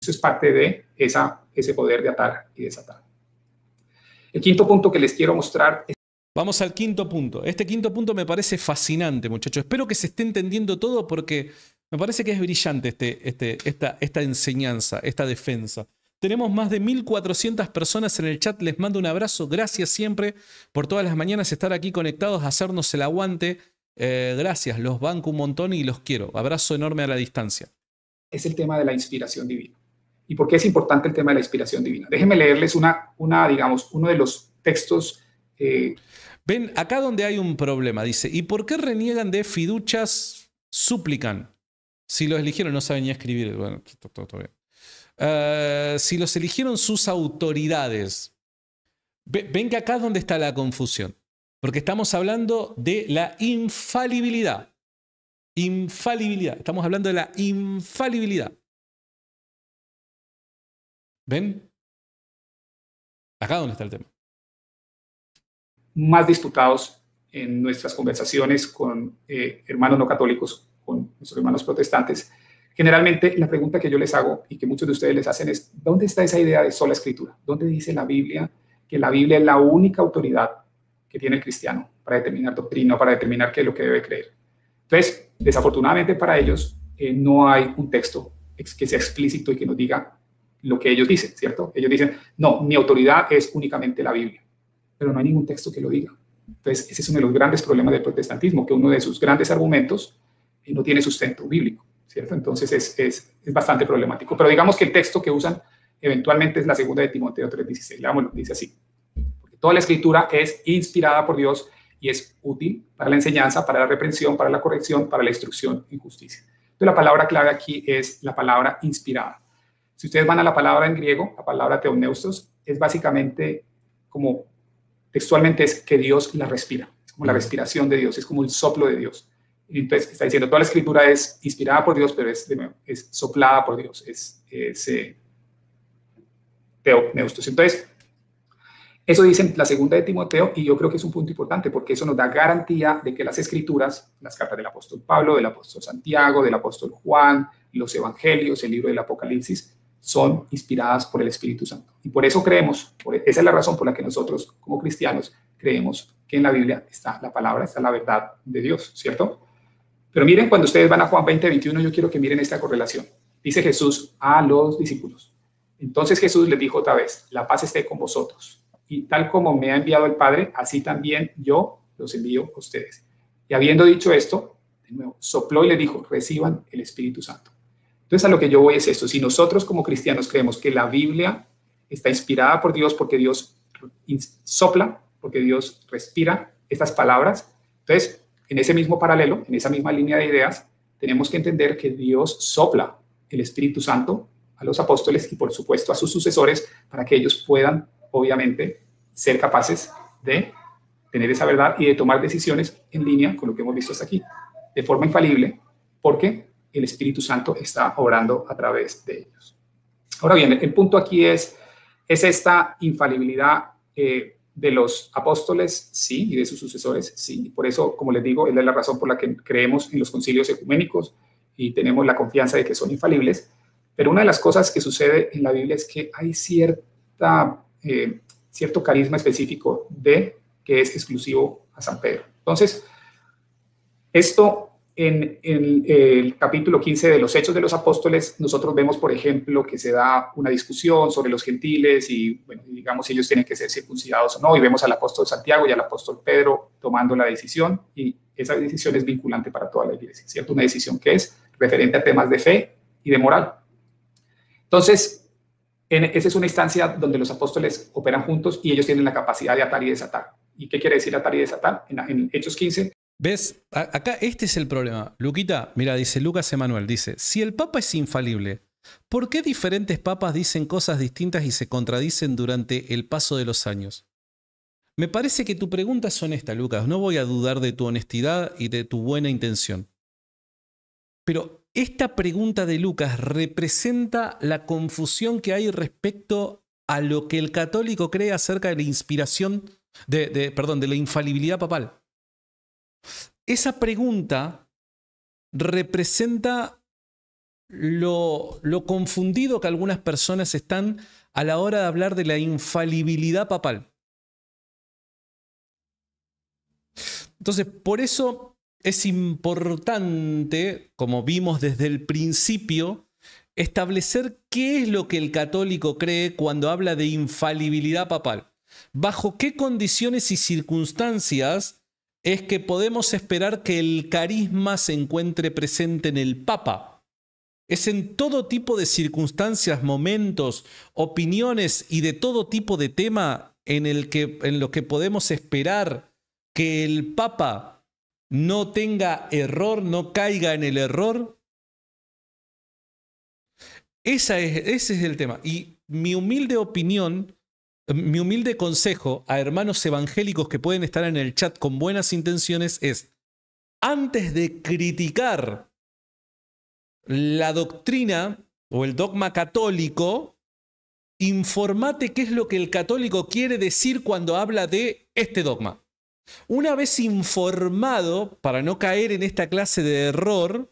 Eso es parte de esa, ese poder de atar y desatar. El quinto punto que les quiero mostrar es... Vamos al quinto punto. Este quinto punto me parece fascinante, muchachos. Espero que se esté entendiendo todo porque me parece que es brillante este, este, esta, esta enseñanza, esta defensa. Tenemos más de 1.400 personas en el chat. Les mando un abrazo. Gracias siempre por todas las mañanas estar aquí conectados, hacernos el aguante. Eh, gracias, los banco un montón y los quiero. Abrazo enorme a la distancia. Es el tema de la inspiración divina. ¿Y por qué es importante el tema de la inspiración divina? Déjenme leerles una, una digamos, uno de los textos. Eh, Ven, acá donde hay un problema, dice, ¿y por qué reniegan de fiduchas suplican? Si los eligieron, no saben ni escribir. Bueno, todo, todo bien. Eh, si los eligieron sus autoridades. Ven que acá es donde está la confusión. Porque estamos hablando de la infalibilidad. Infalibilidad. Estamos hablando de la infalibilidad. ¿Ven? Acá donde está el tema. Más disputados en nuestras conversaciones con eh, hermanos no católicos, con nuestros hermanos protestantes, generalmente la pregunta que yo les hago y que muchos de ustedes les hacen es, ¿dónde está esa idea de sola escritura? ¿Dónde dice la Biblia que la Biblia es la única autoridad que tiene el cristiano para determinar doctrina, para determinar qué es lo que debe creer? Entonces, desafortunadamente para ellos, eh, no hay un texto que sea explícito y que nos diga lo que ellos dicen, ¿cierto? Ellos dicen, no, mi autoridad es únicamente la Biblia, pero no hay ningún texto que lo diga. Entonces, ese es uno de los grandes problemas del protestantismo, que uno de sus grandes argumentos eh, no tiene sustento bíblico, ¿cierto? Entonces, es, es, es, bastante problemático. Pero digamos que el texto que usan eventualmente es la segunda de Timoteo 3.16. Leámoslo, dice así. Porque toda la escritura es inspirada por Dios y es útil para la enseñanza, para la reprensión, para la corrección, para la instrucción en justicia. Entonces, la palabra clave aquí es la palabra inspirada. Si ustedes van a la palabra en griego, la palabra teoneustos, es básicamente como textualmente es que Dios la respira, es como la respiración de Dios, es como el soplo de Dios. Entonces está diciendo, toda la escritura es inspirada por Dios, pero es, es soplada por Dios, es, es eh, teoneustos. Entonces, eso dice la segunda de Timoteo y yo creo que es un punto importante porque eso nos da garantía de que las escrituras, las cartas del apóstol Pablo, del apóstol Santiago, del apóstol Juan, los evangelios, el libro del Apocalipsis, son inspiradas por el Espíritu Santo. Y por eso creemos, esa es la razón por la que nosotros como cristianos creemos que en la Biblia está la palabra, está la verdad de Dios, ¿cierto? Pero miren, cuando ustedes van a Juan 20, 21, yo quiero que miren esta correlación. Dice Jesús a los discípulos. Entonces Jesús les dijo otra vez, la paz esté con vosotros y tal como me ha enviado el Padre, así también yo los envío a ustedes. Y habiendo dicho esto, de nuevo, sopló y le dijo, reciban el Espíritu Santo. Entonces a lo que yo voy es esto, si nosotros como cristianos creemos que la Biblia está inspirada por Dios porque Dios sopla, porque Dios respira estas palabras, entonces en ese mismo paralelo, en esa misma línea de ideas, tenemos que entender que Dios sopla el Espíritu Santo a los apóstoles y por supuesto a sus sucesores para que ellos puedan obviamente, ser capaces de tener esa verdad y de tomar decisiones en línea con lo que hemos visto hasta aquí, de forma infalible, porque el Espíritu Santo está obrando a través de ellos. Ahora bien, el punto aquí es, ¿es esta infalibilidad eh, de los apóstoles? Sí, y de sus sucesores, sí. Por eso, como les digo, es la razón por la que creemos en los concilios ecuménicos y tenemos la confianza de que son infalibles. Pero una de las cosas que sucede en la Biblia es que hay cierta eh, cierto carisma específico de que es exclusivo a San Pedro. Entonces, esto en, el capítulo 15 de los Hechos de los Apóstoles, nosotros vemos, por ejemplo, que se da una discusión sobre los gentiles y, bueno, digamos, si ellos tienen que ser circuncidados o no, y vemos al apóstol Santiago y al apóstol Pedro tomando la decisión, y esa decisión es vinculante para toda la iglesia, ¿cierto? Una decisión que es referente a temas de fe y de moral. Entonces, esa es una instancia donde los apóstoles operan juntos y ellos tienen la capacidad de atar y desatar. ¿Y qué quiere decir atar y desatar? En, Hechos 15. ¿Ves? acá este es el problema. Luquita, mira, dice Lucas Emanuel, dice, si el Papa es infalible, ¿por qué diferentes papas dicen cosas distintas y se contradicen durante el paso de los años? Me parece que tu pregunta es honesta, Lucas. No voy a dudar de tu honestidad y de tu buena intención. Pero esta pregunta de Lucas representa la confusión que hay respecto a lo que el católico cree acerca de la inspiración, de, perdón, de la infalibilidad papal. Esa pregunta representa lo, confundido que algunas personas están a la hora de hablar de la infalibilidad papal. Entonces, por eso es importante, como vimos desde el principio, establecer qué es lo que el católico cree cuando habla de infalibilidad papal. ¿Bajo qué condiciones y circunstancias es que podemos esperar que el carisma se encuentre presente en el Papa? Es en todo tipo de circunstancias, momentos, opiniones y de todo tipo de tema en, el que, en lo que podemos esperar que el Papa no tenga error, no caiga en el error. Esa es, ese es el tema. Y mi humilde opinión, mi humilde consejo a hermanos evangélicos que pueden estar en el chat con buenas intenciones es, antes de criticar la doctrina o el dogma católico, informate qué es lo que el católico quiere decir cuando habla de este dogma. Una vez informado, para no caer en esta clase de error,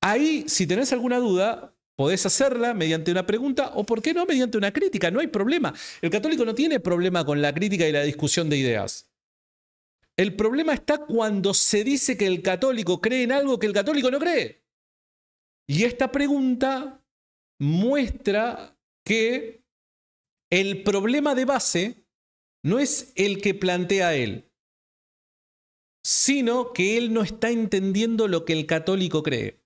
ahí, si tenés alguna duda, podés hacerla mediante una pregunta o, ¿por qué no, mediante una crítica? No hay problema. El católico no tiene problema con la crítica y la discusión de ideas. El problema está cuando se dice que el católico cree en algo que el católico no cree. Y esta pregunta muestra que el problema de base no es el que plantea él, sino que él no está entendiendo lo que el católico cree.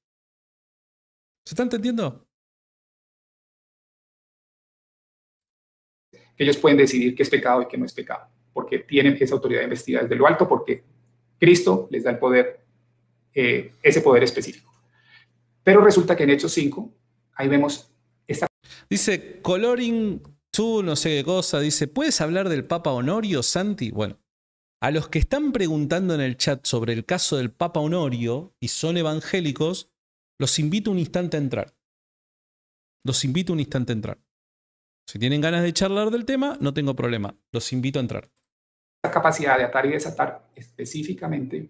¿Se está entendiendo? Ellos pueden decidir qué es pecado y qué no es pecado, porque tienen esa autoridad de investigar desde lo alto, porque Cristo les da el poder, eh, ese poder específico. Pero resulta que en Hechos 5, ahí vemos esta... Dice, coloring tú no sé qué cosa, dice, ¿puedes hablar del Papa Honorio, Santi? Bueno, a los que están preguntando en el chat sobre el caso del Papa Honorio y son evangélicos, los invito un instante a entrar. Los invito un instante a entrar. Si tienen ganas de charlar del tema, no tengo problema. Los invito a entrar. La capacidad de atar y desatar específicamente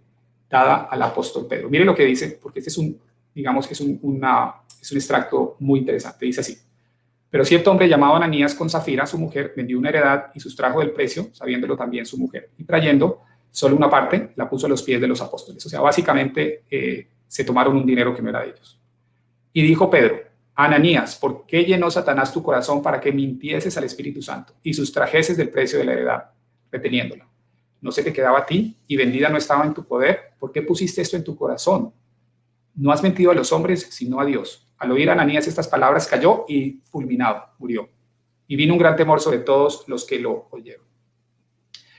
dada al apóstol Pedro. Mire lo que dice, porque este es un, digamos que es un, una, es un extracto muy interesante. Dice así. Pero cierto hombre llamado Ananías con Zafira, su mujer, vendió una heredad y sustrajo del precio, sabiéndolo también su mujer. Y trayendo solo una parte, la puso a los pies de los apóstoles. O sea, básicamente eh, se tomaron un dinero que no era de ellos. Y dijo Pedro, Ananías, ¿por qué llenó Satanás tu corazón para que mintieses al Espíritu Santo y sustrajeses del precio de la heredad, reteniéndola? No se te quedaba a ti y vendida no estaba en tu poder. ¿Por qué pusiste esto en tu corazón? No has mentido a los hombres, sino a Dios al oír Ananías estas palabras cayó y fulminado, murió. Y vino un gran temor sobre todos los que lo oyeron.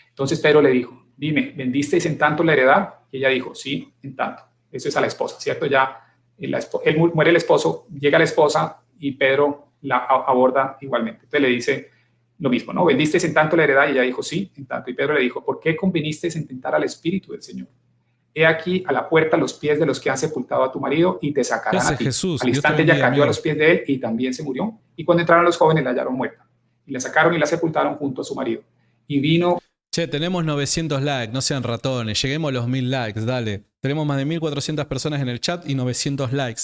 Entonces Pedro le dijo, dime, ¿vendisteis en tanto la heredad? Y ella dijo, sí, en tanto. Eso es a la esposa, ¿cierto? Ya él muere el esposo, llega la esposa y Pedro la aborda igualmente. Entonces le dice lo mismo, ¿no? ¿Vendisteis en tanto la heredad? Y ella dijo, sí, en tanto. Y Pedro le dijo, ¿por qué convinisteis en tentar al Espíritu del Señor? he aquí a la puerta los pies de los que han sepultado a tu marido y te sacarán a ti. Jesús, Al instante ya cayó a los pies de él y también se murió. Y cuando entraron los jóvenes la hallaron muerta. Y la sacaron y la sepultaron junto a su marido. Y vino... Che, tenemos 900 likes, no sean ratones, lleguemos a los 1000 likes, dale. Tenemos más de 1400 personas en el chat y 900 likes.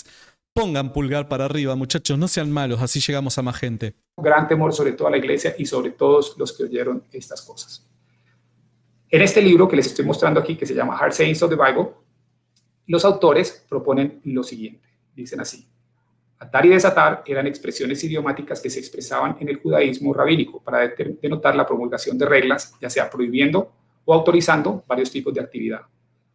Pongan pulgar para arriba, muchachos, no sean malos, así llegamos a más gente. Gran temor sobre toda la iglesia y sobre todos los que oyeron estas cosas. En este libro que les estoy mostrando aquí, que se llama Hard Sayings of the Bible, los autores proponen lo siguiente. Dicen así. Atar y desatar eran expresiones idiomáticas que se expresaban en el judaísmo rabínico para denotar la promulgación de reglas, ya sea prohibiendo o autorizando varios tipos de actividad.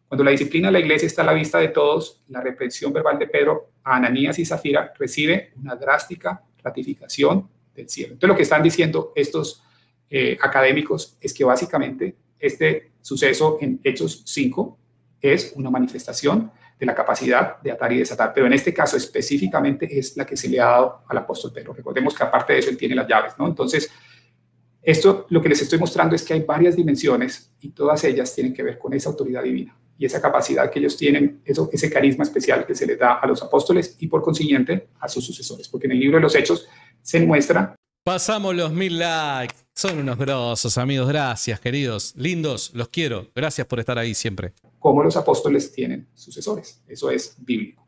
Cuando la disciplina de la iglesia está a la vista de todos, la reprensión verbal de Pedro a Ananías y Zafira recibe una drástica ratificación del cielo. Entonces lo que están diciendo estos eh, académicos es que básicamente este suceso en Hechos 5 es una manifestación de la capacidad de atar y desatar, pero en este caso específicamente es la que se le ha dado al apóstol Pedro. Recordemos que aparte de eso él tiene las llaves, ¿no? Entonces, esto lo que les estoy mostrando es que hay varias dimensiones y todas ellas tienen que ver con esa autoridad divina y esa capacidad que ellos tienen, eso, ese carisma especial que se les da a los apóstoles y por consiguiente a sus sucesores, porque en el libro de los Hechos se muestra Pasamos los mil likes. Son unos grosos, amigos. Gracias, queridos. Lindos, los quiero. Gracias por estar ahí siempre. Como los apóstoles tienen sucesores. Eso es bíblico.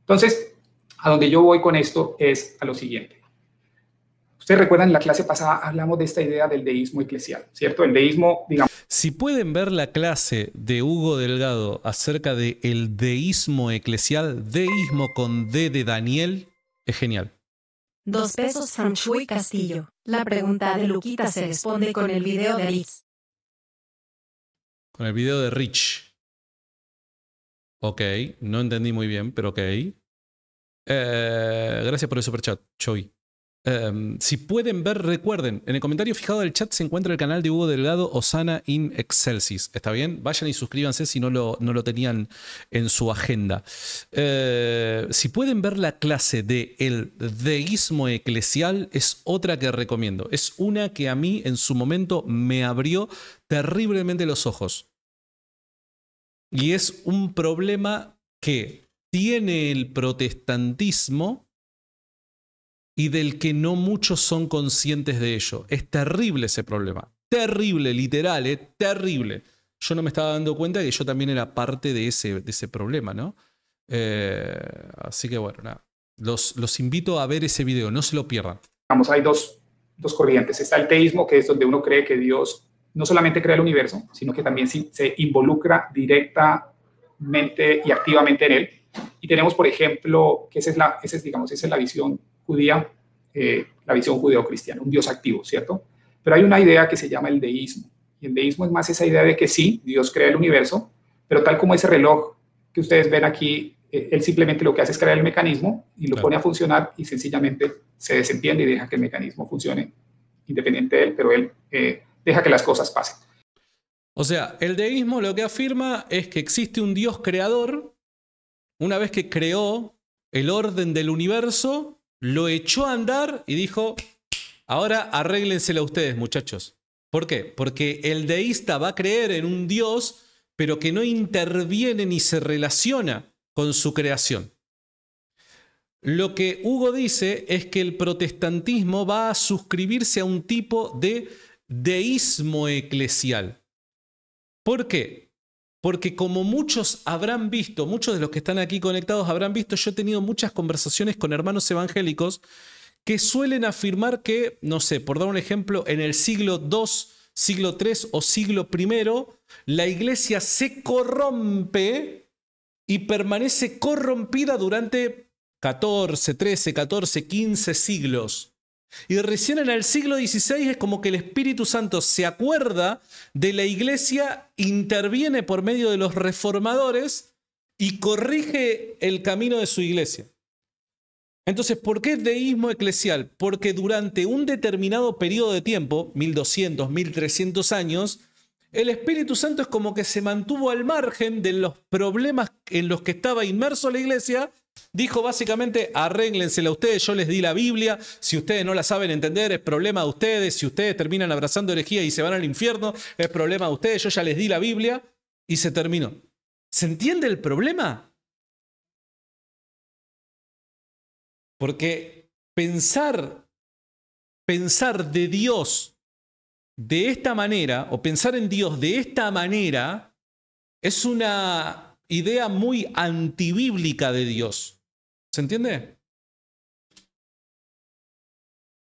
Entonces, a donde yo voy con esto es a lo siguiente. Ustedes recuerdan, en la clase pasada hablamos de esta idea del deísmo eclesial, ¿cierto? El deísmo, digamos... Si pueden ver la clase de Hugo Delgado acerca del el deísmo eclesial, deísmo con D de Daniel, es genial. Dos pesos from Chuy Castillo. La pregunta de Luquita se responde con el video de Rich. Con el video de Rich. Ok, no entendí muy bien, pero ok. Eh, gracias por el superchat, Choi. Em, si pueden ver, recuerden, en el comentario fijado del chat se encuentra el canal de Hugo Delgado Osana in Excelsis. ¿Está bien? Vayan y suscríbanse si no lo, no lo tenían en su agenda. Eh, si pueden ver la clase de el deísmo eclesial, es otra que recomiendo. Es una que a mí en su momento me abrió terriblemente los ojos. Y es un problema que tiene el protestantismo y del que no muchos son conscientes de ello. Es terrible ese problema, terrible, literal, ¿eh? terrible. Yo no me estaba dando cuenta que yo también era parte de ese, de ese problema, ¿no? Eh, así que bueno, nada. Los, los invito a ver ese video, no se lo pierdan. Vamos, hay dos, dos corrientes. Está el teísmo, que es donde uno cree que Dios no solamente crea el universo, sino que también se involucra directamente y activamente en él. Y tenemos, por ejemplo, que esa es la, esa es, digamos, esa es la visión judía, eh, la visión judeo-cristiana, un Dios activo, ¿cierto? Pero hay una idea que se llama el deísmo. Y el deísmo es más esa idea de que sí, Dios crea el universo, pero tal como ese reloj que ustedes ven aquí, eh, él simplemente lo que hace es crear el mecanismo y lo pone a funcionar y sencillamente se desentiende y deja que el mecanismo funcione independiente de él, pero él eh, deja que las cosas pasen. O sea, el deísmo lo que afirma es que existe un Dios creador, una vez que creó el orden del universo, lo echó a andar y dijo, ahora arréglensela ustedes, muchachos. ¿Por qué? Porque el deísta va a creer en un Dios, pero que no interviene ni se relaciona con su creación. Lo que Hugo dice es que el protestantismo va a suscribirse a un tipo de deísmo eclesial. ¿Por qué? Porque como muchos habrán visto, muchos de los que están aquí conectados habrán visto, yo he tenido muchas conversaciones con hermanos evangélicos que suelen afirmar que, no sé, por dar un ejemplo, en el siglo II, siglo III o siglo I, la iglesia se corrompe y permanece corrompida durante 14, 13, 14, 15 siglos. Y recién en el siglo XVI es como que el Espíritu Santo se acuerda de la iglesia, interviene por medio de los reformadores y corrige el camino de su iglesia. Entonces, ¿por qué deísmo eclesial? Porque durante un determinado periodo de tiempo, 1200, 1300 años, el Espíritu Santo es como que se mantuvo al margen de los problemas en los que estaba inmerso la iglesia Dijo básicamente, arréglensela ustedes, yo les di la Biblia, si ustedes no la saben entender es problema de ustedes, si ustedes terminan abrazando herejía y se van al infierno es problema de ustedes, yo ya les di la Biblia y se terminó. ¿Se entiende el problema? Porque pensar, pensar de Dios de esta manera, o pensar en Dios de esta manera, es una idea muy antibíblica de Dios. ¿Se entiende?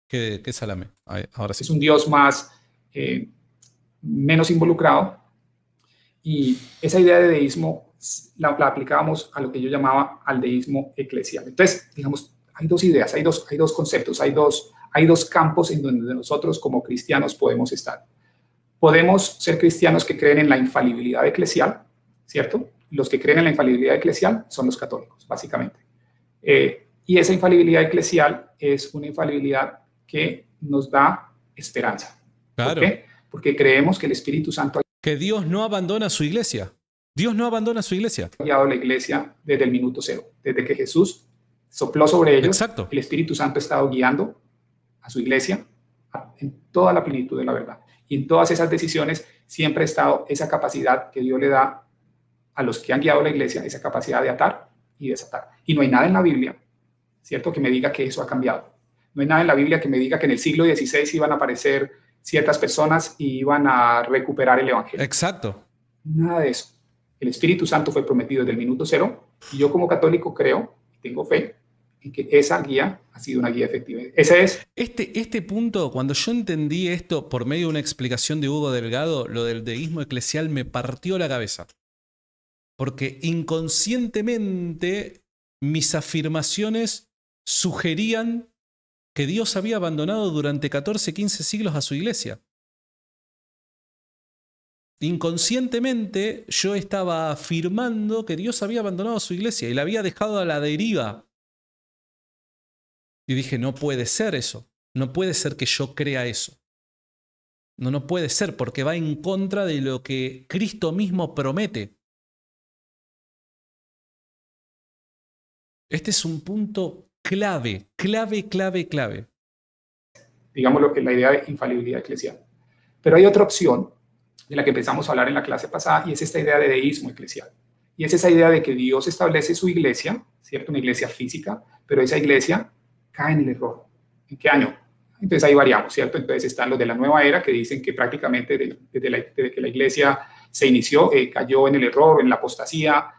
¿Qué, salame? Ahora sí. Es un Dios más, eh, menos involucrado. Y esa idea de deísmo la, aplicábamos a lo que yo llamaba al deísmo eclesial. Entonces, digamos, hay dos ideas, hay dos, hay dos conceptos, hay dos, hay dos campos en donde nosotros como cristianos podemos estar. Podemos ser cristianos que creen en la infalibilidad eclesial, ¿cierto? Los que creen en la infalibilidad eclesial son los católicos, básicamente. Eh, y esa infalibilidad eclesial es una infalibilidad que nos da esperanza. Claro. ¿Por qué? Porque creemos que el Espíritu Santo... Que Dios no abandona su iglesia. Dios no abandona su iglesia. Ha guiado la iglesia desde el minuto cero. Desde que Jesús sopló sobre ellos, Exacto. el Espíritu Santo ha estado guiando a su iglesia en toda la plenitud de la verdad. Y en todas esas decisiones siempre ha estado esa capacidad que Dios le da a los que han guiado la iglesia esa capacidad de atar y desatar. Y no hay nada en la Biblia, ¿cierto?, que me diga que eso ha cambiado. No hay nada en la Biblia que me diga que en el siglo XVI iban a aparecer ciertas personas y iban a recuperar el Evangelio. Exacto. Nada de eso. El Espíritu Santo fue prometido desde el minuto cero y yo como católico creo, tengo fe, en que esa guía ha sido una guía efectiva. Ese es. Este, este punto, cuando yo entendí esto por medio de una explicación de Hugo Delgado, lo del deísmo eclesial me partió la cabeza porque inconscientemente mis afirmaciones sugerían que Dios había abandonado durante 14, 15 siglos a su iglesia. Inconscientemente yo estaba afirmando que Dios había abandonado a su iglesia y la había dejado a la deriva. Y dije, no puede ser eso. No puede ser que yo crea eso. No, no puede ser porque va en contra de lo que Cristo mismo promete. Este es un punto clave, clave, clave, clave. Digamos lo que la idea de infalibilidad eclesial. Pero hay otra opción de la que empezamos a hablar en la clase pasada y es esta idea de deísmo eclesial. Y es esa idea de que Dios establece su iglesia, ¿cierto? Una iglesia física, pero esa iglesia cae en el error. ¿En qué año? Entonces ahí variamos, ¿cierto? Entonces están los de la nueva era que dicen que prácticamente desde, que la iglesia se inició, eh, cayó en el error, en la apostasía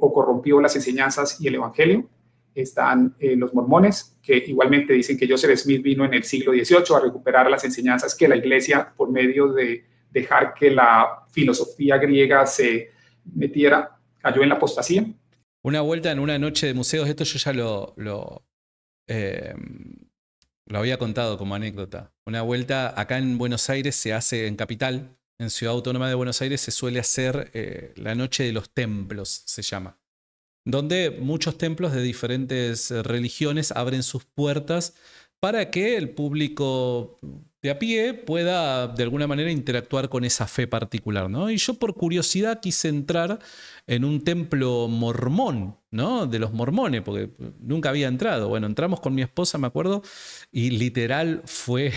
o corrompió las enseñanzas y el evangelio. Están eh, los mormones, que igualmente dicen que Joseph Smith vino en el siglo XVIII a recuperar las enseñanzas que la iglesia, por medio de dejar que la filosofía griega se metiera, cayó en la apostasía. Una vuelta en una noche de museos, esto yo ya lo, lo lo había contado como anécdota. Una vuelta acá en Buenos Aires se hace en Capital, en Ciudad Autónoma de Buenos Aires se suele hacer eh, la Noche de los Templos, se llama, donde muchos templos de diferentes eh, religiones abren sus puertas para que el público de a pie pueda de alguna manera interactuar con esa fe particular, ¿no? Y yo por curiosidad quise entrar en un templo mormón, ¿no? De los mormones, porque nunca había entrado. Bueno, entramos con mi esposa, me acuerdo, y literal fue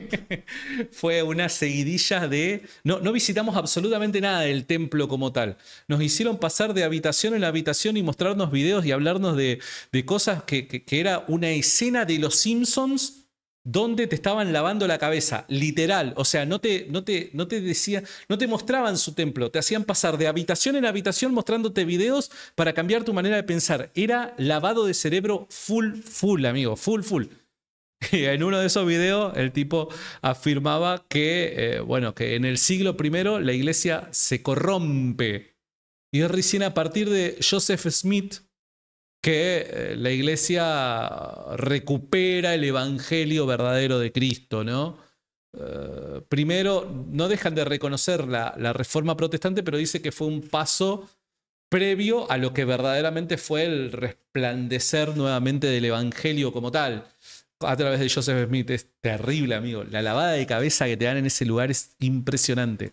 fue una seguidilla de... No, no visitamos absolutamente nada del templo como tal. Nos hicieron pasar de habitación en habitación y mostrarnos videos y hablarnos de, cosas que, que, era una escena de los Simpsons donde te estaban lavando la cabeza, literal. O sea, no te, no te, no te decía, no te mostraban su templo, te hacían pasar de habitación en habitación mostrándote videos para cambiar tu manera de pensar. Era lavado de cerebro full, full, amigo, full, full. Y en uno de esos videos el tipo afirmaba que, eh, bueno, que en el siglo I la iglesia se corrompe. Y es recién a partir de Joseph Smith, que eh, la iglesia recupera el evangelio verdadero de Cristo, ¿no? Eh, primero, no dejan de reconocer la, reforma protestante, pero dice que fue un paso previo a lo que verdaderamente fue el resplandecer nuevamente del evangelio como tal. A través de Joseph Smith es terrible, amigo. La lavada de cabeza que te dan en ese lugar es impresionante.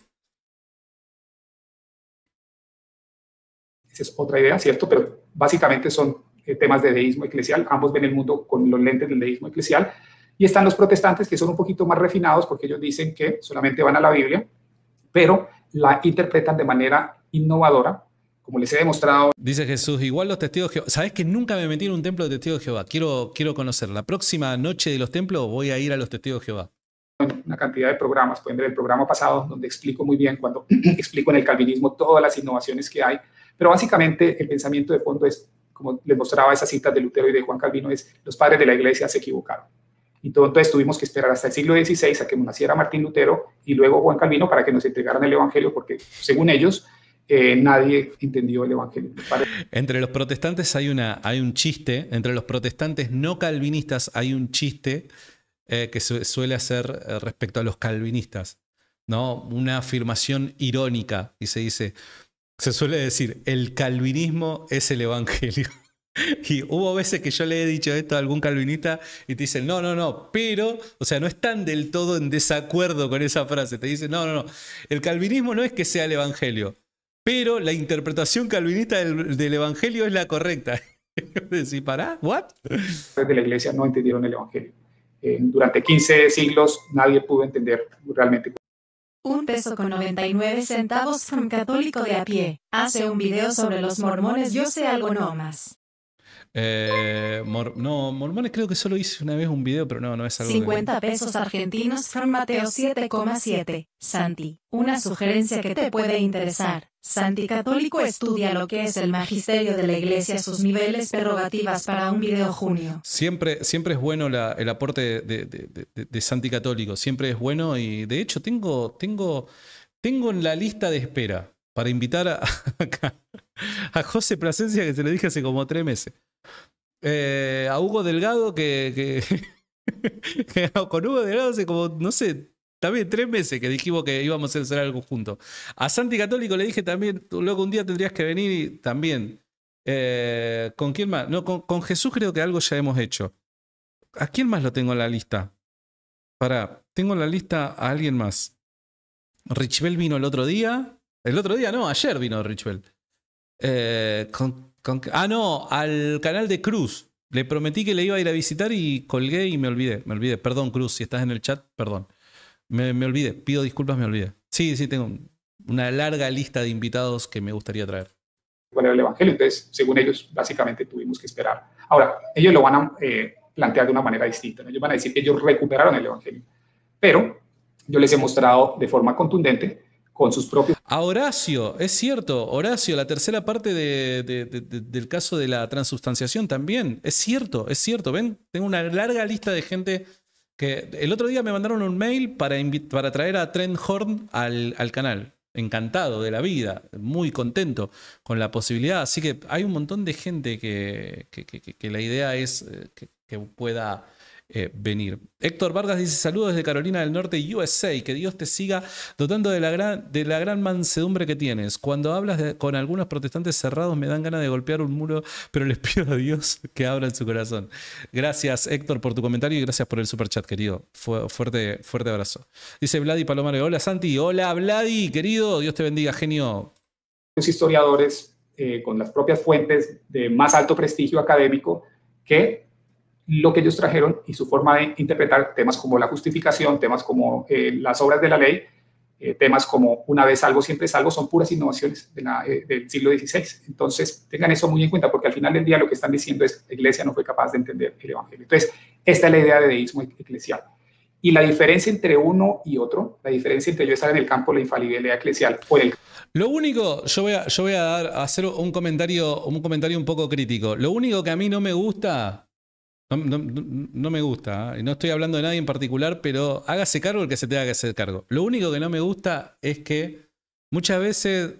Esa es otra idea, ¿cierto? Pero básicamente son eh, temas de deísmo eclesial. Ambos ven el mundo con los lentes del deísmo eclesial. Y están los protestantes que son un poquito más refinados porque ellos dicen que solamente van a la Biblia, pero la interpretan de manera innovadora, como les he demostrado. Dice Jesús, igual los testigos de Jehová. ¿Sabes que nunca me metí en un templo de testigos de Jehová? Quiero, quiero conocer. La próxima noche de los templos voy a ir a los testigos de Jehová una cantidad de programas, pueden ver el programa pasado donde explico muy bien cuando explico en el calvinismo todas las innovaciones que hay, pero básicamente el pensamiento de fondo es, como les mostraba esa cita de Lutero y de Juan Calvino, es los padres de la iglesia se equivocaron. Y todo, entonces tuvimos que esperar hasta el siglo XVI a que naciera Martín Lutero y luego Juan Calvino para que nos entregaran el Evangelio, porque según ellos nadie entendió el Evangelio. Entre los protestantes hay, una, hay un chiste, entre los protestantes no calvinistas hay un chiste eh, que suele hacer eh, respecto a los calvinistas, ¿no? Una afirmación irónica y se dice, se suele decir, el calvinismo es el evangelio. Y hubo veces que yo le he dicho esto a algún calvinista y te dicen, no, no, no, pero, o sea, no están del todo en desacuerdo con esa frase. Te dicen, no, no, no, el calvinismo no es que sea el evangelio, pero la interpretación calvinista del, evangelio es la correcta. Decís, ¿para? ¿What? De la iglesia no entendieron el evangelio. Eh, durante 15 siglos nadie pudo entender realmente un peso con 99 centavos from católico de a pie. Hace un video sobre los mormones, yo sé algo no más. Eh, no, Mormones creo que solo hice una vez un video, pero no, no es algo. 50 pesos argentinos from Mateo 7,7. Santi, una sugerencia que te puede interesar. Santi Católico estudia lo que es el magisterio de la iglesia, sus niveles prerrogativas para un video junio. Siempre, siempre es bueno el aporte de, Santi Católico, siempre es bueno y de hecho tengo, tengo, tengo en la lista de espera para invitar a, a José Plasencia, que se lo dije hace como tres meses. Eh, a Hugo Delgado, que, con Hugo Delgado hace como, no sé, también tres meses que dijimos que íbamos a hacer algo juntos. A Santi Católico le dije también, luego un día tendrías que venir y también. Eh, ¿Con quién más? No, con, Jesús creo que algo ya hemos hecho. ¿A quién más lo tengo en la lista? Para, tengo en la lista a alguien más. Richbel vino el otro día. El otro día no, ayer vino Richbel. Eh, con, ah, no, al canal de Cruz. Le prometí que le iba a ir a visitar y colgué y me olvidé. Me olvidé. Perdón, Cruz, si estás en el chat, perdón. Me, me olvidé. Pido disculpas, me olvidé. Sí, sí, tengo una larga lista de invitados que me gustaría traer. ¿Cuál era el Evangelio? Entonces, según ellos, básicamente tuvimos que esperar. Ahora, ellos lo van a eh, plantear de una manera distinta. Ellos van a decir que ellos recuperaron el Evangelio. Pero yo les he mostrado de forma contundente con sus propios... A Horacio, es cierto, Horacio, la tercera parte del caso de la transubstanciación también, es cierto, es cierto. Ven, tengo una larga lista de gente que el otro día me mandaron un mail para, para traer a Trent Horn al, al canal encantado de la vida, muy contento con la posibilidad. Así que hay un montón de gente que, que, la idea es eh, que, pueda eh, venir. Héctor Vargas dice saludos desde Carolina del Norte, USA, que Dios te siga dotando de la gran, de la gran mansedumbre que tienes. Cuando hablas con algunos protestantes cerrados me dan ganas de golpear un muro, pero les pido a Dios que abra su corazón. Gracias Héctor por tu comentario y gracias por el super chat, querido. fuerte, fuerte abrazo. Dice Vladi Palomare, hola Santi, hola Vladi, querido, Dios te bendiga, genio. Los historiadores eh, con las propias fuentes de más alto prestigio académico que lo que ellos trajeron y su forma de interpretar temas como la justificación, temas como eh, las obras de la ley, eh, temas como una vez algo, siempre es algo, son puras innovaciones eh, del siglo XVI. Entonces, tengan eso muy en cuenta, porque al final del día lo que están diciendo es la iglesia no fue capaz de entender el Evangelio. Entonces, esta es la idea de deísmo eclesial. Y la diferencia entre uno y otro, la diferencia entre yo estar en el campo de la infalibilidad eclesial o el lo único, yo voy a, yo voy a dar, a hacer un comentario, un comentario un poco crítico. Lo único que a mí no me gusta no, me gusta, ¿eh? no estoy hablando de nadie en particular, pero hágase cargo el que se tenga que hacer cargo. Lo único que no me gusta es que muchas veces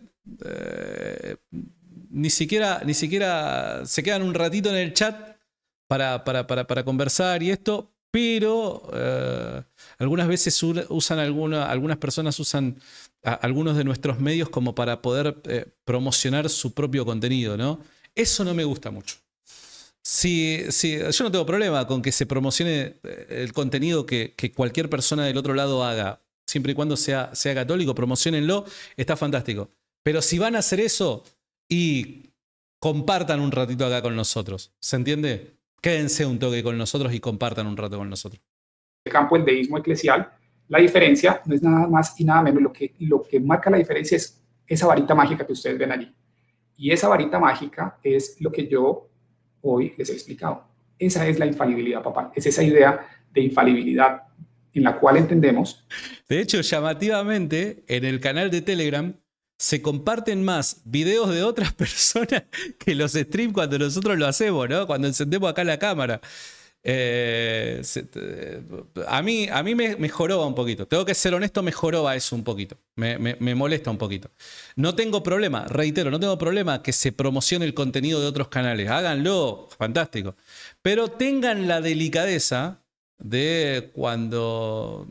eh, ni, siquiera, ni siquiera se quedan un ratito en el chat para, para, conversar y esto, pero eh, algunas veces usan algunas personas usan algunos de nuestros medios como para poder promocionar su propio contenido, ¿no? Eso no me gusta mucho. Sí, sí, yo no tengo problema con que se promocione eh, el contenido que, cualquier persona del otro lado haga, siempre y cuando sea, sea católico, promocionenlo, está fantástico. Pero si van a hacer eso y compartan un ratito acá con nosotros, ¿se entiende? Quédense un toque con nosotros y compartan un rato con nosotros. El campo del deísmo eclesial, la diferencia no es nada más y nada menos, lo que, lo que marca la diferencia es esa varita mágica que ustedes ven allí. Y esa varita mágica es lo que yo hoy les he explicado. Esa es la infalibilidad papal, es esa idea de infalibilidad en la cual entendemos. De hecho, llamativamente, en el canal de Telegram se comparten más videos de otras personas que los streams cuando nosotros lo hacemos, ¿no? Cuando encendemos acá la cámara. Eh, a mí, a mí me, mejoró un poquito. Tengo que ser honesto, mejoró eso un poquito. Me, me, molesta un poquito. No tengo problema, reitero, no tengo problema que se promocione el contenido de otros canales. Háganlo, fantástico. Pero tengan la delicadeza de cuando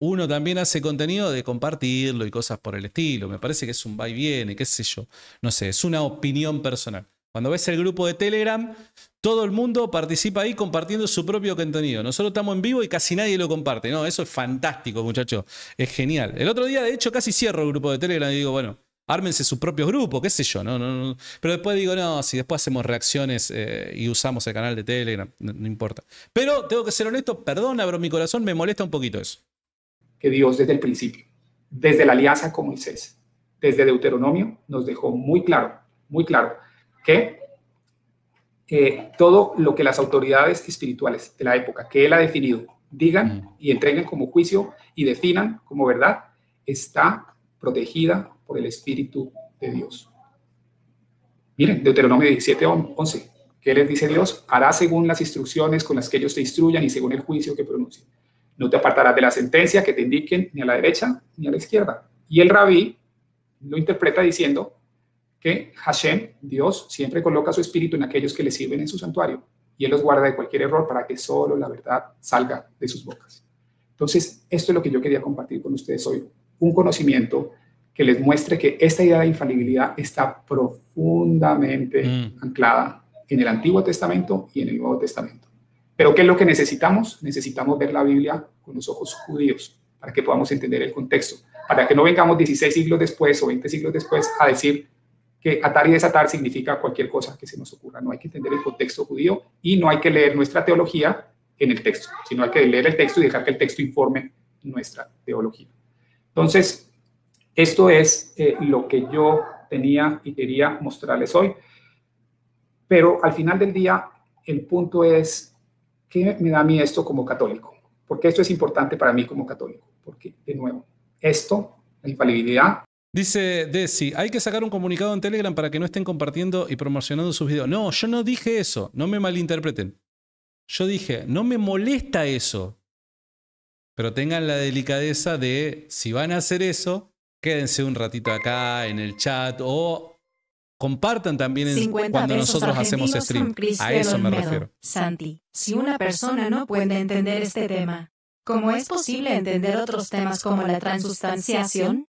uno también hace contenido de compartirlo y cosas por el estilo. Me parece que es un va y viene, qué sé yo. No sé, es una opinión personal. Cuando ves el grupo de Telegram, todo el mundo participa ahí compartiendo su propio contenido. Nosotros estamos en vivo y casi nadie lo comparte. No, eso es fantástico, muchachos. Es genial. El otro día, de hecho, casi cierro el grupo de Telegram y digo, bueno, ármense sus propios grupos, qué sé yo. No, no, Pero después digo, no, si después hacemos reacciones eh, y usamos el canal de Telegram, no, importa. Pero tengo que ser honesto, perdona, pero mi corazón me molesta un poquito eso. Que Dios desde el principio, desde la alianza con Moisés, desde Deuteronomio, nos dejó muy claro, muy claro que eh, todo lo que las autoridades espirituales de la época que él ha definido digan y entreguen como juicio y definan como verdad, está protegida por el Espíritu de Dios. Miren, Deuteronomio 17, 11. ¿Qué les dice Dios? Hará según las instrucciones con las que ellos te instruyan y según el juicio que pronuncien. No te apartarás de la sentencia que te indiquen ni a la derecha ni a la izquierda. Y el rabí lo interpreta diciendo, que Hashem, Dios, siempre coloca su espíritu en aquellos que le sirven en su santuario y Él los guarda de cualquier error para que solo la verdad salga de sus bocas. Entonces, esto es lo que yo quería compartir con ustedes hoy, un conocimiento que les muestre que esta idea de infalibilidad está profundamente mm. anclada en el Antiguo Testamento y en el Nuevo Testamento. Pero ¿qué es lo que necesitamos? Necesitamos ver la Biblia con los ojos judíos para que podamos entender el contexto, para que no vengamos 16 siglos después o 20 siglos después a decir, que atar y desatar significa cualquier cosa que se nos ocurra. No hay que entender el contexto judío y no hay que leer nuestra teología en el texto, sino hay que leer el texto y dejar que el texto informe nuestra teología. Entonces, esto es eh, lo que yo tenía y quería mostrarles hoy. Pero al final del día, el punto es ¿qué me da a mí esto como católico? Porque esto es importante para mí como católico. Porque, de nuevo, esto, la infalibilidad. Dice Desi, hay que sacar un comunicado en Telegram para que no estén compartiendo y promocionando sus videos. No, yo no dije eso, no me malinterpreten. Yo dije, no me molesta eso. Pero tengan la delicadeza de, si van a hacer eso, quédense un ratito acá en el chat o compartan también en, cuando nosotros hacemos stream. A eso me refiero. Santi, si una persona no puede entender este tema, ¿cómo es posible entender otros temas como la transustanciación?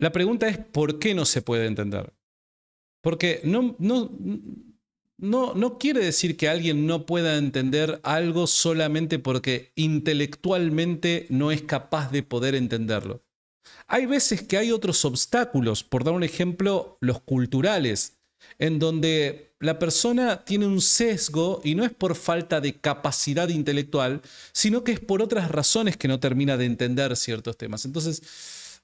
La pregunta es ¿por qué no se puede entender? Porque no, no, no, no quiere decir que alguien no pueda entender algo solamente porque intelectualmente no es capaz de poder entenderlo. Hay veces que hay otros obstáculos, por dar un ejemplo, los culturales, en donde la persona tiene un sesgo y no es por falta de capacidad intelectual, sino que es por otras razones que no termina de entender ciertos temas. Entonces,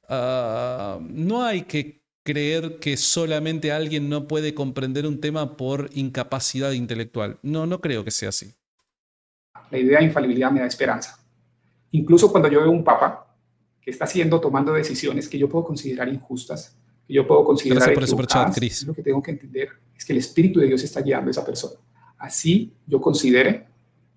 ah, no hay que creer que solamente alguien no puede comprender un tema por incapacidad intelectual. No, no creo que sea así. La idea de infalibilidad me da esperanza. Incluso cuando yo veo un papa que está haciendo, tomando decisiones que yo puedo considerar injustas, que yo puedo considerar Gracias lo que tengo que entender es que el Espíritu de Dios está guiando a esa persona. Así yo considere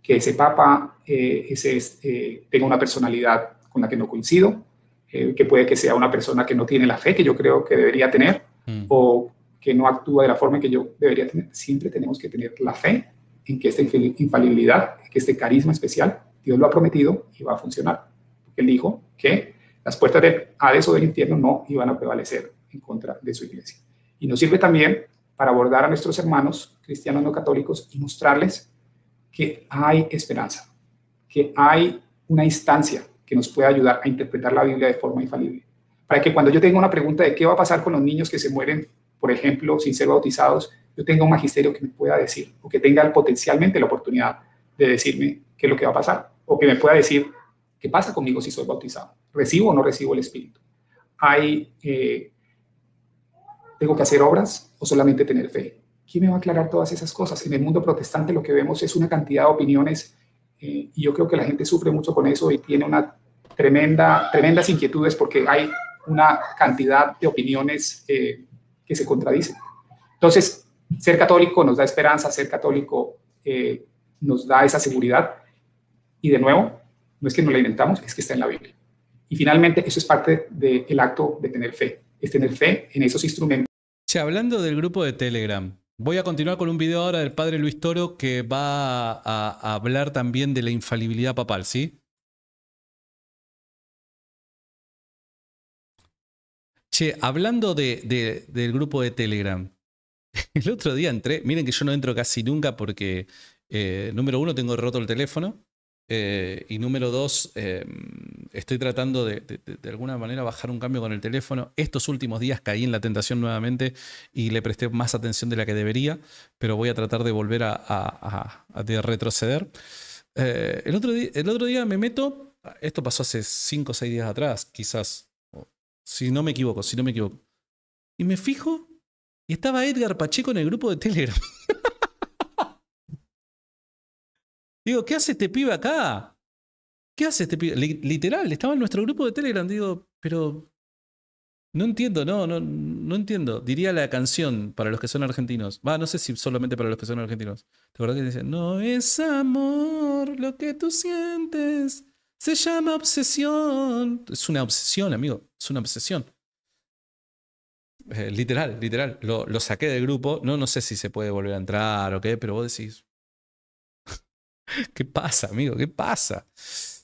que ese papa eh, ese, eh, tenga una personalidad con la que no coincido, eh, que puede que sea una persona que no tiene la fe que yo creo que debería tener mm. o que no actúa de la forma que yo debería tener. Siempre tenemos que tener la fe en que esta infalibilidad, que este carisma especial, Dios lo ha prometido y va a funcionar. Él dijo que las puertas del Hades o del infierno no iban a prevalecer en contra de su iglesia. Y nos sirve también para abordar a nuestros hermanos cristianos no católicos y mostrarles que hay esperanza, que hay una instancia que nos pueda ayudar a interpretar la Biblia de forma infalible. Para que cuando yo tenga una pregunta de qué va a pasar con los niños que se mueren, por ejemplo, sin ser bautizados, yo tenga un magisterio que me pueda decir, o que tenga potencialmente la oportunidad de decirme qué es lo que va a pasar, o que me pueda decir qué pasa conmigo si soy bautizado, recibo o no recibo el Espíritu. Hay, eh, tengo que hacer obras o solamente tener fe. ¿Quién me va a aclarar todas esas cosas? En el mundo protestante lo que vemos es una cantidad de opiniones eh, y yo creo que la gente sufre mucho con eso y tiene una tremenda, tremendas inquietudes porque hay una cantidad de opiniones eh, que se contradicen. Entonces, ser católico nos da esperanza, ser católico eh, nos da esa seguridad. Y de nuevo, no es que nos la inventamos, es que está en la Biblia. Y finalmente, eso es parte del acto de tener fe, es tener fe en esos instrumentos. Sí, hablando del grupo de Telegram, voy a continuar con un video ahora del padre Luis Toro que va a hablar también de la infalibilidad papal, ¿sí? Che, hablando de, del grupo de Telegram, el otro día entré, miren que yo no entro casi nunca porque, eh, número uno, tengo roto el teléfono. Eh, y número dos, eh, estoy tratando de, de, alguna manera bajar un cambio con el teléfono. Estos últimos días caí en la tentación nuevamente y le presté más atención de la que debería, pero voy a tratar de volver a, a retroceder. día, el otro día me meto, esto pasó hace cinco o seis días atrás, quizás, si no me equivoco, si no me equivoco. Y me fijo y estaba Edgar Pacheco en el grupo de Telegram. Digo, ¿qué hace este pibe acá? ¿Qué hace este pibe? Literal, estaba en nuestro grupo de Telegram. Digo, pero no entiendo, no, no, no entiendo. Diría la canción para los que son argentinos. Va, no sé si solamente para los que son argentinos. ¿Te acuerdas que dice, no es amor lo que tú sientes? Se llama obsesión. Es una obsesión, amigo. Es una obsesión. Eh, literal, literal. Lo, saqué del grupo. No, no sé si se puede volver a entrar o qué, pero vos decís. ¿Qué pasa, amigo? ¿Qué pasa?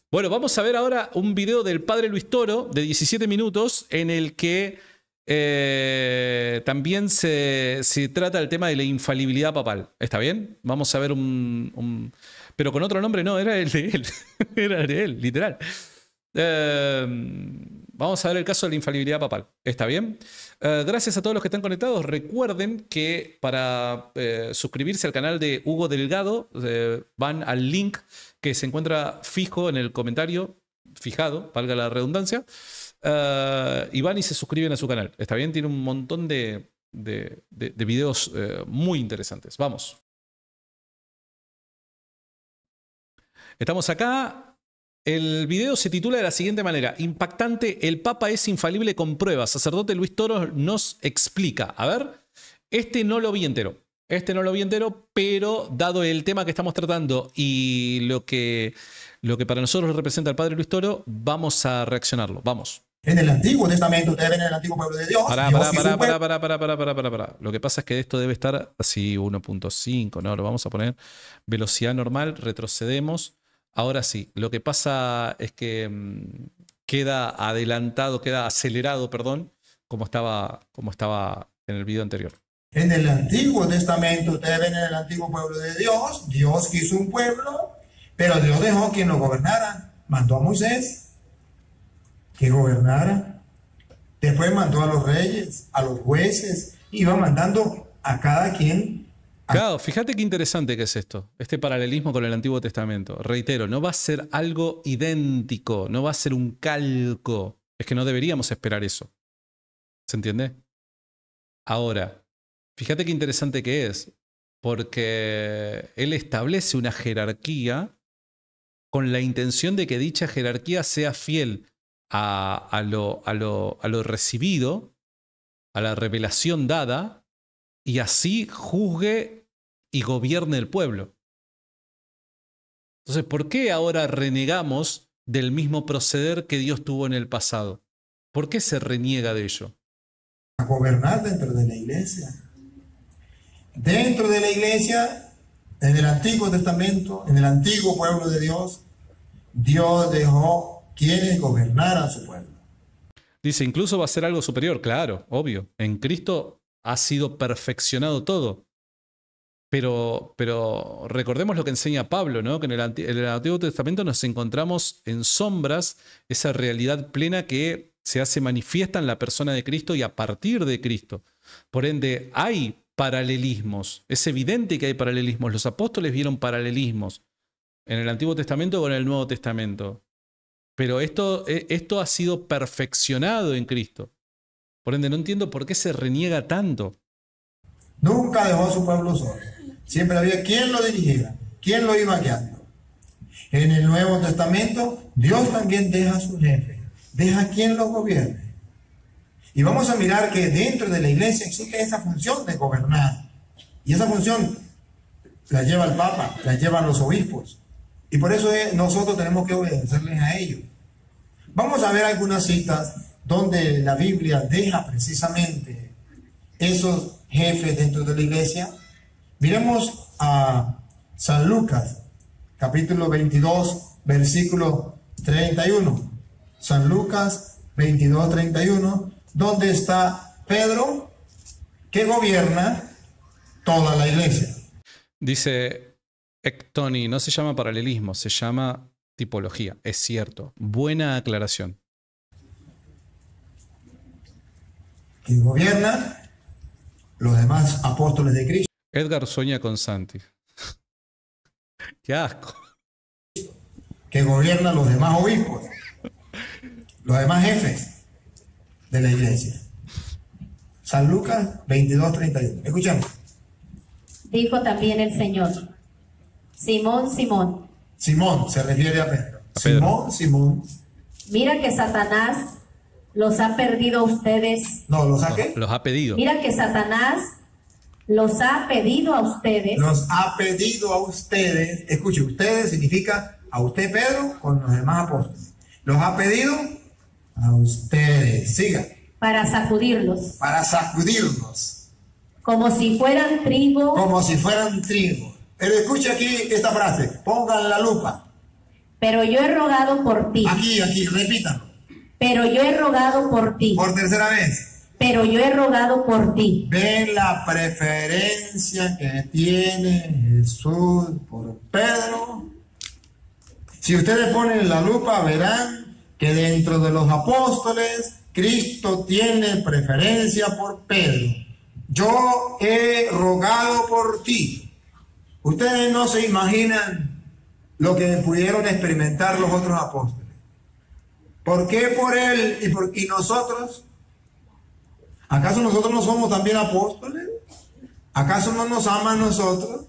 Bueno, vamos a ver ahora un video del padre Luis Toro de 17 minutos en el que eh, también se, se, trata el tema de la infalibilidad papal. ¿Está bien? Vamos a ver un pero con otro nombre no, era el de él. era el de él, literal. Em, vamos a ver el caso de la infalibilidad papal. ¿Está bien? Eh, gracias a todos los que están conectados. Recuerden que para eh, suscribirse al canal de Hugo Delgado, eh, van al link que se encuentra fijo en el comentario, fijado, valga la redundancia, y van y se suscriben a su canal. ¿Está bien? Tiene un montón de, de, de videos muy interesantes. Vamos. Estamos acá. El video se titula de la siguiente manera: Impactante, el Papa es infalible con pruebas. Sacerdote Luis Toro nos explica. A ver, este no lo vi entero. Este no lo vi entero, pero dado el tema que estamos tratando y lo que, lo que para nosotros representa el Padre Luis Toro, vamos a reaccionarlo. Vamos. En el Antiguo Testamento, ustedes ven en el Antiguo Pueblo de Dios. Pará, Dios pará, pará, pará, pará, pará, pará, pará, pará. Lo que pasa es que esto debe estar así 1.5, ¿no? Lo vamos a poner velocidad normal, retrocedemos. Ahora sí, lo que pasa es que mm, queda adelantado, queda acelerado, perdón, como estaba, como estaba en el video anterior. En el Antiguo Testamento, ustedes ven en el Antiguo Pueblo de Dios, Dios hizo un pueblo, pero Dios dejó quien lo gobernara. Mandó a Moisés que gobernara. Después mandó a los reyes, a los jueces, iba mandando a cada quien. Claro, fíjate qué interesante que es esto, este paralelismo con el Antiguo Testamento. Reitero, no va a ser algo idéntico, no va a ser un calco. Es que no deberíamos esperar eso. ¿Se entiende? Ahora, fíjate qué interesante que es, porque él establece una jerarquía con la intención de que dicha jerarquía sea fiel a, lo- a lo recibido, a la revelación dada, y así juzgue y gobierne el pueblo. Entonces, ¿por qué ahora renegamos del mismo proceder que Dios tuvo en el pasado? ¿Por qué se reniega de ello? a gobernar dentro de la iglesia. Dentro de la iglesia, en el Antiguo Testamento, en el antiguo pueblo de Dios, Dios dejó quienes gobernaran su pueblo. Dice, incluso va a ser algo superior, claro, obvio. En Cristo ha sido perfeccionado todo. Pero, pero recordemos lo que enseña Pablo, ¿no? Que en el, Antiguo Testamento nos encontramos en sombras esa realidad plena que se hace manifiesta en la persona de Cristo y a partir de Cristo. Por ende, hay paralelismos. Es evidente que hay paralelismos. Los apóstoles vieron paralelismos en el Antiguo Testamento con el Nuevo Testamento. Pero esto, eh, esto ha sido perfeccionado en Cristo. Por ende, no entiendo por qué se reniega tanto. Nunca dejó a su pueblo solo. Siempre había quien lo dirigiera, quien lo iba guiando. En el Nuevo Testamento, Dios también deja a su jefe, deja quien lo gobierne. Y vamos a mirar que dentro de la iglesia existe esa función de gobernar. Y esa función la lleva el Papa, la llevan los obispos. Y por eso es- nosotros tenemos que obedecerles a ellos. Vamos a ver algunas citas donde la Biblia deja precisamente esos jefes dentro de la iglesia. Miremos a San Lucas, capítulo 22, versículo 31. San Lucas 22, 31, donde está Pedro, que gobierna toda la iglesia. Dice Ectoni, no se llama paralelismo, se llama tipología. Es cierto. Buena aclaración. Que gobierna los demás apóstoles de Cristo. Edgar sueña con Santi. Qué asco. que gobierna los demás obispos, los demás jefes de la iglesia. San Lucas 22, 31. Escuchamos. Dijo también el Señor, Simón, Simón, Simón se refiere a Pedro. A Pedro. Simón, Simón. mira que Satanás los ha perdido a ustedes. No, ¿lo saqué? Los ha pedido. Mira que Satanás los ha pedido a ustedes Nos ha pedido a ustedes, escuche, ustedes significa a usted Pedro con los demás apóstoles. Los ha pedido a ustedes, siga, para sacudirlos, para sacudirnos como si fueran trigo, como si fueran trigo. Pero escuche aquí esta frase, pongan la lupa. pero yo he rogado por ti, Aquí, aquí, repítanlo. Pero yo he rogado por ti, Por tercera vez. pero yo he rogado por ti. Ven la preferencia que tiene Jesús por Pedro. Si ustedes ponen la lupa, verán que dentro de los apóstoles, Cristo tiene preferencia por Pedro. Yo he rogado por ti. Ustedes no se imaginan lo que pudieron experimentar los otros apóstoles. ¿Por qué por él y, por, y nosotros? ¿Acaso nosotros no somos también apóstoles? ¿Acaso no nos ama a nosotros?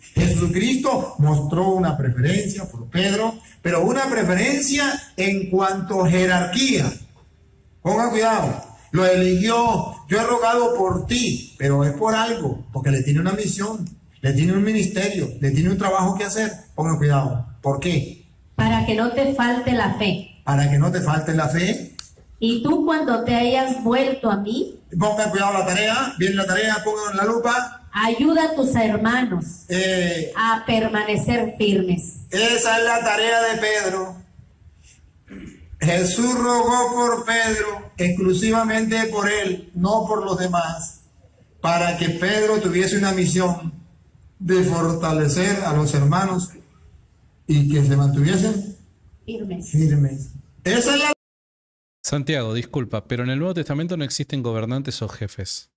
Jesucristo mostró una preferencia por Pedro, pero una preferencia en cuanto a jerarquía. Ponga cuidado, lo eligió. Yo he rogado por ti, pero es por algo, porque le tiene una misión, le tiene un ministerio, le tiene un trabajo que hacer. Ponga cuidado. ¿Por qué? Para que no te falte la fe. Para que no te falte la fe. Y tú cuando te hayas vuelto a mí. Ponga cuidado la tarea, viene la tarea, pongan la lupa. Ayuda a tus hermanos Eh, a permanecer firmes. Esa es la tarea de Pedro. Jesús rogó por Pedro, exclusivamente por él, no por los demás, para que Pedro tuviese una misión de fortalecer a los hermanos y que se mantuviesen Firmes. firmes. Esa es la Santiago, disculpa, pero en el Nuevo Testamento no existen gobernantes o jefes.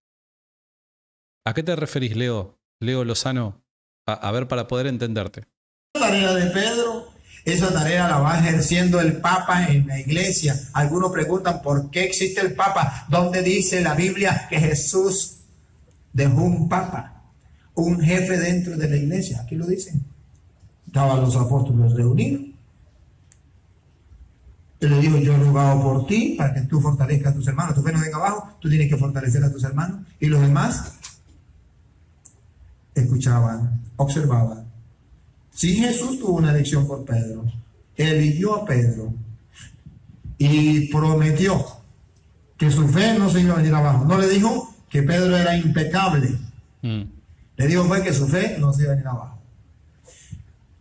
¿A qué te referís, Leo? Leo Lozano. A, a ver, para poder entenderte. tarea de Pedro. Esa tarea la va ejerciendo el Papa en la iglesia. Algunos preguntan por qué existe el Papa. ¿Dónde dice la Biblia que Jesús dejó un Papa? Un jefe dentro de la iglesia. Aquí lo dicen. Estaban los apóstoles reunidos. Le dijo, yo he rogado por ti para que tú fortalezcas a tus hermanos. Tu fe no venga abajo, tú tienes que fortalecer a tus hermanos. Y los demás escuchaban, observaban. Si Jesús tuvo una elección por Pedro, eligió a Pedro y prometió que su fe no se iba a venir abajo. No le dijo que Pedro era impecable. Mm. Le dijo fue que su fe no se iba a venir abajo.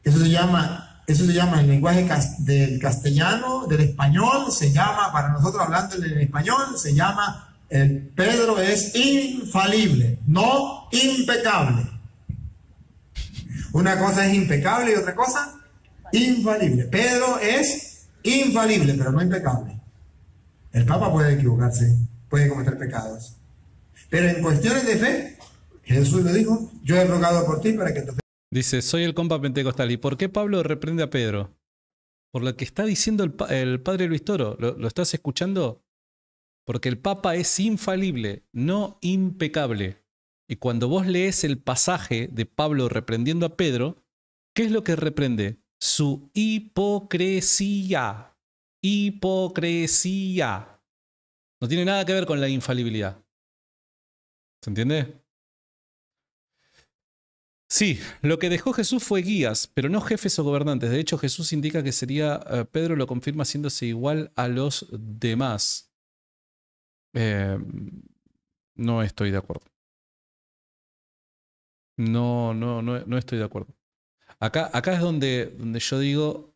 Eso se llama, eso se llama en lenguaje del castellano, del español, se llama, para nosotros hablando en español, se llama, el Pedro es infalible, no impecable. Una cosa es impecable y otra cosa infalible. Pedro es infalible, pero no impecable. El Papa puede equivocarse, puede cometer pecados. Pero en cuestiones de fe, Jesús le dijo, yo he rogado por ti para que tu fe... Dice, soy el compa pentecostal. ¿Y por qué Pablo reprende a Pedro? Por lo que está diciendo el, el padre Luis Toro. ¿Lo, lo estás escuchando? Porque el Papa es infalible, no impecable. Y cuando vos lees el pasaje de Pablo reprendiendo a Pedro, ¿qué es lo que reprende? Su hipocresía. Hipocresía. No tiene nada que ver con la infalibilidad. ¿Se entiende? Sí, lo que dejó Jesús fue guías, pero no jefes o gobernantes. De hecho, Jesús indica que sería, eh, Pedro lo confirma haciéndose igual a los demás. Eh, no estoy de acuerdo. No, no, no, no estoy de acuerdo. Acá, acá es donde, donde yo digo,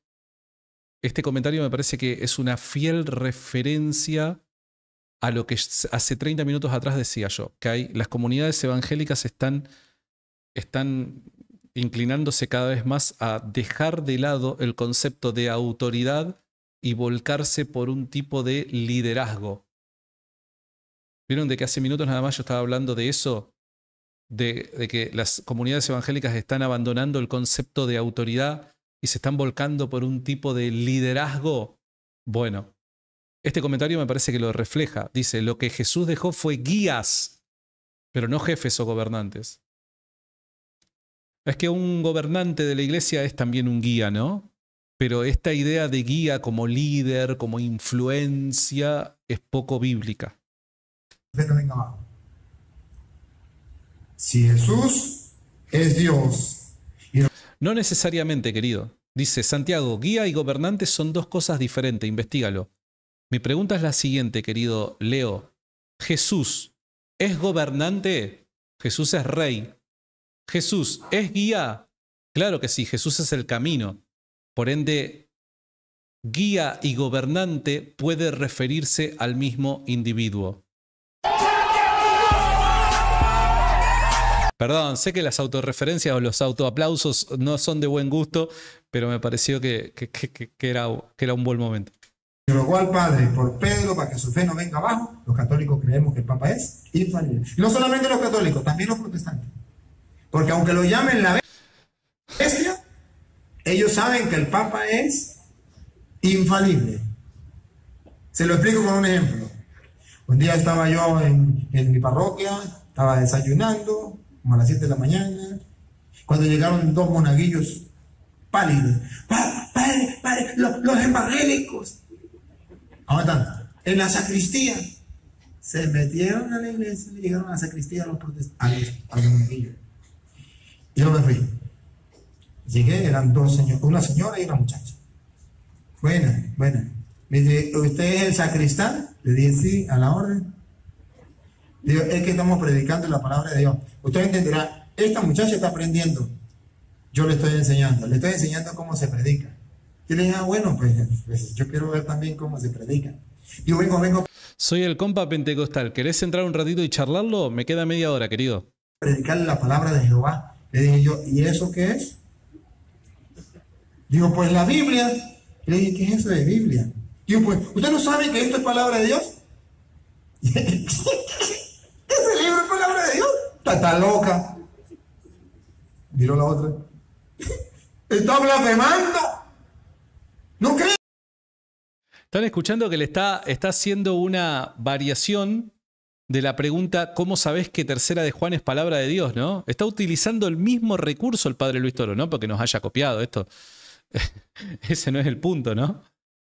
este comentario me parece que es una fiel referencia a lo que hace 30 minutos atrás decía yo, que hay, las comunidades evangélicas están están inclinándose cada vez más a dejar de lado el concepto de autoridad y volcarse por un tipo de liderazgo. ¿Vieron de que hace minutos nada más yo estaba hablando de eso? De, de que las comunidades evangélicas están abandonando el concepto de autoridad y se están volcando por un tipo de liderazgo. Bueno, este comentario me parece que lo refleja. Dice, lo que Jesús dejó fue guías, pero no jefes o gobernantes. Es que un gobernante de la iglesia es también un guía, ¿no? Pero esta idea de guía como líder, como influencia, es poco bíblica. no venga abajo. Si Jesús es Dios y No necesariamente, querido. Dice Santiago, guía y gobernante son dos cosas diferentes, investigalo. Mi pregunta es la siguiente, querido Leo. ¿Jesús es gobernante? Jesús es rey. ¿Jesús es guía? Claro que sí, Jesús es el camino. Por ende, guía y gobernante puede referirse al mismo individuo. Perdón, sé que las autorreferencias o los autoaplausos no son de buen gusto, pero me pareció que, que- que- que- era, era un buen momento. rogó al Padre por Pedro para que su fe no venga abajo, los católicos creemos que el Papa es infalible. Y no solamente los católicos, también los protestantes. Porque aunque lo llamen la bestia, ellos saben que el Papa es infalible. Se lo explico con un ejemplo. Un día estaba yo en, mi parroquia, estaba desayunando, como a las 7 de la mañana, cuando llegaron dos monaguillos pálidos. Pa- Padre, padre, los, los evangélicos. ¿Dónde están? En la sacristía. Se metieron a la iglesia y llegaron a la sacristía a los protestantes, a los monaguillos. Yo me fui. Llegué, eran dos señores, una señora y una muchacha. Buena, buena. Me dice, ¿usted es el sacristán? Le dije, sí, a la orden. Digo, es que estamos predicando la palabra de Dios. Usted entenderá, esta muchacha está aprendiendo. Yo le estoy enseñando, le estoy enseñando cómo se predica. Y le dije, ah, bueno, pues, pues yo quiero ver también cómo se predica. Yo vengo, vengo Soy el compa pentecostal. ¿Querés entrar un ratito y charlarlo? Me queda media hora, querido. predicar la palabra de Jehová. Le dije yo, ¿y eso qué es? Digo, pues la Biblia. Le dije, ¿qué es eso de Biblia? Digo, pues, ¿usted no sabe que esto es palabra de Dios? Ese libro es palabra de Dios. Está, loca. Miró la otra. Está blasfemando. ¿No cree? Están escuchando que le está, está haciendo una variación de la pregunta ¿cómo sabés que tercera de Juan es palabra de Dios? ¿no? Está utilizando el mismo recurso el padre Luis Toro, no porque nos haya copiado esto. Ese no es el punto, ¿no?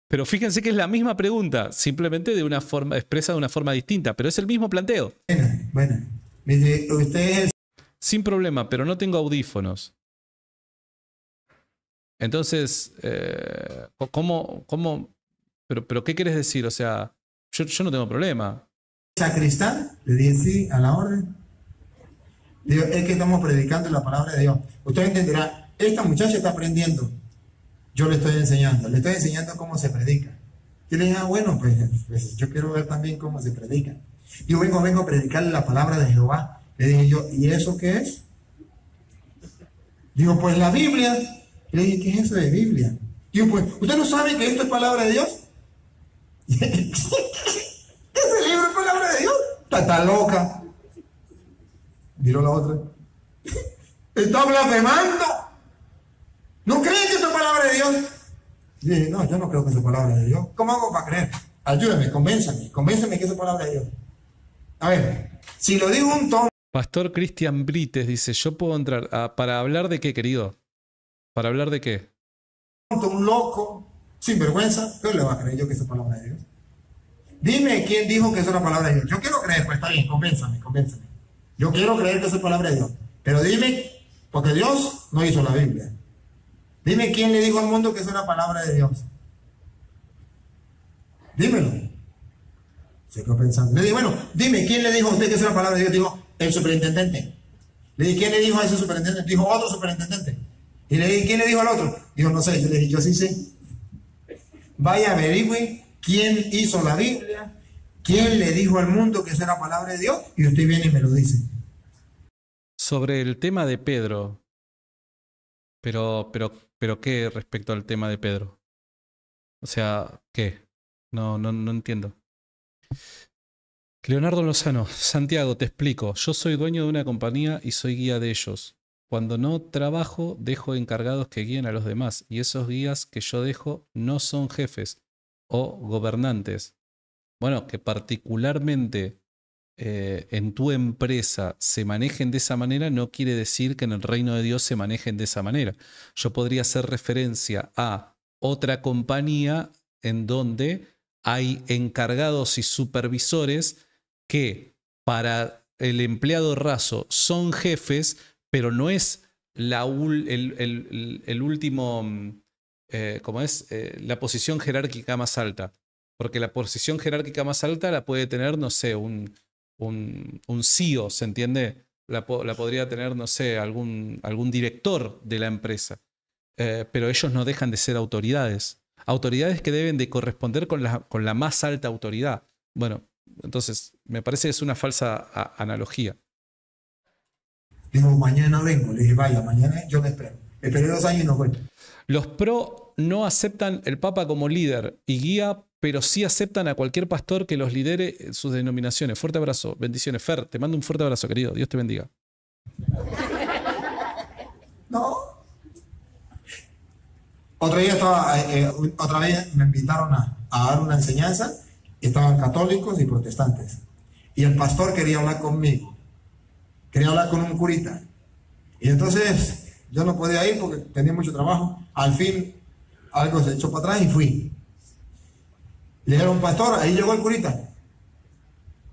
Pero fíjense que es la misma pregunta, simplemente de una forma, expresa de una forma distinta, pero es el mismo planteo. Bueno, bueno. Me dice, usted es el Sin problema, pero no tengo audífonos. Entonces, eh, ¿cómo, cómo, pero, pero qué quieres decir? O sea, yo, yo no tengo problema. Sacristán? Le dije, sí, a la orden. Digo, es que estamos predicando la palabra de Dios. Usted entenderá, esta muchacha está aprendiendo. Yo le estoy enseñando, le estoy enseñando cómo se predica. Y le dije, ah, bueno, pues, pues yo quiero ver también cómo se predica. Yo vengo, vengo a predicar la palabra de Jehová. Le dije yo, ¿y eso qué es? Digo, pues la Biblia. Le dije, ¿qué es eso de Biblia? Digo, pues, ¿usted no sabe que esto es palabra de Dios? Ese libro es palabra de Dios. Está, loca. Miró la otra. Está blasfemando. ¿No creen que es palabra de Dios? Y dije, no, yo no creo que es palabra de Dios. ¿Cómo hago para creer? Ayúdame, convénzame, convénzame que es palabra de Dios. A ver, si lo digo un tono, Pastor Cristian Brites dice, yo puedo entrar a- para hablar de qué, querido. ¿Para hablar de qué? un loco, sin vergüenza, ¿qué le va a creer yo que es palabra de Dios? Dime quién dijo que eso era palabra de Dios. Yo quiero creer, pues está bien, convénzame, convénzame. Yo quiero creer que es palabra de Dios. Pero dime, porque Dios no hizo la Biblia. Dime quién le dijo al mundo que eso era palabra de Dios. Dímelo. Se quedó pensando. Le dije, bueno, dime quién le dijo a usted que eso era palabra de Dios. Dijo, el superintendente. Le dije, ¿quién le dijo a ese superintendente? Dijo, otro superintendente. Y le dije, ¿quién le dijo al otro? Dijo, no sé. Yo le dije, yo sí sé. Vaya, averigüe quién hizo la Biblia, quién le dijo al mundo que eso era palabra de Dios, y usted viene y me lo dice. Sobre el tema de Pedro. Pero, pero, pero ¿qué respecto al tema de Pedro? O sea, ¿qué? No, no, no entiendo. Leonardo Lozano, Santiago, te explico. Yo soy dueño de una compañía y soy guía de ellos. Cuando no trabajo, dejo encargados que guíen a los demás. Y esos guías que yo dejo no son jefes o gobernantes. Bueno, que particularmente eh, en tu empresa se manejen de esa manera no quiere decir que en el reino de Dios se manejen de esa manera. Yo podría hacer referencia a otra compañía en donde hay encargados y supervisores que para el empleado raso son jefes, pero no es la el- el último, mm, eh, ¿cómo es? Eh, la posición jerárquica más alta. Porque la posición jerárquica más alta la puede tener, no sé, un, un, un CEO, ¿se entiende? La, po- la podría tener, no sé, algún, algún director de la empresa. Eh, pero ellos no dejan de ser autoridades. Autoridades que deben de corresponder con la, con la más alta autoridad. Bueno, entonces, me parece que es una falsa analogía. Dijo, mañana vengo. Le dije, vaya, mañana yo le espero. Esperé dos años y no fue. Los pro no aceptan el Papa como líder y guía, pero sí aceptan a cualquier pastor que los lidere en sus denominaciones. Fuerte abrazo, bendiciones. Fer, te mando un fuerte abrazo, querido. Dios te bendiga. No. Otro día estaba, eh, eh, otra vez me invitaron a, a dar una enseñanza Y estaban católicos y protestantes. Y el pastor quería hablar conmigo. Quería hablar con un curita. Y entonces yo no podía ir porque tenía mucho trabajo. Al fin algo se echó para atrás y fui. Le dijeron, pastor, ahí llegó el curita.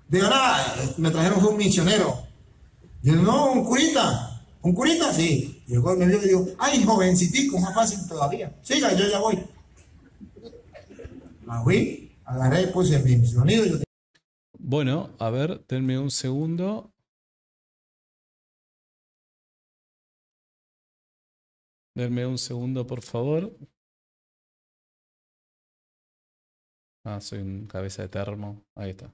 Digo, nada, me trajeron un misionero. Digo, no, un curita. ¿Un curita? Sí. Llegó me y digo, ay, jovencitico, más fácil todavía. Siga, yo ya voy. Me fui, agarré, puse mi sonido. Yo... Bueno, a ver, denme un segundo. Denme un segundo, por favor. Ah, soy un cabeza de termo. Ahí está.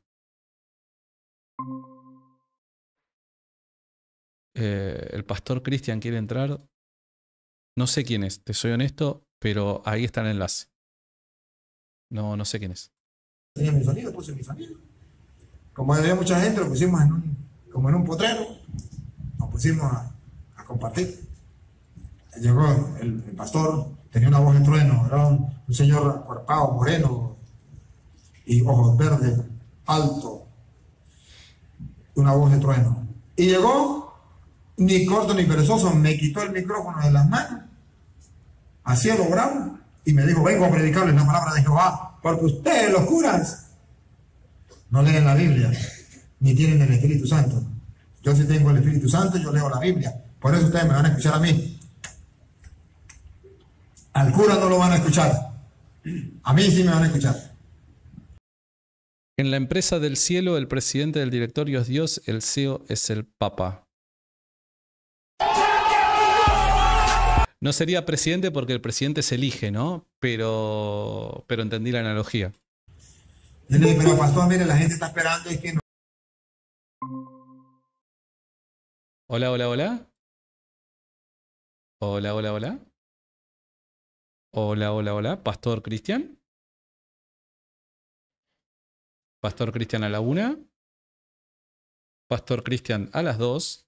Eh, el pastor Cristian quiere entrar. No sé quién es, te soy honesto, pero ahí está el enlace. No, no sé quién es. Tenía mi sonido, puse mi sonido. Como había mucha gente, lo pusimos en un, como en un potrero. Nos pusimos a, compartir. Llegó el, pastor, tenía una voz de trueno, era un, señor acuerpado, moreno y ojos verdes, alto, una voz de trueno. Y llegó ni corto ni perezoso, me quitó el micrófono de las manos, así lo bravo, y me dijo, vengo a predicarles la palabra de Jehová, porque ustedes, los curas, no leen la Biblia, ni tienen el Espíritu Santo. Yo sí tengo el Espíritu Santo, yo leo la Biblia, por eso ustedes me van a escuchar a mí. Al cura no lo van a escuchar, a mí sí me van a escuchar. En la empresa del cielo, el presidente del directorio es Dios, el CEO es el Papa. No sería presidente porque el presidente se elige, ¿no? Pero, pero entendí la analogía. Pero pastor, mire, la gente está esperando y que no. Hola, hola, hola. Hola, hola, hola. Hola, hola, hola. Pastor Cristian. Pastor Cristian a la una. Pastor Cristian a las dos.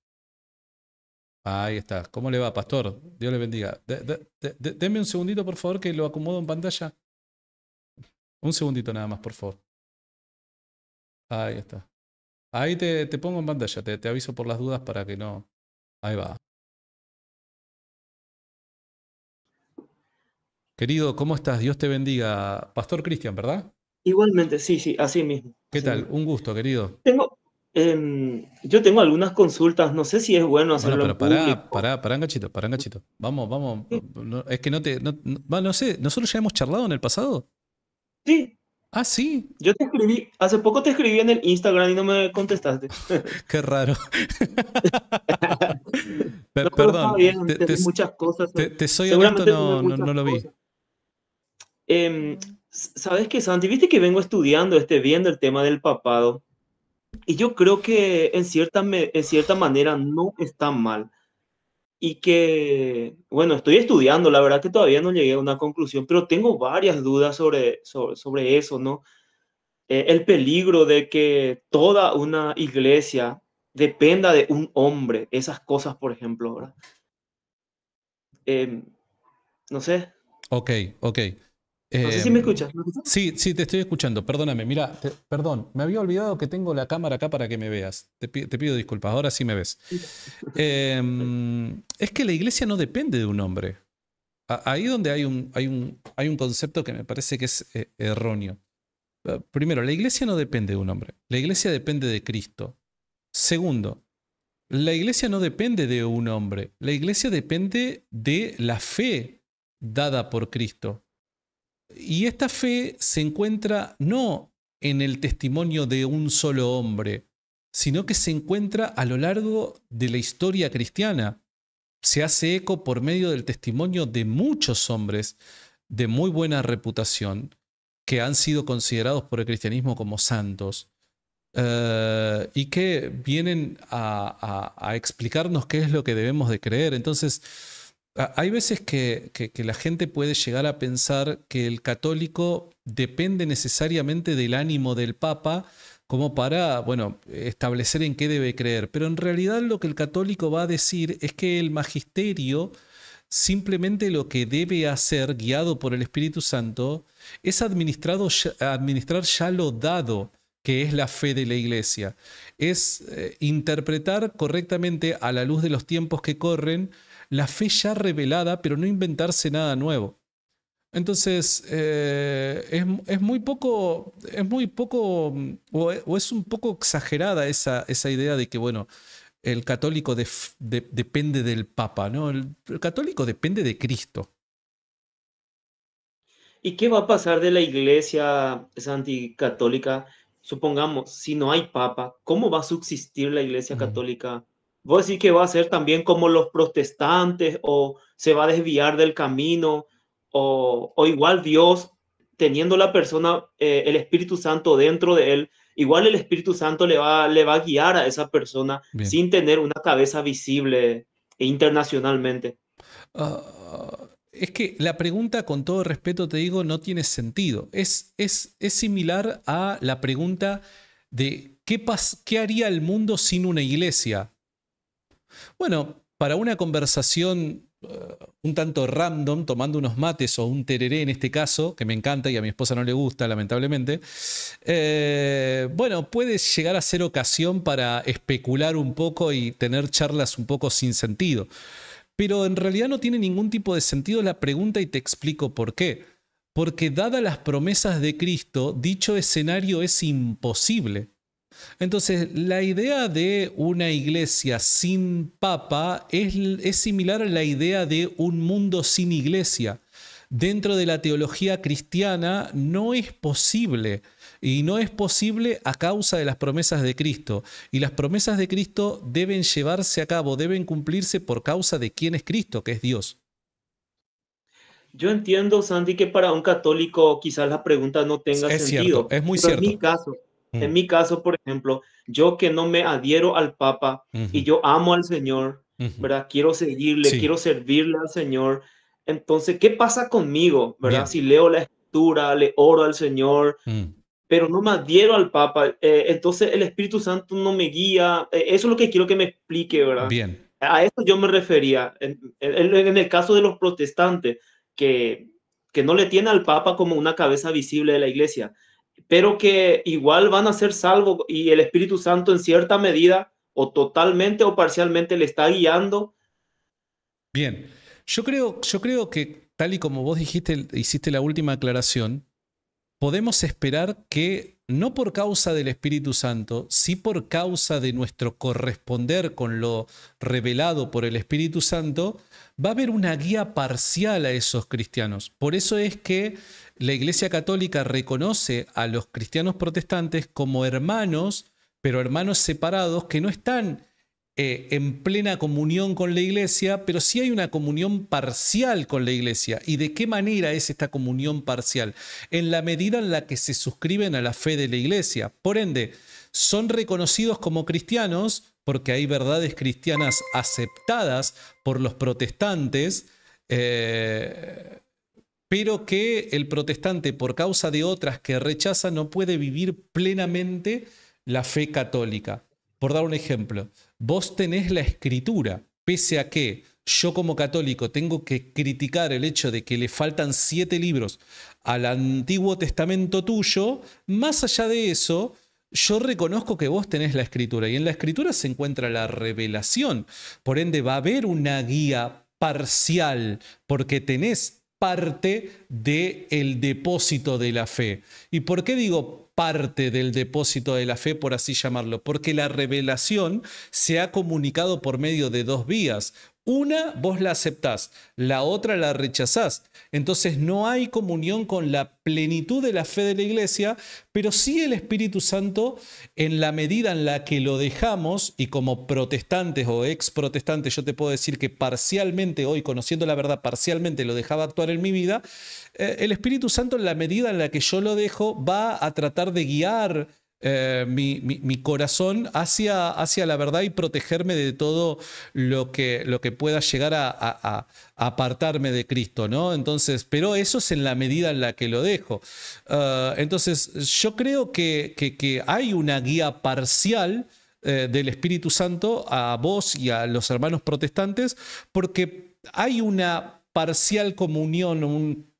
Ahí está. ¿Cómo le va, pastor? Dios le bendiga. Deme un segundito, por favor, que lo acomodo en pantalla. Un segundito nada más, por favor. Ahí está. Ahí te, te pongo en pantalla. Te, te aviso por las dudas para que no. Ahí va. Querido, ¿cómo estás? Dios te bendiga. Pastor Cristian, ¿verdad? Igualmente, sí, sí, así mismo. ¿Qué tal? Un gusto, querido. Tengo, Em, yo tengo algunas consultas, no sé si es bueno hacerlo bueno, pero pará, pará, pará, gachito, pará, gachito. Vamos, vamos. es que no te. No, no, sé, ¿nosotros ya hemos charlado en el pasado? Sí. Ah, sí. Yo te escribí, hace poco te escribí en el Instagram y no me contestaste. Qué raro. perdón. te, muchas cosas. Te, soy honesto, no, no, lo vi. Eh, ¿Sabes qué, Santi? Viste que vengo estudiando, este, viendo el tema del papado. Y yo creo que en cierta, en cierta manera no está mal. Y que, bueno, estoy estudiando, la verdad que todavía no llegué a una conclusión, pero tengo varias dudas sobre, sobre, eso, ¿no? Eh, el peligro de que toda una iglesia dependa de un hombre, esas cosas, por ejemplo, ¿verdad? Em, no sé. Ok, ok. No sé si me em, escuchas. Sí, sí, te estoy escuchando. Perdóname. Mira, perdón, me había olvidado que tengo la cámara acá para que me veas. Te, pido disculpas, ahora sí me ves. Em, es que la iglesia no depende de un hombre. Ahí donde hay un, hay un, hay un concepto que me parece que es eh, erróneo. Eh, primero, la iglesia no depende de un hombre. La iglesia depende de Cristo. Segundo, la iglesia no depende de un hombre. La iglesia depende de la fe dada por Cristo. Y esta fe se encuentra no en el testimonio de un solo hombre, sino que se encuentra a lo largo de la historia cristiana. Se hace eco por medio del testimonio de muchos hombres de muy buena reputación que han sido considerados por el cristianismo como santos eh, y que vienen a, a explicarnos qué es lo que debemos de creer. Entonces, hay veces que, la gente puede llegar a pensar que el católico depende necesariamente del ánimo del Papa como para, bueno, establecer en qué debe creer. Pero en realidad lo que el católico va a decir es que el magisterio simplemente lo que debe hacer, guiado por el Espíritu Santo, es administrado, administrar ya lo dado, que es la fe de la iglesia. Es eh, interpretar correctamente a la luz de los tiempos que corren la fe ya revelada, pero no inventarse nada nuevo. Entonces, eh, es, muy poco, es muy poco, o, es un poco exagerada esa, esa idea de que, bueno, el católico depende del Papa, ¿no? El, católico depende de Cristo. ¿Y qué va a pasar de la iglesia anticatólica? Supongamos, si no hay Papa, ¿cómo va a subsistir la iglesia católica? ¿Vos decís que va a ser también como los protestantes o se va a desviar del camino? O, o igual Dios, teniendo la persona, eh, el Espíritu Santo dentro de él, igual el Espíritu Santo le va, le va a guiar a esa persona sin tener una cabeza visible internacionalmente. Ah, es que la pregunta, con todo respeto te digo, no tiene sentido. Es, es, es similar a la pregunta de ¿qué, qué haría el mundo sin una iglesia. Bueno, para una conversación uh, un tanto random, tomando unos mates o un tereré en este caso, que me encanta y a mi esposa no le gusta, lamentablemente, eh, bueno, puede llegar a ser ocasión para especular un poco y tener charlas un poco sin sentido. Pero en realidad no tiene ningún tipo de sentido la pregunta y te explico por qué. Porque dadas las promesas de Cristo, dicho escenario es imposible. Entonces, la idea de una iglesia sin papa es, es, similar a la idea de un mundo sin iglesia. Dentro de la teología cristiana no es posible y no es posible a causa de las promesas de Cristo. Y las promesas de Cristo deben llevarse a cabo, deben cumplirse por causa de quién es Cristo, que es Dios. Yo entiendo, Sandy, que para un católico quizás la pregunta no tenga es sentido. Cierto, es muy cierto. En mi caso, en mi caso, por ejemplo, yo que no me adhiero al Papa y yo amo al Señor, ¿verdad? Quiero seguirle, quiero servirle al Señor. Entonces, ¿qué pasa conmigo, verdad? Si leo la escritura, le oro al Señor, mm. pero no me adhiero al Papa, eh, entonces el Espíritu Santo no me guía. Eh, eso es lo que quiero que me explique, ¿verdad? Bien. A eso yo me refería. En, en el caso de los protestantes, que, que no le tiene al Papa como una cabeza visible de la iglesia, pero que igual van a ser salvos y el Espíritu Santo en cierta medida o totalmente o parcialmente le está guiando. Bien, yo creo, yo creo que tal y como vos dijiste, hiciste la última aclaración, podemos esperar que no por causa del Espíritu Santo, sí por causa de nuestro corresponder con lo revelado por el Espíritu Santo, va a haber una guía parcial a esos cristianos. Por eso es que la Iglesia Católica reconoce a los cristianos protestantes como hermanos, pero hermanos separados que no están eh, en plena comunión con la Iglesia, pero sí hay una comunión parcial con la Iglesia. ¿Y de qué manera es esta comunión parcial? En la medida en la que se suscriben a la fe de la Iglesia. Por ende, son reconocidos como cristianos porque hay verdades cristianas aceptadas por los protestantes. Eh, pero que el protestante, por causa de otras que rechaza, no puede vivir plenamente la fe católica. Por dar un ejemplo, vos tenés la escritura, pese a que yo como católico tengo que criticar el hecho de que le faltan siete libros al Antiguo Testamento tuyo, más allá de eso, yo reconozco que vos tenés la escritura y en la escritura se encuentra la revelación. Por ende, va a haber una guía parcial porque tenés parte del el depósito de la fe. ¿Y por qué digo parte del depósito de la fe, por así llamarlo? Porque la revelación se ha comunicado por medio de dos vías. Una vos la aceptás, la otra la rechazás. Entonces no hay comunión con la plenitud de la fe de la iglesia, pero sí el Espíritu Santo en la medida en la que lo dejamos, y como protestantes o ex protestantes yo te puedo decir que parcialmente, hoy conociendo la verdad, parcialmente lo dejaba actuar en mi vida, eh, el Espíritu Santo en la medida en la que yo lo dejo va a tratar de guiar eh, mi, corazón hacia, la verdad y protegerme de todo lo que, pueda llegar a, apartarme de Cristo, ¿no? Entonces, pero eso es en la medida en la que lo dejo. Ah, entonces, yo creo que, hay una guía parcial eh, del Espíritu Santo a vos y a los hermanos protestantes, porque hay una parcial comunión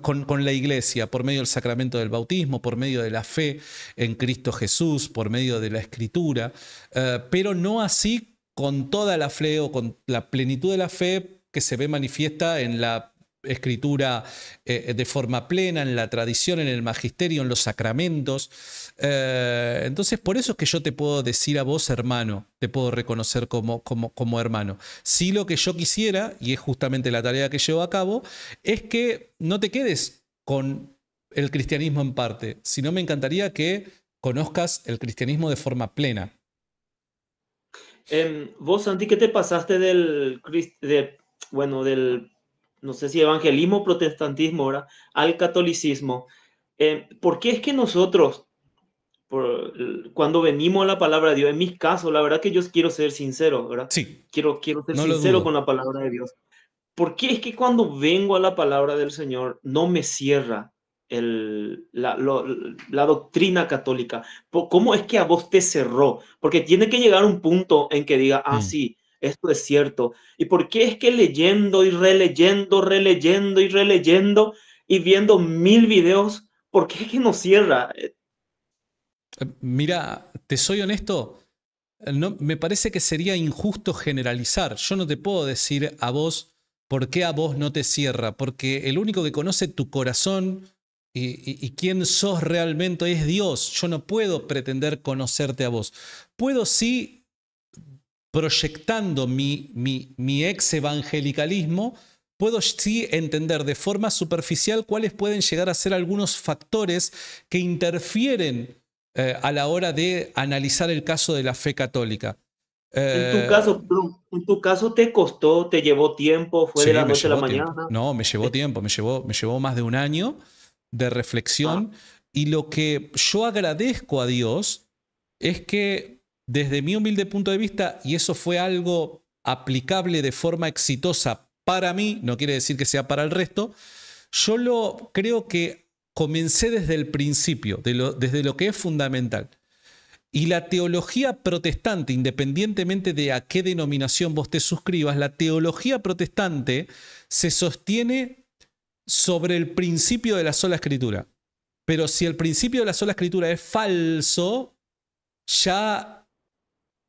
con, la iglesia por medio del sacramento del bautismo, por medio de la fe en Cristo Jesús, por medio de la escritura, eh, pero no así con toda la fe o con la plenitud de la fe que se ve manifiesta en la escritura eh, de forma plena, en la tradición, en el magisterio, en los sacramentos. Eh, entonces, por eso es que yo te puedo decir a vos, hermano, te puedo reconocer como, como, como hermano. Si lo que yo quisiera, y es justamente la tarea que llevo a cabo, es que no te quedes con el cristianismo en parte, sino me encantaría que conozcas el cristianismo de forma plena. Em, vos, Santi, ¿qué te pasaste del, de, bueno, del no sé si evangelismo, protestantismo ahora, al catolicismo. Eh, ¿Por qué es que nosotros, cuando venimos a la palabra de Dios, en mi caso, la verdad que yo quiero ser sincero, ¿verdad? Sí. Quiero, quiero ser sincero con la palabra de Dios. ¿Por qué es que cuando vengo a la palabra del Señor no me cierra el, la, la, doctrina católica? ¿Cómo es que a vos te cerró? Porque tiene que llegar un punto en que diga, ah, mm. sí, esto es cierto. ¿Y por qué es que leyendo y releyendo, releyendo y releyendo y viendo mil videos, por qué es que no cierra? Eh, mira, te soy honesto, no, me parece que sería injusto generalizar. Yo no te puedo decir a vos por qué a vos no te cierra, porque el único que conoce tu corazón y, y, quién sos realmente es Dios. Yo no puedo pretender conocerte a vos. Puedo sí proyectando mi, mi, ex evangelicalismo, puedo sí entender de forma superficial cuáles pueden llegar a ser algunos factores que interfieren eh, a la hora de analizar el caso de la fe católica. en, tu eh, caso, en tu caso, ¿te costó, te llevó tiempo, fue de la noche a la mañana? No, me llevó tiempo, me llevó, me llevó más de un año de reflexión. Ah. Y lo que yo agradezco a Dios es que desde mi humilde punto de vista, y eso fue algo aplicable de forma exitosa para mí, no quiere decir que sea para el resto, yo lo creo que comencé desde el principio, desde lo que es fundamental. Y la teología protestante, independientemente de a qué denominación vos te suscribas, la teología protestante se sostiene sobre el principio de la sola escritura. Pero si el principio de la sola escritura es falso, ya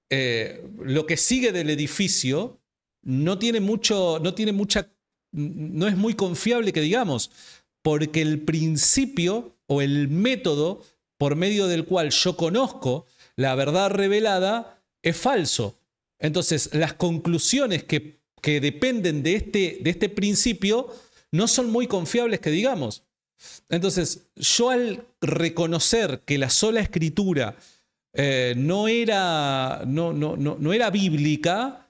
eh, lo que sigue del edificio no tiene mucho, no tiene mucha, no es muy confiable que digamos, porque el principio o el método por medio del cual yo conozco la verdad revelada es falso. Entonces, las conclusiones que, que dependen de este, de este principio no son muy confiables que digamos. Entonces, yo al reconocer que la sola escritura eh, no, era, no, no, no, era bíblica,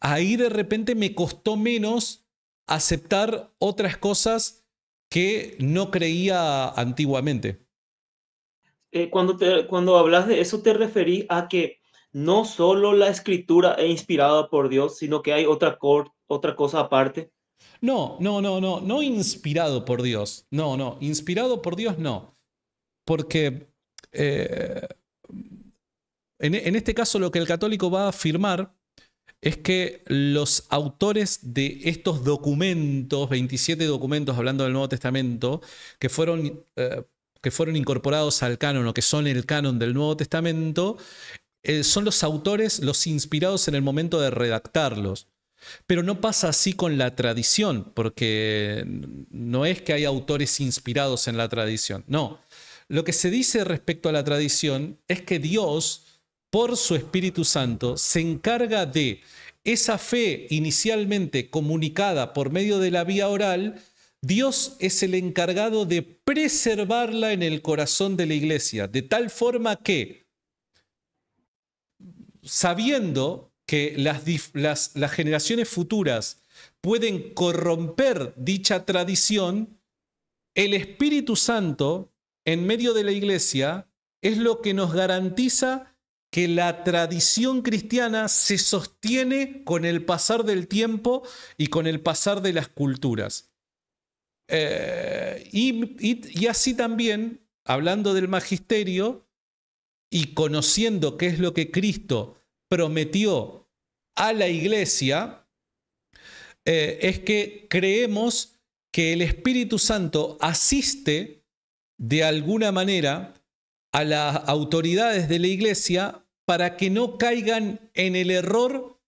ahí de repente me costó menos aceptar otras cosas que no creía antiguamente. Eh, cuando, te, cuando hablas de eso, te referí a que no solo la escritura es inspirada por Dios, sino que hay otra, otra cosa aparte. No, no, no, no, no inspirado por Dios. No, no, inspirado por Dios no. Porque eh, en, este caso lo que el católico va a afirmar es que los autores de estos documentos, 27 documentos hablando del Nuevo Testamento, que fueron, eh, que fueron incorporados al canon o que son el canon del Nuevo Testamento, eh, son los autores, los inspirados en el momento de redactarlos. Pero no pasa así con la tradición, porque no es que hay autores inspirados en la tradición, no. Lo que se dice respecto a la tradición es que Dios por su Espíritu Santo, se encarga de esa fe inicialmente comunicada por medio de la vía oral, Dios es el encargado de preservarla en el corazón de la iglesia, de tal forma que, sabiendo que las, generaciones futuras pueden corromper dicha tradición, el Espíritu Santo en medio de la iglesia es lo que nos garantiza que la tradición cristiana se sostiene con el pasar del tiempo y con el pasar de las culturas. Eh, y, así también, hablando del magisterio y conociendo qué es lo que Cristo prometió a la iglesia, eh, es que creemos que el Espíritu Santo asiste de alguna manera a las autoridades de la iglesia para que no caigan en el error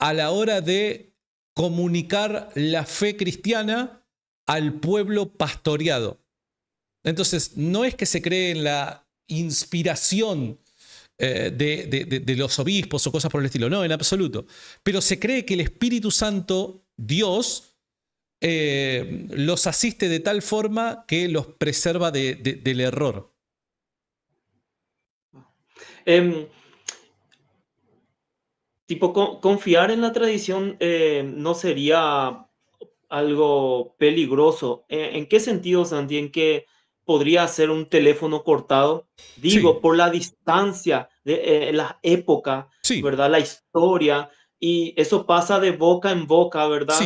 a la hora de comunicar la fe cristiana al pueblo pastoreado. Entonces, no es que se cree en la inspiración eh, de, los obispos o cosas por el estilo, no, en absoluto. Pero se cree que el Espíritu Santo, Dios, eh, los asiste de tal forma que los preserva del error. Em, tipo, confiar en la tradición eh, no sería algo peligroso. ¿En qué sentido, Santi? ¿En qué podría ser un teléfono cortado? Digo, por la distancia de eh, la época, ¿verdad? La historia, y eso pasa de boca en boca, ¿verdad?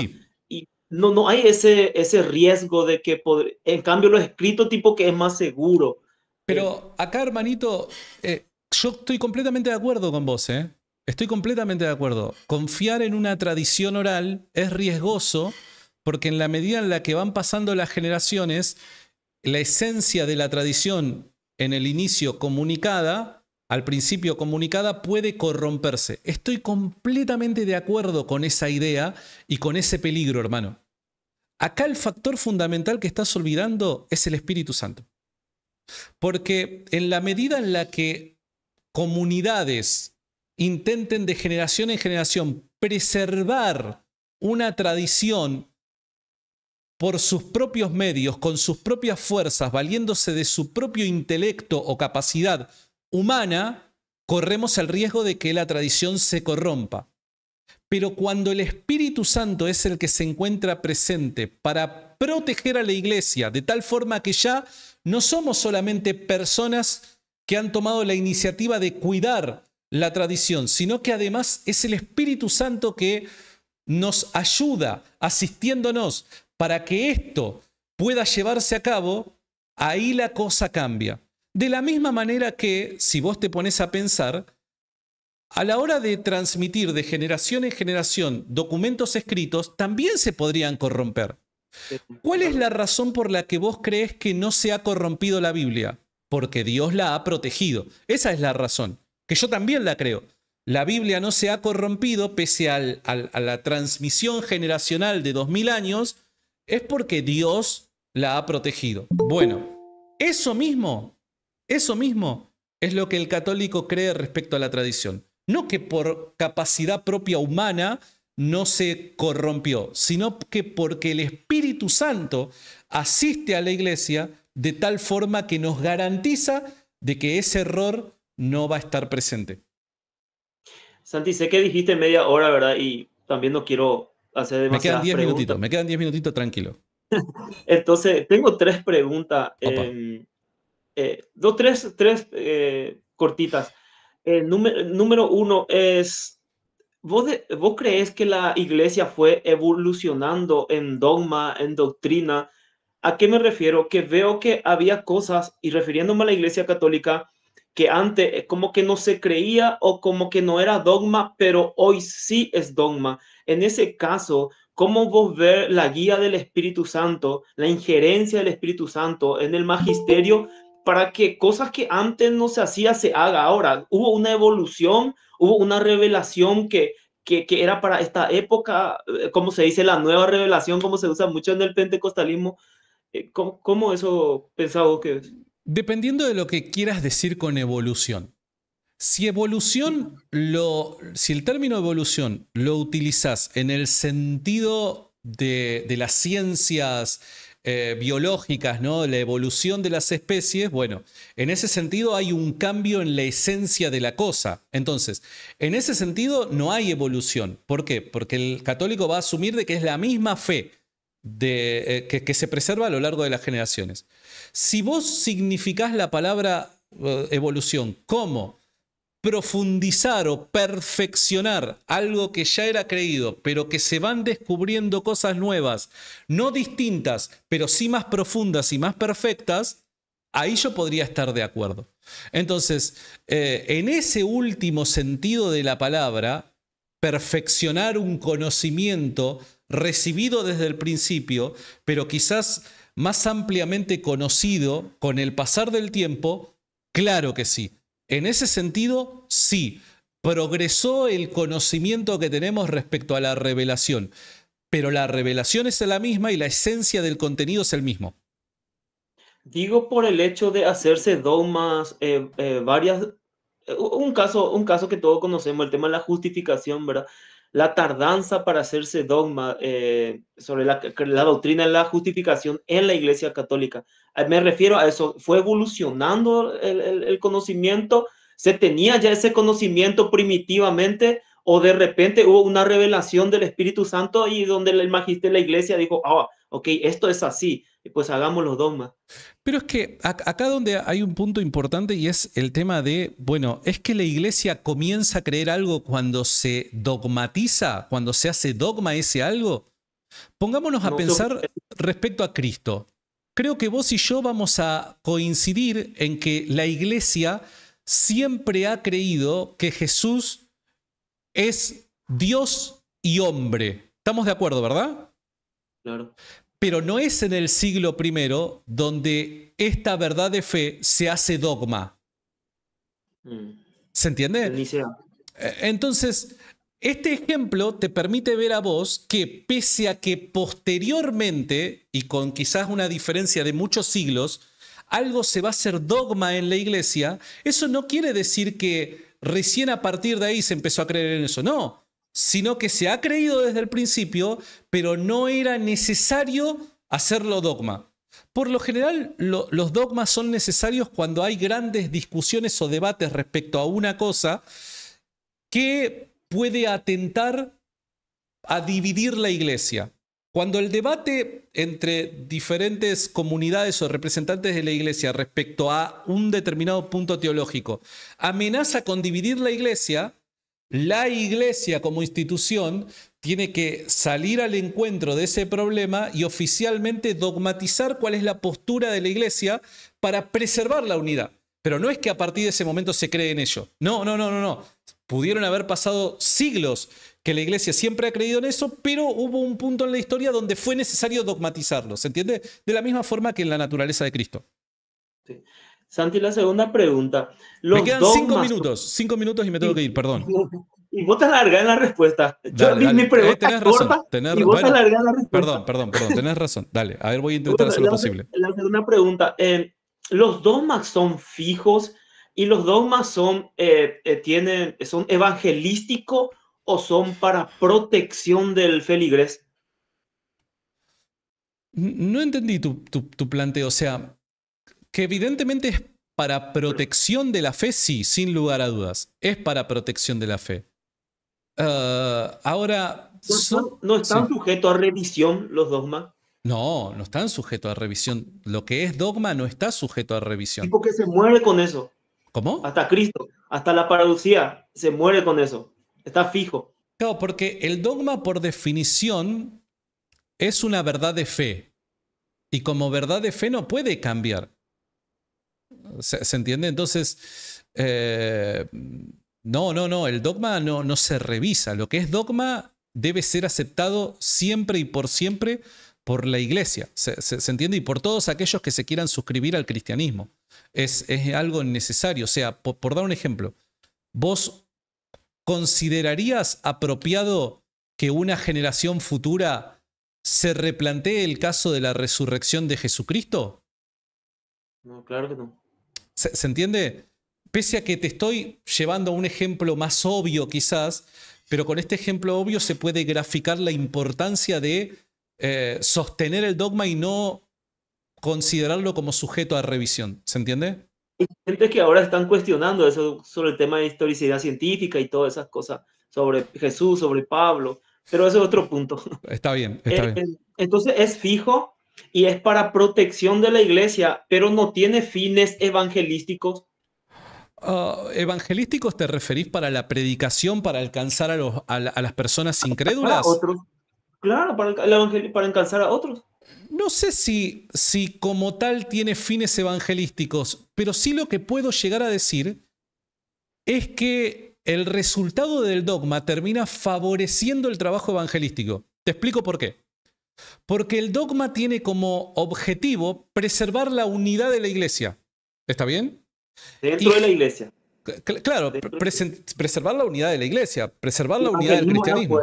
Y no, no hay ese, ese riesgo de que, en cambio, lo escrito tipo que es más seguro. Pero acá, hermanito, eh, yo estoy completamente de acuerdo con vos, ¿eh? Estoy completamente de acuerdo. Confiar en una tradición oral es riesgoso porque en la medida en la que van pasando las generaciones, la esencia de la tradición en el inicio comunicada, al principio comunicada, puede corromperse. Estoy completamente de acuerdo con esa idea y con ese peligro, hermano. Acá el factor fundamental que estás olvidando es el Espíritu Santo. Porque en la medida en la que comunidades intenten de generación en generación preservar una tradición por sus propios medios, con sus propias fuerzas, valiéndose de su propio intelecto o capacidad humana, corremos el riesgo de que la tradición se corrompa. Pero cuando el Espíritu Santo es el que se encuentra presente para proteger a la iglesia, de tal forma que ya no somos solamente personas que han tomado la iniciativa de cuidar la tradición, sino que además es el Espíritu Santo que nos ayuda asistiéndonos para que esto pueda llevarse a cabo, ahí la cosa cambia. De la misma manera que, si vos te pones a pensar, a la hora de transmitir de generación en generación documentos escritos, también se podrían corromper. ¿Cuál es la razón por la que vos crees que no se ha corrompido la Biblia? Porque Dios la ha protegido. Esa es la razón, que yo también la creo. La Biblia no se ha corrompido pese a la transmisión generacional de dos mil años, es porque Dios la ha protegido. Bueno, eso mismo, eso mismo es lo que el católico cree respecto a la tradición. No que por capacidad propia humana no se corrompió, sino que porque el Espíritu Santo asiste a la iglesia de tal forma que nos garantiza de que ese error no va a estar presente. Santi, sé que dijiste media hora, ¿verdad? Y también no quiero me quedan 10 minutitos, me quedan 10 minutitos, tranquilo. Entonces, tengo tres preguntas. Em, eh, dos, tres, tres eh, cortitas. Número, número uno es, ¿vos, ¿vos crees que la iglesia fue evolucionando en dogma, en doctrina? ¿A qué me refiero? Que veo que había cosas, y refiriéndome a la iglesia católica, que antes eh, como que no se creía o como que no era dogma, pero hoy sí es dogma. En ese caso, ¿cómo vos ver la guía del Espíritu Santo, la injerencia del Espíritu Santo en el magisterio para que cosas que antes no se hacía se haga ahora? Hubo una evolución, hubo una revelación que, que, era para esta época, eh, como se dice, la nueva revelación, como se usa mucho en el pentecostalismo. Eh, ¿Cómo, eso pensaba que es? Dependiendo de lo que quieras decir con evolución. Si evolución lo, si el término evolución lo utilizas en el sentido de, las ciencias eh, biológicas, ¿no? La evolución de las especies, bueno, en ese sentido hay un cambio en la esencia de la cosa. Entonces, en ese sentido no hay evolución. ¿Por qué? Porque el católico va a asumir de que es la misma fe eh, que, se preserva a lo largo de las generaciones. Si vos significás la palabra eh, evolución como profundizar o perfeccionar algo que ya era creído, pero que se van descubriendo cosas nuevas, no distintas, pero sí más profundas y más perfectas, ahí yo podría estar de acuerdo. Entonces, eh, en ese último sentido de la palabra, perfeccionar un conocimiento recibido desde el principio, pero quizás más ampliamente conocido con el pasar del tiempo? Claro que sí. En ese sentido, sí. Progresó el conocimiento que tenemos respecto a la revelación, pero la revelación es la misma y la esencia del contenido es el mismo. Digo por el hecho de hacerse dogmas, eh, eh, varias, eh, un caso, un caso que todos conocemos, el tema de la justificación, ¿verdad? La tardanza para hacerse dogma sobre la, la, doctrina la justificación en la Iglesia Católica. Me refiero a eso, fue evolucionando el, conocimiento, se tenía ya ese conocimiento primitivamente o de repente hubo una revelación del Espíritu Santo y donde el magisterio de la iglesia dijo, ah, ok, esto es así, pues hagamos los dogmas. Pero es que acá donde hay un punto importante y es el tema de, bueno, es que la iglesia comienza a creer algo cuando se dogmatiza, cuando se hace dogma ese algo. Pongámonos a pensar respecto a Cristo. Creo que vos y yo vamos a coincidir en que la iglesia siempre ha creído que Jesús es Dios y hombre. ¿Estamos de acuerdo, verdad? Claro. Pero no es en el siglo I donde esta verdad de fe se hace dogma. Mm. ¿Se entiende? Eh, entonces, este ejemplo te permite ver a vos que pese a que posteriormente, y con quizás una diferencia de muchos siglos, algo se va a hacer dogma en la iglesia, eso no quiere decir que recién a partir de ahí se empezó a creer en eso, no, sino que se ha creído desde el principio, pero no era necesario hacerlo dogma. Por lo general, los dogmas son necesarios cuando hay grandes discusiones o debates respecto a una cosa que puede atentar a dividir la iglesia. Cuando el debate entre diferentes comunidades o representantes de la iglesia respecto a un determinado punto teológico amenaza con dividir la iglesia, la iglesia como institución tiene que salir al encuentro de ese problema y oficialmente dogmatizar cuál es la postura de la iglesia para preservar la unidad. Pero no es que a partir de ese momento se cree en ello. No, no, no, no, no. Pudieron haber pasado siglos que la iglesia siempre ha creído en eso, pero hubo un punto en la historia donde fue necesario dogmatizarlo. ¿Se entiende? De la misma forma que en la naturaleza de Cristo. Sí. Santi, la segunda pregunta. me quedan cinco minutos, cinco minutos y me tengo que ir, perdón. Y vos te alargás en la respuesta. Yo, Mi pregunta eh, tenés razón, y vos bueno, en la respuesta. Perdón, perdón, perdón, tenés razón. Dale, a ver, voy a intentar hacer lo posible. La segunda pregunta. Eh, ¿Los dogmas son fijos y los dogmas son, eh, eh tienen, son evangelísticos o son para protección del feligres? No entendí tu, planteo. O sea, que evidentemente es para protección de la fe, sí, sin lugar a dudas. Es para protección de la fe. Ah, ahora. ¿No, están sujetos a revisión los dogmas? No, no están sujetos a revisión. Lo que es dogma no está sujeto a revisión. ¿Y porque se muere con eso? ¿Cómo? Hasta Cristo, hasta la paraducía se muere con eso. Está fijo. Claro, porque el dogma por definición es una verdad de fe. Y como verdad de fe no puede cambiar. ¿Se, entiende? Entonces, eh, no, no, no, el dogma no, no se revisa. Lo que es dogma debe ser aceptado siempre y por siempre por la iglesia, ¿se, entiende? Y por todos aquellos que se quieran suscribir al cristianismo. Es, es algo necesario. O sea, por, dar un ejemplo, vos ¿Considerarías apropiado que una generación futura se replantee el caso de la resurrección de Jesucristo? No, claro que no. ¿Se, entiende? Pese a que te estoy llevando a un ejemplo más obvio quizás, pero con este ejemplo obvio se puede graficar la importancia de eh, sostener el dogma y no considerarlo como sujeto a revisión. ¿Se entiende? Hay gente que ahora están cuestionando eso sobre el tema de historicidad científica y todas esas cosas, sobre Jesús, sobre Pablo, pero ese es otro punto. Está bien, está eh, bien. Entonces es fijo y es para protección de la iglesia, pero no tiene fines evangelísticos. Ah, ¿Evangelísticos te referís para la predicación, para alcanzar a, los, a, las personas incrédulas? otros. Claro, para, para alcanzar a otros. No sé si, si como tal tiene fines evangelísticos, pero sí lo que puedo llegar a decir es que el resultado del dogma termina favoreciendo el trabajo evangelístico. Te explico por qué. Porque el dogma tiene como objetivo preservar la unidad de la iglesia. ¿Está bien? Dentro de la iglesia. Claro, preservar la unidad de la iglesia, preservar la unidad del cristianismo.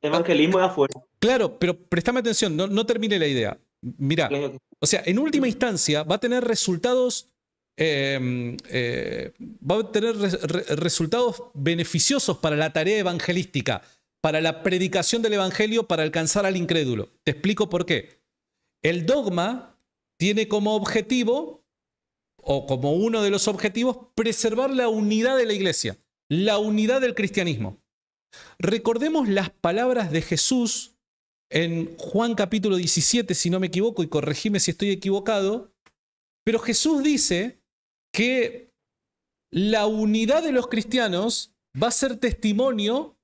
Evangelismo de afuera. Claro, pero préstame atención, no, no termine la idea. Mira, o sea, en última instancia va a tener resultados, em, eh, va a tener resultados beneficiosos para la tarea evangelística, para la predicación del evangelio, para alcanzar al incrédulo. Te explico por qué. El dogma tiene como objetivo, o como uno de los objetivos, preservar la unidad de la iglesia, la unidad del cristianismo. Recordemos las palabras de Jesús en Juan capítulo 17, si no me equivoco, y corregime si estoy equivocado, pero Jesús dice que la unidad de los cristianos va a ser testimonio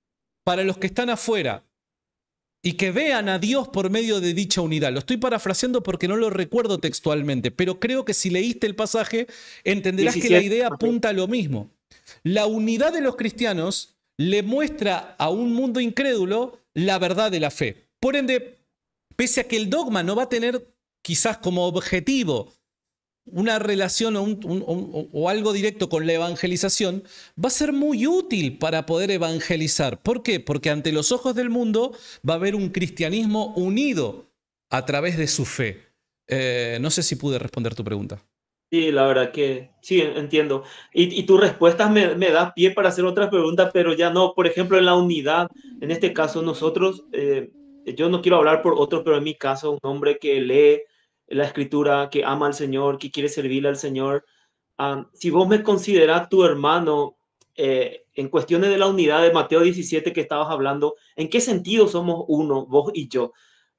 para los que están afuera y que vean a Dios por medio de dicha unidad. Lo estoy parafraseando porque no lo recuerdo textualmente, pero creo que si leíste el pasaje entenderás que la idea apunta a lo mismo. La unidad de los cristianos le muestra a un mundo incrédulo la verdad de la fe. Por ende, pese a que el dogma no va a tener quizás como objetivo una relación o, algo directo con la evangelización, va a ser muy útil para poder evangelizar. ¿Por qué? Porque ante los ojos del mundo va a haber un cristianismo unido a través de su fe. Eh, no sé si pude responder tu pregunta. Sí, la verdad que sí, entiendo. Y, tu respuesta me, da pie para hacer otras preguntas, pero ya no. Por ejemplo, en la unidad, en este caso nosotros, eh, yo no quiero hablar por otro, pero en mi caso, un hombre que lee la escritura, que ama al Señor, que quiere servirle al Señor, si vos me consideras tu hermano eh, en cuestiones de la unidad de Mateo 17 que estabas hablando, ¿en qué sentido somos uno, vos y yo?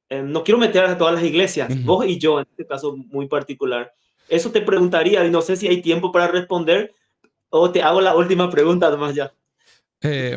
Eh, no quiero meter a todas las iglesias, vos y yo, en este caso muy particular. Eso te preguntaría y no sé si hay tiempo para responder o te hago la última pregunta además ya. Eh,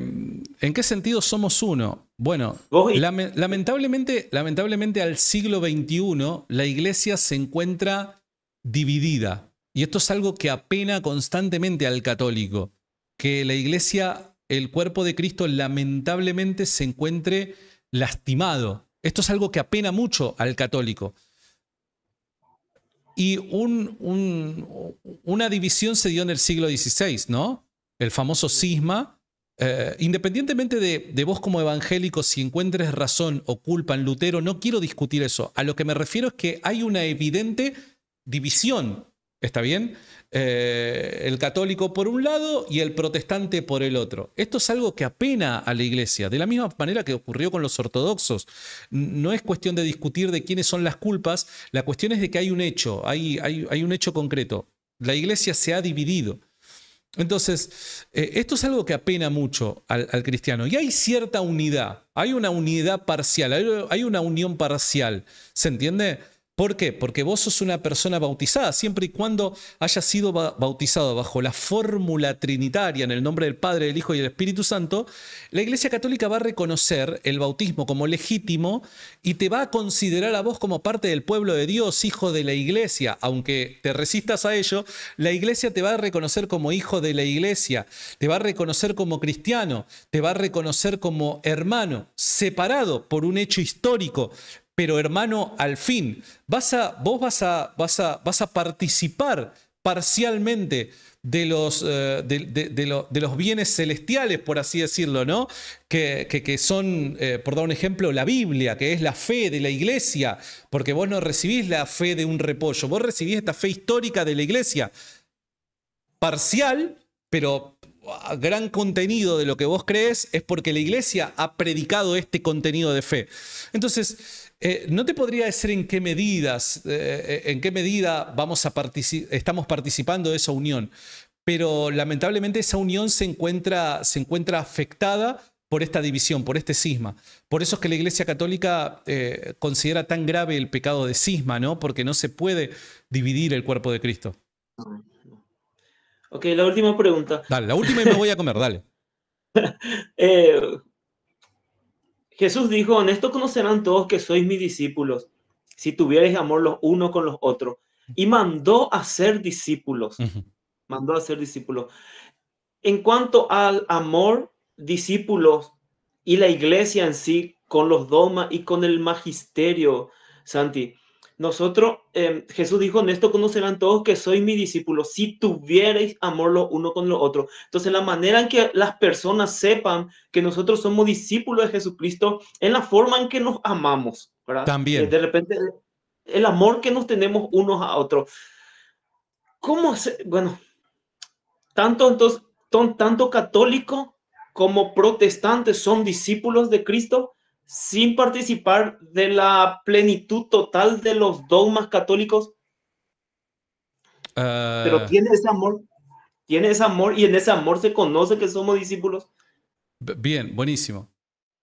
¿En qué sentido somos uno? Bueno, lamentablemente, lamentablemente al siglo XXI la iglesia se encuentra dividida. Y esto es algo que apena constantemente al católico. Que la iglesia, el cuerpo de Cristo, lamentablemente se encuentre lastimado. Esto es algo que apena mucho al católico. Y una división se dio en el siglo XVI, ¿no? El famoso cisma eh, independientemente de, vos como evangélico, si encuentres razón o culpa en Lutero, no quiero discutir eso. A lo que me refiero es que hay una evidente división, ¿está bien? Eh, el católico por un lado y el protestante por el otro. Esto es algo que apena a la iglesia, de la misma manera que ocurrió con los ortodoxos. No es cuestión de discutir de quiénes son las culpas, la cuestión es de que hay un hecho, hay, hay un hecho concreto. La iglesia se ha dividido. Entonces, eh, esto es algo que apena mucho al, cristiano. Y hay cierta unidad, hay una unidad parcial, hay una unión parcial. ¿Se entiende? ¿Por qué? Porque vos sos una persona bautizada, siempre y cuando hayas sido bautizado bajo la fórmula trinitaria en el nombre del Padre, del Hijo y del Espíritu Santo, la Iglesia Católica va a reconocer el bautismo como legítimo y te va a considerar a vos como parte del pueblo de Dios, hijo de la Iglesia. Aunque te resistas a ello, la Iglesia te va a reconocer como hijo de la Iglesia, te va a reconocer como cristiano, te va a reconocer como hermano, separado por un hecho histórico, pero hermano, al fin, vas a, vos vas a, vas a, vas a participar parcialmente de los, eh, bienes celestiales, por así decirlo, ¿no? Que, que, son, eh, por dar un ejemplo, la Biblia, que es la fe de la iglesia, porque vos no recibís la fe de un repollo, vos recibís esta fe histórica de la iglesia, parcial, pero gran contenido de lo que vos crees es porque la iglesia ha predicado este contenido de fe. Entonces, eh, no te podría decir en qué medidas, eh, en qué medida vamos a estamos participando de esa unión, pero lamentablemente esa unión se encuentra, se encuentra afectada por esta división, por este cisma. Por eso es que la Iglesia Católica eh, considera tan grave el pecado de cisma, ¿no? Porque no se puede dividir el cuerpo de Cristo. Ok, la última pregunta. Dale, la última y me voy a comer, dale. Jesús dijo, en esto conocerán todos que sois mis discípulos, si tuvierais amor los unos con los otros. Y mandó a ser discípulos. Mandó a ser discípulos. en cuanto al amor, discípulos y la iglesia en sí, con los dogmas y con el magisterio, Santi, nosotros, em, Jesús dijo, en esto conocerán todos que soy mi discípulo, si tuvierais amor lo uno con lo otro. Entonces, la manera en que las personas sepan que nosotros somos discípulos de Jesucristo, en la forma en que nos amamos, ¿verdad? También. De repente, el amor que nos tenemos unos a otros. ¿Cómo se, bueno, tanto entonces, tanto católico como protestantes son discípulos de Cristo? Sin participar de la plenitud total de los dogmas católicos. Pero Ah, tiene ese amor, tiene ese amor y en ese amor se conoce que somos discípulos. Bien, buenísimo.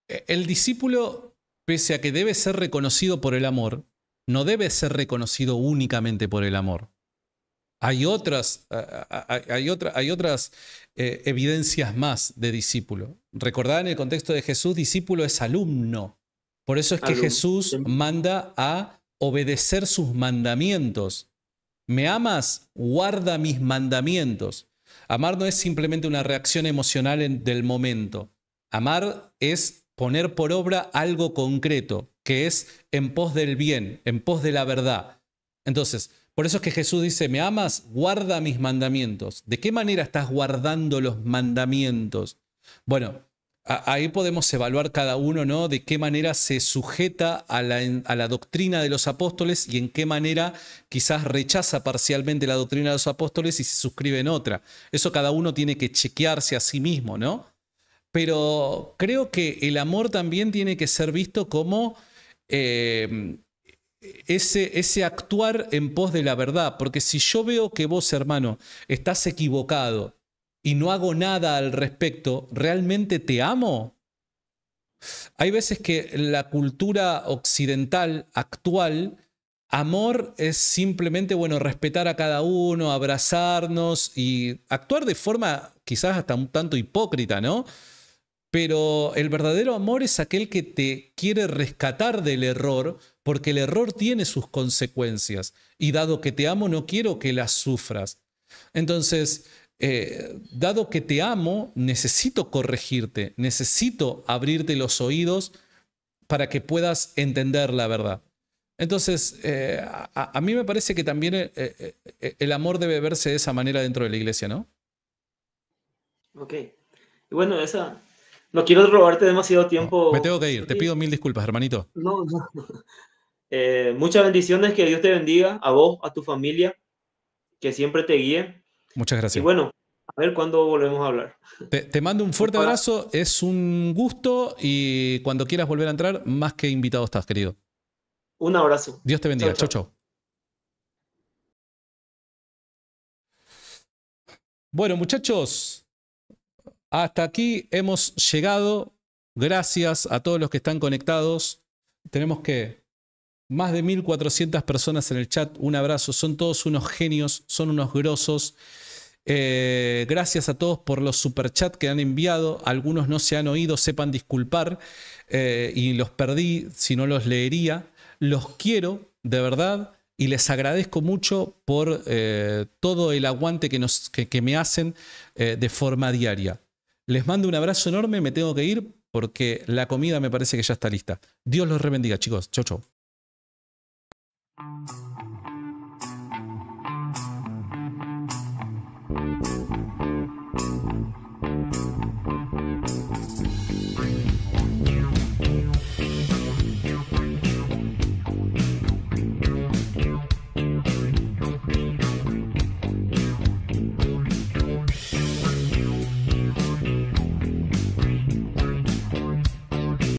E- El discípulo, pese a que debe ser reconocido por el amor, no debe ser reconocido únicamente por el amor. Hay otras, hay otra- hay otras eh, evidencias más de discípulo. Recordad en el contexto de Jesús, discípulo es alumno. Por eso es que Jesús manda a obedecer sus mandamientos. ¿Me amas? Guarda mis mandamientos. Amar no es simplemente una reacción emocional en- del momento. Amar es poner por obra algo concreto, que es en pos del bien, en pos de la verdad. Entonces, por eso es que Jesús dice, ¿me amas? Guarda mis mandamientos. ¿De qué manera estás guardando los mandamientos? Bueno, ahí podemos evaluar cada uno, ¿no? De qué manera se sujeta a la, a la doctrina de los apóstoles y en qué manera quizás rechaza parcialmente la doctrina de los apóstoles y se suscribe en otra. Eso cada uno tiene que chequearse a sí mismo, ¿no? Pero creo que el amor también tiene que ser visto como eh, ese, ese actuar en pos de la verdad. Porque si yo veo que vos, hermano, estás equivocado y no hago nada al respecto, ¿realmente te amo? Hay veces que la cultura occidental actual, amor es simplemente, bueno, respetar a cada uno, abrazarnos y actuar de forma quizás hasta un tanto hipócrita, ¿no? Pero el verdadero amor es aquel que te quiere rescatar del error, porque el error tiene sus consecuencias. Y dado que te amo, no quiero que las sufras. Entonces, eh, dado que te amo, necesito corregirte, necesito abrirte los oídos para que puedas entender la verdad. Entonces, eh, a, mí me parece que también eh, eh, el amor debe verse de esa manera dentro de la iglesia, ¿no? Ok. Y bueno, esa. No quiero robarte demasiado tiempo. Me tengo que ir, te pido mil disculpas, hermanito. No, no. Eh, muchas bendiciones, que Dios te bendiga, a vos, a tu familia, que siempre te guíe. Muchas Y gracias. bueno, a ver cuándo volvemos a hablar. Te, te mando un fuerte abrazo, es un gusto y cuando quieras volver a entrar, más que invitado estás, querido. Un abrazo. Dios te bendiga. Chau, chau. Bueno, muchachos, hasta aquí hemos llegado. Gracias a todos los que están conectados. Tenemos que más de 1400 personas en el chat. Un abrazo. Son todos unos genios, son unos grosos. Eh, gracias a todos por los superchats que han enviado. Algunos no se han oído, sepan disculpar. eh, y los perdí, si no los leería. Los quiero, de verdad, y les agradezco mucho por eh, todo el aguante que, nos, que, me hacen de forma diaria. Les mando un abrazo enorme, me tengo que ir porque la comida me parece que ya está lista. Dios los rebendiga, chicos. Chau, chau.